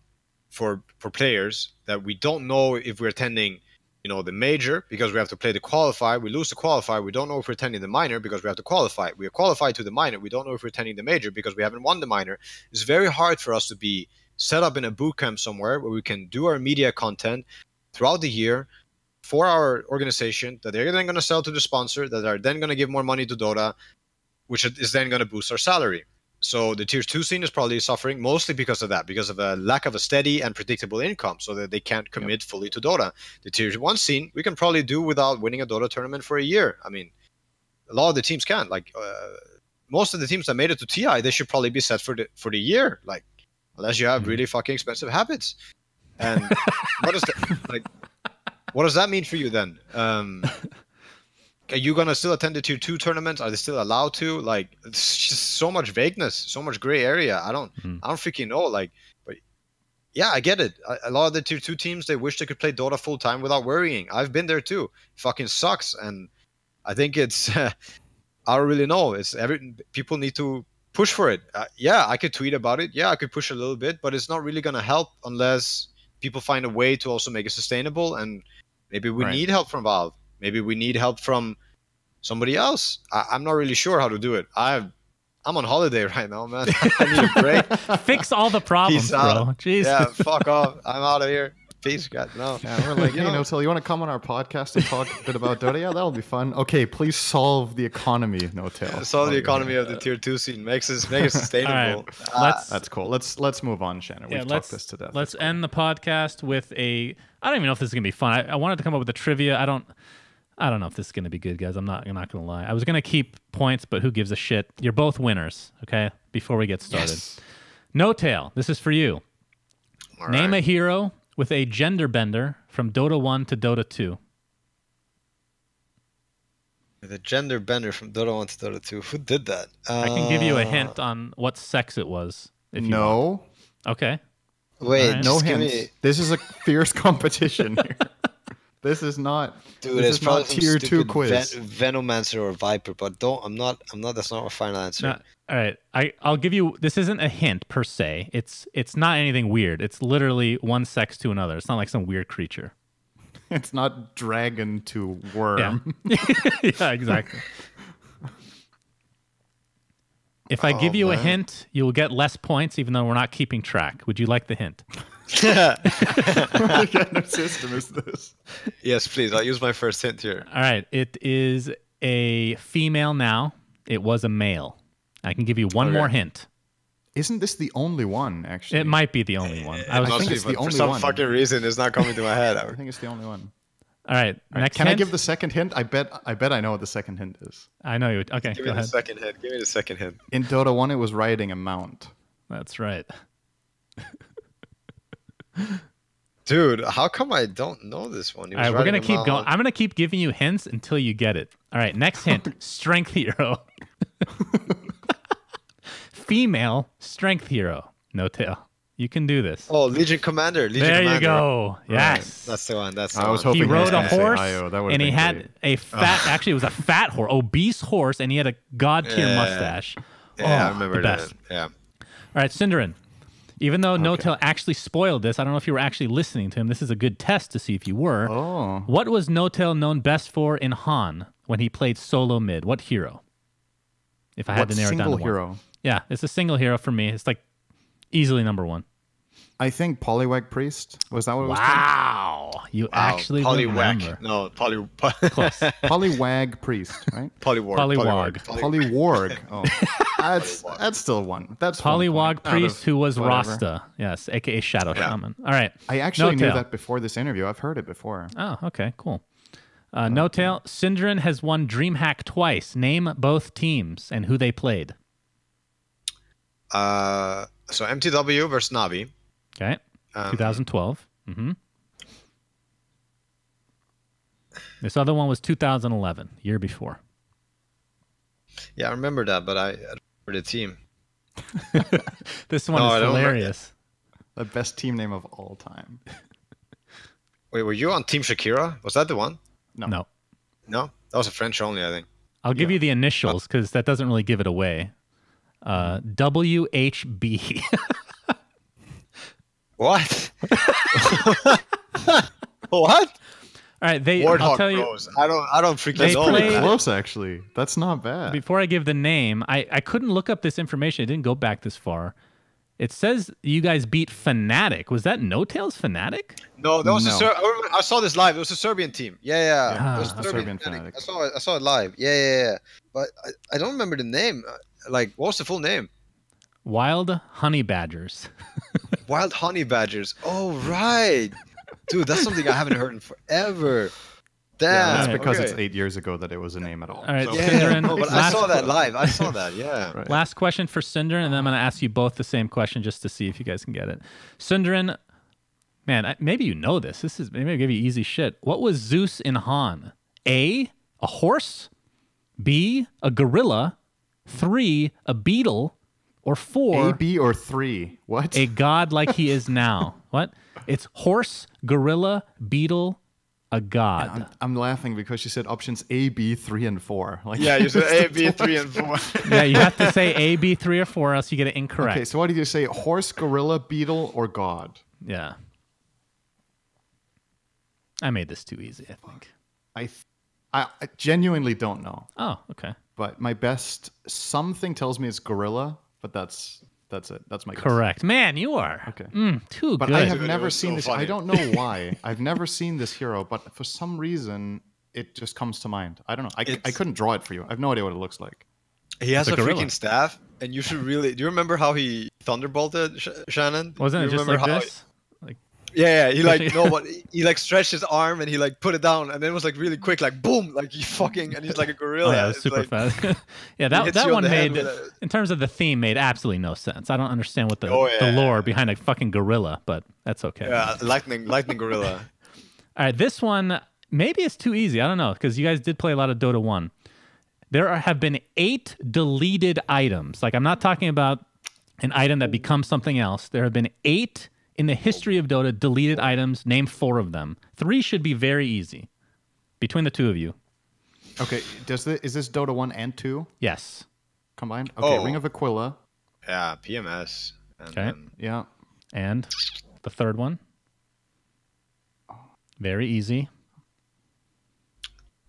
for for players that we don't know if we're attending you know the major because we have to play the qualifier. We lose the qualifier. We don't know if we're attending the minor because we have to qualify. We are qualified to the minor. We don't know if we're attending the major because we haven't won the minor. It's very hard for us to be set up in a boot camp somewhere where we can do our media content throughout the year for our organization that they're then going to sell to the sponsor that are then going to give more money to dota which is then going to boost our salary so the tier two scene is probably suffering mostly because of that, because of a lack of a steady and predictable income, so that they can't commit fully to Dota. The tier one scene we can probably do without winning a Dota tournament for a year. I mean, a lot of the teams can. Like uh, most of the teams that made it to TI, they should probably be set for the for the year. Like unless you have really fucking expensive habits. And what does that like? What does that mean for you then? Um, are you gonna still attend the tier two tournaments? Are they still allowed to? Like, it's just so much vagueness, so much gray area. I don't,
Mhm.
I don't freaking know. Like, but yeah, I get it. A, a lot of the tier two teams they wish they could play Dota full time without worrying. I've been there too. fucking sucks, and I think it's. I don't really know. It's every people need to push for it. Uh, yeah, I could tweet about it. Yeah, I could push a little bit, but it's not really gonna help unless people find a way to also make it sustainable. And maybe we
Right.
need help from Valve. Maybe we need help from somebody else. I, I'm not really sure how to do it. I, I'm on holiday right now, man. I need a break.
Fix all the problems,
Peace
bro.
out.
Jeez.
yeah, fuck off. I'm out of here. Peace, God. No.
Yeah, we're like,
You
hey,
know-
N0tail, you want to come on our podcast and talk a bit about Dota? Yeah, that'll be fun. Okay, please solve the economy, N0tail.
Solve the economy of the tier two scene. Makes us make it sustainable. Ah,
let's
That's cool. Let's let's move on, Shannon. We've talked
let's
this to death.
let's end the podcast with a. I don't even know if this is gonna be fun. I, I wanted to come up with a trivia. I don't. I don't know if this is gonna be good, guys. I'm not. I'm not gonna lie. I was gonna keep points, but who gives a shit? You're both winners. Okay. Before we get started,
yes.
N0tail. This is for you.
All
Name
right.
a hero with a gender bender from Dota 1 to Dota 2.
The gender bender from Dota 1 to Dota 2. Who did that?
I can give you a
Uh,
hint on what sex it was. If you want.
no,
Okay.
Wait,
Alright.
no
just
hints.
me-
This is a fierce competition here. This is not.
Dude,
this
it's
is
probably
not tier two
stupid
quiz.
Ven- Venomancer or Viper, but don't. I'm not. I'm not. That's not my final answer.
No, all right. I I'll give you. This isn't a hint per se. It's it's not anything weird. It's literally one sex to another. It's not like some weird creature.
It's not dragon to worm.
yeah. Exactly. If I give
Oh,
you a hint, you will get less points, even though we're not keeping track. Would you like the hint?
What kind of system is this?
yes, please. I'll use my first hint here.
All right. It is a female now. It was a male. I can give you one
Okay.
more hint.
Isn't this the only one? Actually,
It might be the only one. I was,
I
Must
think
be,
it's the
but
only
for some
one.
fucking reason, it's not coming to my head.
I think it's the only one.
all right.
All right,
Next
Can I give the second hint? I bet. I bet I know what the second hint is.
I know you. would- Okay,
Give
go
me the second hint. Give me the second hint.
In Dota One, it was riding a mount.
That's right.
Dude, how come I don't know this one? He
All
was
right, we're gonna keep
mount.
going. I'm gonna keep giving you hints until you get it. All right, next hint: strength hero. Female strength hero. N0tail. You can do this.
Oh, Legion Commander. Legion
there
Commander.
you go. Yes.
That's the one. That's the
I was
one.
hoping
he
you
rode a
gonna say
horse,
Io. That would've
and he had
great.
a fat. actually, it was a fat horse, obese horse, and he had a god tier
Yeah.
mustache.
Yeah, I
Oh,
remember
the
that.
best.
Yeah.
All right, syndereN. Even though N0tail actually spoiled this, I don't know if you were actually listening to him. This is a good test to see if you were.
Oh,
What was N0tail known best for in HoN when he played solo mid? What hero? If I had
what
to narrow it down
single
to one.
hero?
Yeah, it's a single hero for me. It's like easily number one.
I think Poliwag Priest was that what it was? called?
Wow, you
Wow,
actually
Poliwag.
remember.
No, poly,
Close.
Poliwag Priest, right?
Polywog.
Polywog.
Polywog.
Polywarg. Oh, that's that's still one. That's one
Polywog
point out
priest who was
whatever.
Rasta. Yes, aka Shadow
Yeah.
Shaman. All right.
I actually knew
N0tail.
that before this interview. I've heard it before.
Oh, okay, cool. Uh, no tail. syndereN has won DreamHack twice. Name both teams and who they played.
Uh, so MTW versus Navi.
Okay,
Um,
2012. Mm-hmm. This other one was 2011, year before.
Yeah, I remember that, but I, I remember the team.
This one
No,
is
don't
hilarious.
The best team name of all time.
Wait, were you on Team Shakira? Was that the one?
No.
No,
No, that was a French only, I think.
I'll give you the initials because that doesn't really give it away. Uh, WHB.
What? what?
All right, they. I'll tell you.
Bros. I don't. I don't freaking
They
know.
played-
Pretty
that.
close, actually. That's not bad.
Before I give the name, I, I couldn't look up this information. It didn't go back this far. It says you guys beat Fnatic. Was that N0tail's Fnatic?
No, that was a Ser- I, saw this live. It was a Serbian team. Yeah, yeah.
Ah,
it was
a
Serbian
Fnatic.
Fnatic.
I saw it. I saw it live. Yeah, yeah, yeah. But I, I don't remember the name. Uh, Like, what was the full name?
Wild Honey Badgers.
Wild Honey Badgers. Oh right, dude. That's something I haven't heard in forever. Damn.
yeah, that's because
okay.
it's eight years ago that it was a name at all.
All right,
So-
Yeah,
syndereN,
no, but I
last-
saw that live. I saw that. Yeah.
Right.
Last question for syndereN, and then I'm going to ask you both the same question just to see if you guys can get it. syndereN, man, I, maybe you know this. This is maybe I'll give you easy shit. What was Zeus in HoN? A, a horse. B, a gorilla. Three, a beetle. Or four,
A, B, or three? What?
a god like he is now. What? It's horse, gorilla, beetle, a god.
I'm, I'm laughing because she said options A, B, three, and four. Like,
Yeah, you said A, B, three, and four.
yeah, you have to say A, B, three, or four, else you get it incorrect.
Okay, so what did you say? Horse, gorilla, beetle, or god?
Yeah. I made this too easy, I think.
I, th- I, I genuinely don't know,
Oh, okay.
but my best something tells me it's gorilla, but that's that's it. That's my guess.
Correct. Man, you are.
Okay.
Mm, too
But
good.
I have
Dude,
never seen
so
this.
funny.
I don't know why. I've never seen this hero, but for some reason, it just comes to mind. I don't know. I, I couldn't draw it for you. I have no idea what it looks like.
He has
It's
a,
a
freaking staff, and you should really. Do you remember how he thunderbolted Sh- Shannon?
Wasn't it
you
just like
how
this?
Yeah, yeah. He like no, but he, like stretched his arm and he like put it down, and then it was like really quick, like boom, like he fucking, and he's like a gorilla.
oh, yeah, it was
It's
super
like-
fast. yeah, that, that one made,
a-
in terms of the theme, made absolutely no sense. I don't understand what the,
Oh,
the lore behind a fucking gorilla, but that's okay.
Yeah, lightning, lightning gorilla.
All right, this one maybe it's too easy. I don't know because you guys did play a lot of Dota One. There are, have been eight deleted items. Like I'm not talking about an item that becomes something else. There have been eight in the history of Dota deleted items. Name four of them. Three should be very easy. Between the two of you,
Okay, does this, is this Dota one and two
yes.
combined? Okay,
Oh.
Ring of Aquila.
Yeah, PMS. And
Okay.
then-
Yeah.
And the third one, very easy.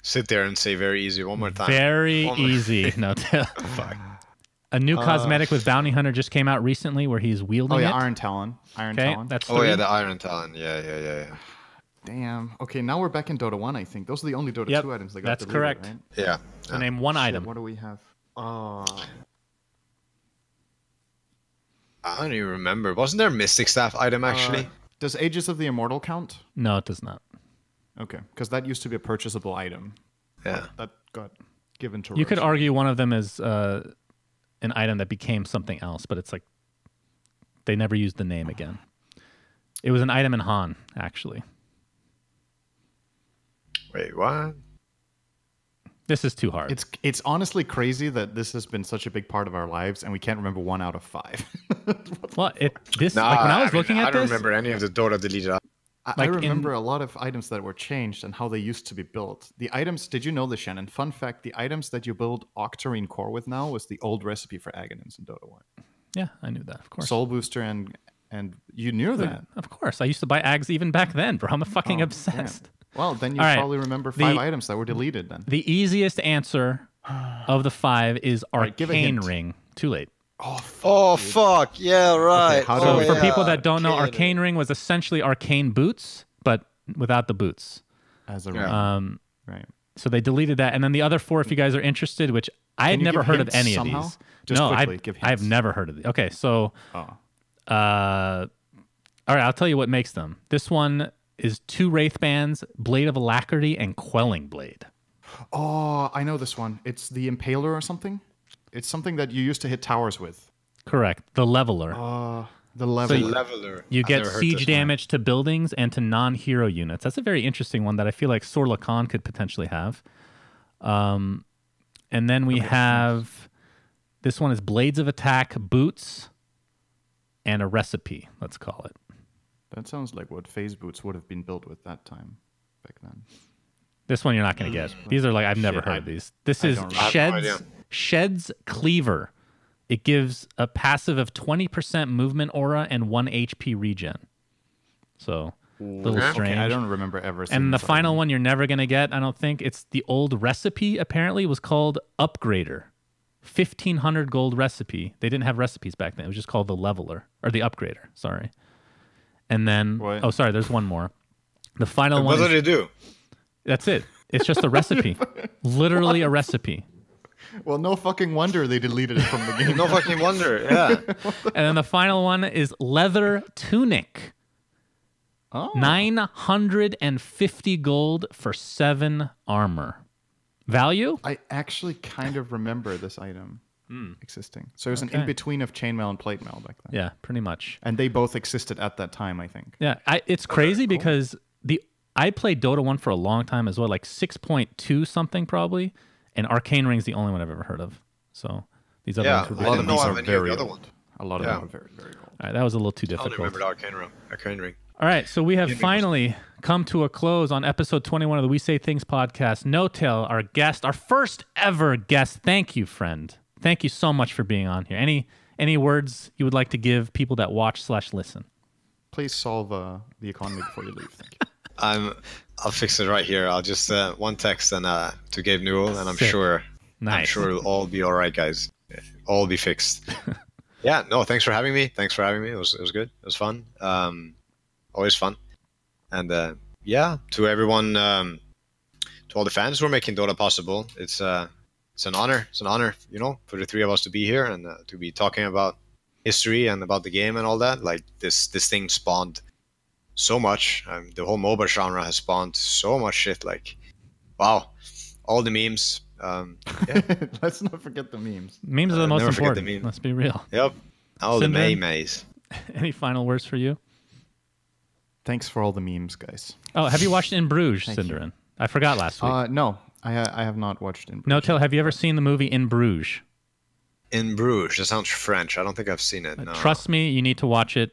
sit there and say very easy one more time.
Very
One more-
easy. No, fuck. A new cosmetic with Bounty Hunter just came out recently where he's wielding it.
Oh yeah,
it.
Iron Talon. Iron
okay,
Talon.
that's
Oh
three.
yeah, the Iron Talon. Yeah, yeah, yeah, yeah.
Damn. Okay, now we're back in Dota one. I think those are the only Dota
Yep,
two items that got
that's
deleted,
correct.
Right?
Yeah.
So name one
Shit,
item.
What do we have? Oh,
I don't even remember. Wasn't there a Mystic Staff item actually?
Uh, does Aegis of the Immortal count?
No, it does not.
Okay, because that used to be a purchasable item
yeah.
that got given to.
You could argue one of them is uh, an item that became something else, but it's like they never used the name again. It was an item in HoN, actually.
Wait, what?
This is too hard.
It's it's honestly crazy that this has been such a big part of our lives, and we can't remember one out of five.
well, it this
Nah,
like when I was
mean,
looking at this, I
don't
this,
remember any of the Dota deleted.
I, I
Like in-
remember a lot of items that were changed and how they used to be built. The items, did you know this, Shannon? Fun fact: the items that you build Octarine Core with now was the old recipe for Aghanim's in Dota One.
yeah, I knew that, of course.
Soul Booster and And you knew that.
Of course, I used to buy Ags even back then, bro. I'm a fucking
Oh,
obsessed.
Well, then you
All right.
probably remember five
The-
items that were deleted then.
The easiest answer of the five is
right,
Arcane
hint.
Ring. Too late.
Oh, fuck.
Oh fuck! Yeah, right.
how do
So
Oh,
for
yeah.
people that don't know,
Arcane.
Arcane Ring was essentially Arcane Boots, but without the boots.
As a
Yeah.
ring.
Um,
right.
so they deleted that, and then the other four, if you guys are interested, which I had never heard of any
somehow?
of these.
Just
no,
quickly,
I,
give
I've never heard of these. Okay, so
Oh.
uh, all right, I'll tell you what makes them. This one is two Wraith Bands, Blade of Alacrity, and Quelling Blade.
Oh, I know this one. It's the Impaler or something. It's something that you used to hit towers with.
Correct. The Leveler.
Uh, the level.
you-
Leveler.
You get siege
this one.
damage to buildings and to non-hero units. That's a very interesting one that I feel like Sorla Khan could potentially have. Um, and then we have this one is Blades of Attack, Boots, and a recipe. Let's call it.
that sounds like what phase boots would have been built with that time, back then.
This one you're not going to get. These are like I've never
Shit,
heard
I-
of these. This
I
is
don't-
I have no
Sheds
idea.
Sheds Cleaver. It gives a passive of 20% movement aura and 1 HP regen. So, a little
Okay.
strange.
I don't remember ever seeing
And the final one you're never going to get, I don't think. It's the old recipe, apparently, was called Upgrader. 1500 gold recipe. They didn't have recipes back then. It was just called the Leveler, or the Upgrader, sorry. And then,
What?
oh, sorry, there's one more. The final
What
one,
do
is,
they do?
that's it. It's just a recipe. Literally a recipe.
Well, no fucking wonder they deleted it from the game.
No fucking wonder. Yeah.
And then the final one is Leather Tunic.
oh.
950 gold for 7 armor. Value?
I actually kind of remember this item existing. So it was an
Hmm.
In between of chainmail and plate mail back then.
Yeah, pretty much.
And they both existed at that time, I think.
Yeah, I, it's crazy because the I played Dota 1 for a long time as well, like 6.2 something probably, and Arcane Ring's the only one I've ever heard of. So these other
Yeah,
ones were
I
really
didn't know of
are
any of the
very
other
old.
ones.
A lot of
Yeah.
them are very, very old.
All right, that was a little too
I only
difficult.
remember Arcane Ring. Arcane Ring.
All right, so we have finally come to a close on episode 21 of the We Say Things podcast. N0tail, our guest, our first ever guest. Thank you, friend. Thank you so much for being on here. Any any words you would like to give people that watch slash listen?
Please solve uh, the economy before you leave. Thank you.
I'm. I'll fix it right here. I'll just uh, one text and uh, to Gabe Newell, and I'm
Sick.
sure. I'm sure it'll all be all right, guys. All be fixed. yeah. No. Thanks for having me. Thanks for having me. It was it was good. It was fun. Um, always fun. And uh, yeah, to everyone, um, to all the fans who are making Dota possible, it's uh, it's an honor. It's an honor, you know, for the three of us to be here and uh, to be talking about history and about the game and all that. Like this, this thing spawned so much. Um, the whole MOBA genre has spawned so much shit. Like, wow, all the memes. Um,
Let's not forget the memes.
Memes are the
Uh,
most
never forget the
important.
meme.
Let's be real.
yep, all the
Cinder?
memes.
Any final words for you?
Thanks for all the memes, guys.
Oh, have you watched In Bruges,
Thank.
syndereN? I forgot last week.
Uh, no, I I have not watched in. Bruges.
no, Tail, have you ever seen the movie In Bruges?
In Bruges, that sounds French. I don't think I've seen it. No.
Trust me, you need to watch it.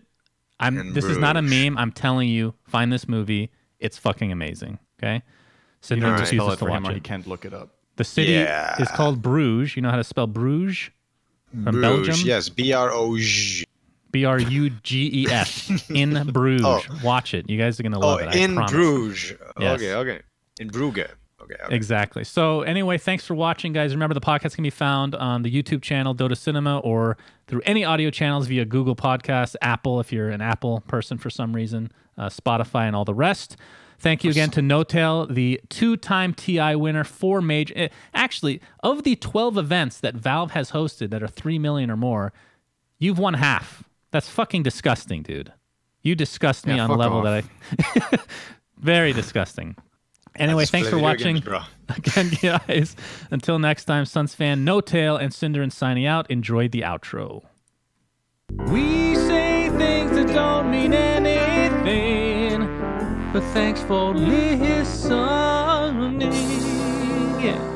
I'm.
In
this is not a meme. I'm telling you, find this movie. It's fucking amazing. Okay.
You
syndereN
know how to
Alright.
spell it
to watch
or he can't look it up.
The city
Yeah.
is called Bruges. You know how to spell Bruges? From
Bruges,
Belgium?
yes, B R O G.
B R U G E S. In Bruges.
Oh.
Watch it. You guys are gonna
Oh,
love it. I
in
promise.
Bruges.
Yes.
Okay, okay. In Brugge. Okay, okay.
Exactly. So anyway, thanks for watching, guys. Remember the podcast can be found on the YouTube channel Dota Cinema or through any audio channels via Google Podcasts, Apple if you're an Apple person for some reason, uh, Spotify, and all the rest. Thank you again to N0tail, the two-time TI winner, four major. eh, Actually, of the 12 events that Valve has hosted that are three million or more, you've won half. That's fucking disgusting, dude. You disgust me
Yeah,
on a level
off.
that I. Very disgusting. Anyway,
Just
thanks for watching.
games, bro.
Again, guys, until next time, Suns fan, N0tail, and syndereN signing out. Enjoy the outro. We say things that don't mean anything, but thanks for listening. Yeah.